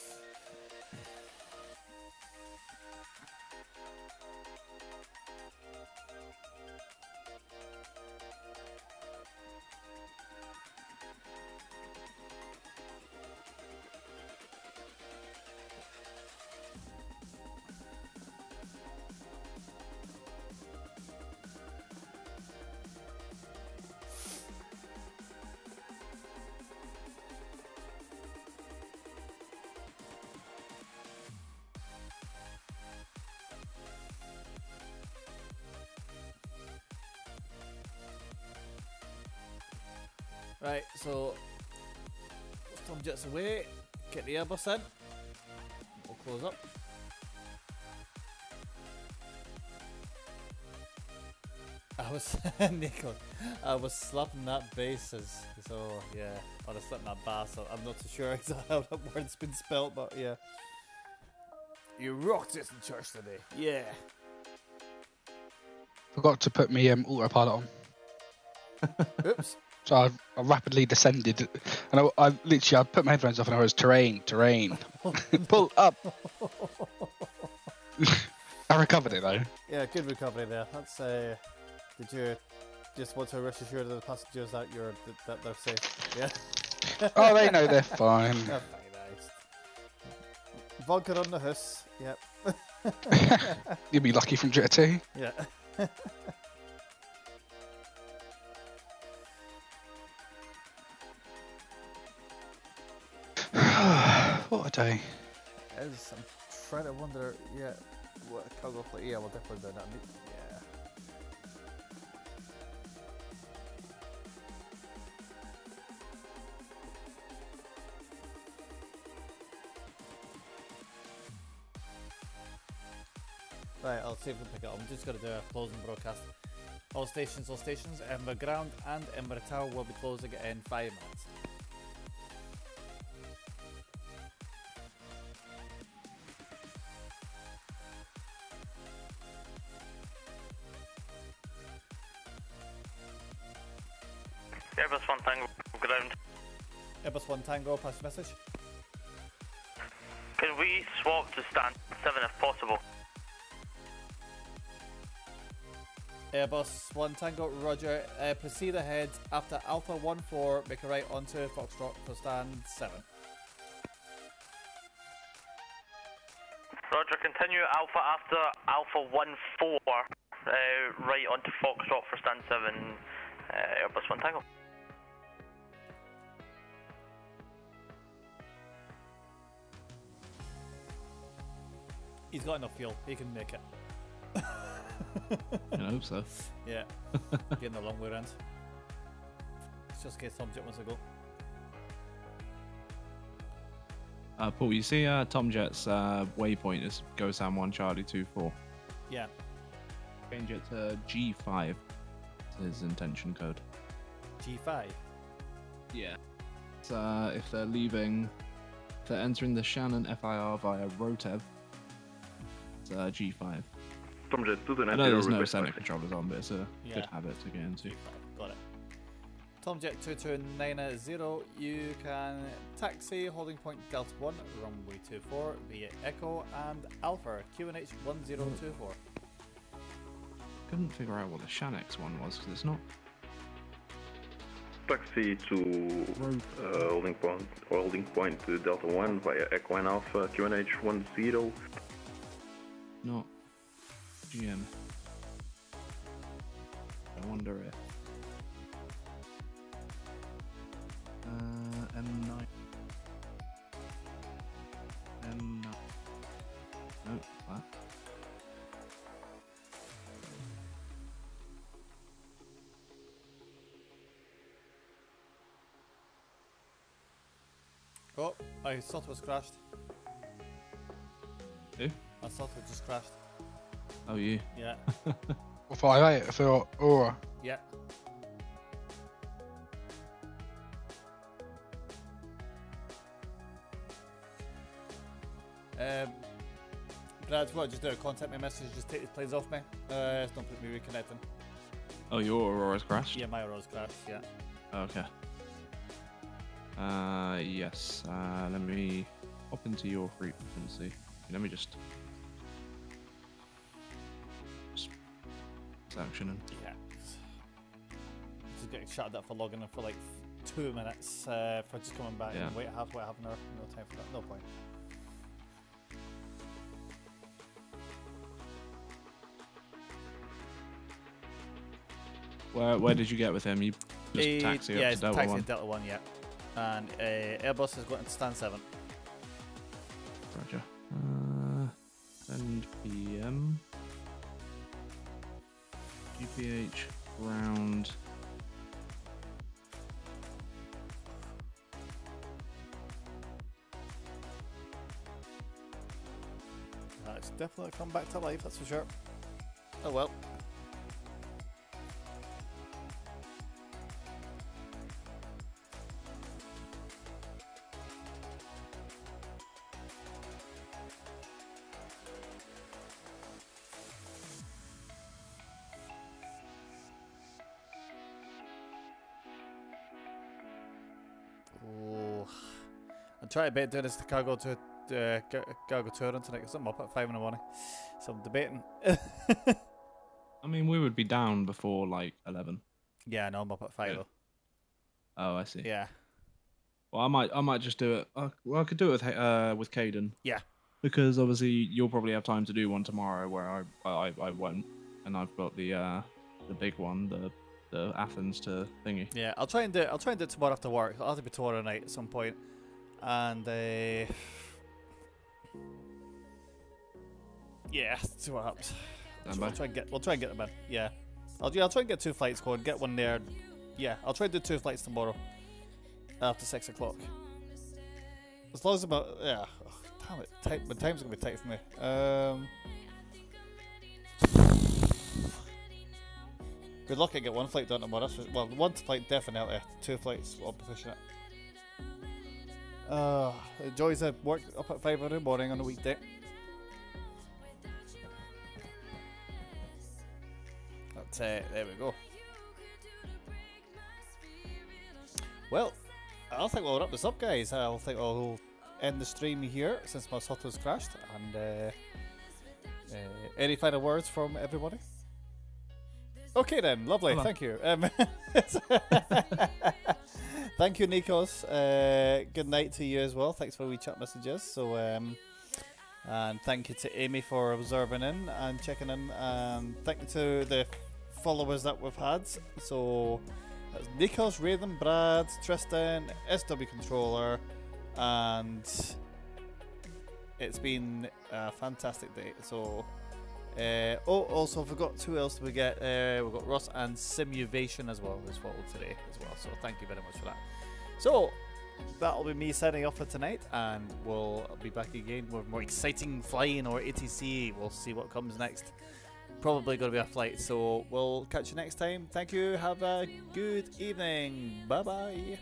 Tom jets away, get the Airbus in. We'll close up. I was <laughs> Nico. I was slapping that bases, so yeah, or I was slapping that bass. so I'm not too sure <laughs> exactly how that word's been spelt, but yeah. You rocked it in church today. Yeah. Forgot to put me um, autopilot on. <laughs> Oops. So I, I rapidly descended, and I, I literally I put my headphones off, and I was terrain, terrain, <laughs> pull up. <laughs> I recovered it though. Yeah, good recovery there. That's uh, did you just want to rest assured the passengers that you're that, that they're safe? Yeah. <laughs> Oh, they know they're fine. They're fine. Vodka on the hus. Yep. You'll be lucky from Jet 2. yeah. Day. As I'm trying to wonder, yeah, what cargo flight? Yeah, we'll definitely do that. Yeah. Right, I'll see if we pick it up. I'm just going to do a closing broadcast. All stations, all stations, Ember Ground and Ember Tower will be closing in five minutes. Message. Can we swap to stand 7 if possible? Airbus 1 Tango, roger. Uh, proceed ahead after Alpha 1 4, make a right onto Foxtrot for stand 7. Roger, continue Alpha after Alpha 1 4, uh, right onto Foxtrot for stand 7, uh, Airbus 1 Tango. He's got enough fuel, he can make it. I hope so. Yeah, <laughs> getting the long way around. It's just in case Tomjet wants to go. Uh, Paul, you see uh, Tom Jet's uh, waypoint is GOSAM 1 Charlie 2 4. Yeah, Change it to G5. His intention code. G5. Yeah. So, uh, if they're leaving, if they're entering the Shannon FIR via Rotev, uh, G5. Tomjet to the I know there's no request Senate controllers on, but it's a Yeah. good habit to get into. Got it. Tomjet 2290, you can taxi holding point Delta 1, runway 24 via Echo and Alpha, QNH 1024. Couldn't figure out what the Shannex one was because it's not. Taxi to uh, holding point, holding point to Delta 1 via Echo and Alpha QNH 10. Not GM. I wonder if. Uh, M9. M9. No, what? Oh, I thought it was crashed. Who? I thought it just crashed. Oh, you. Yeah. <laughs> Or five eight for Aura. Yeah. Um, Brad, what? Just do a contact me message. Just take these planes off me. Uh, don't put me reconnecting. Oh, your Aurora's crashed? Yeah, my Aurora's crashed. Yeah. Okay. Uh, yes. Uh, let me hop into your frequency. Let me just. Just Yeah. Just getting shouted at for logging in for like two minutes uh, for just coming back Yeah. and wait half, wait half an hour. No time for that. No point. Where Where did you get with him? You just taxi yeah, up to Delta taxi One. Delta One, yeah. And uh, Airbus is going to stand seven. GPH ground. It's definitely come back to life, that's for sure. Oh well. Trying to bet doing this to cargo to uh, Ca- cargo touring tonight because I'm up at five in the morning, so I'm debating. <laughs> I mean, we would be down before like 11. yeah, no, I'm up at five. Yeah. Oh, I see. Yeah. Well, I might, I might just do it. Uh, well, I could do it with, uh, with Caden. Yeah. Because obviously you'll probably have time to do one tomorrow, where I, I, I won't, and I've got the, uh, the big one, the, the Athens to thingy. Yeah, I'll try and do. I'll try and do it tomorrow after work. I'll have to be tomorrow night at some point, and uh, yeah, see what happens. We'll try and get. We'll try and get them in. Yeah, I'll. Yeah, I'll try and get two flights going. Get one there. Yeah, I'll try and do two flights tomorrow after six o'clock. As long as about yeah. ugh, damn it, time, my time's gonna be tight for me. Um. <sighs> Good luck. I get one flight done tomorrow. Well, one flight definitely. Two flights. I'll be pushing it. Uh, enjoys the work up at five in the morning on a weekday. That's uh, there we go. Well, I think we'll wrap this up, guys. I think I'll end the stream here since my Soto's crashed. And uh, uh, any final words from everybody? Okay then, lovely. Hello. Thank you. Um, <laughs> <laughs> thank you, Nikos. Uh, good night to you as well. Thanks for wee chat messages. So, um, and thank you to Amy for observing in and checking in. And thank you to the followers that we've had. So, that's Nikos, Raven, Brad, Tristan, SW Controller, and it's been a fantastic day. So, uh, oh, also forgot who else we get? Uh, we've got Ross and Simuvation as well, who's followed today as well. So thank you very much for that. So that'll be me signing off for tonight, and we'll be back again with more exciting flying or ATC. We'll see what comes next. Probably going to be a flight, so we'll catch you next time. Thank you. Have a good evening. Bye bye.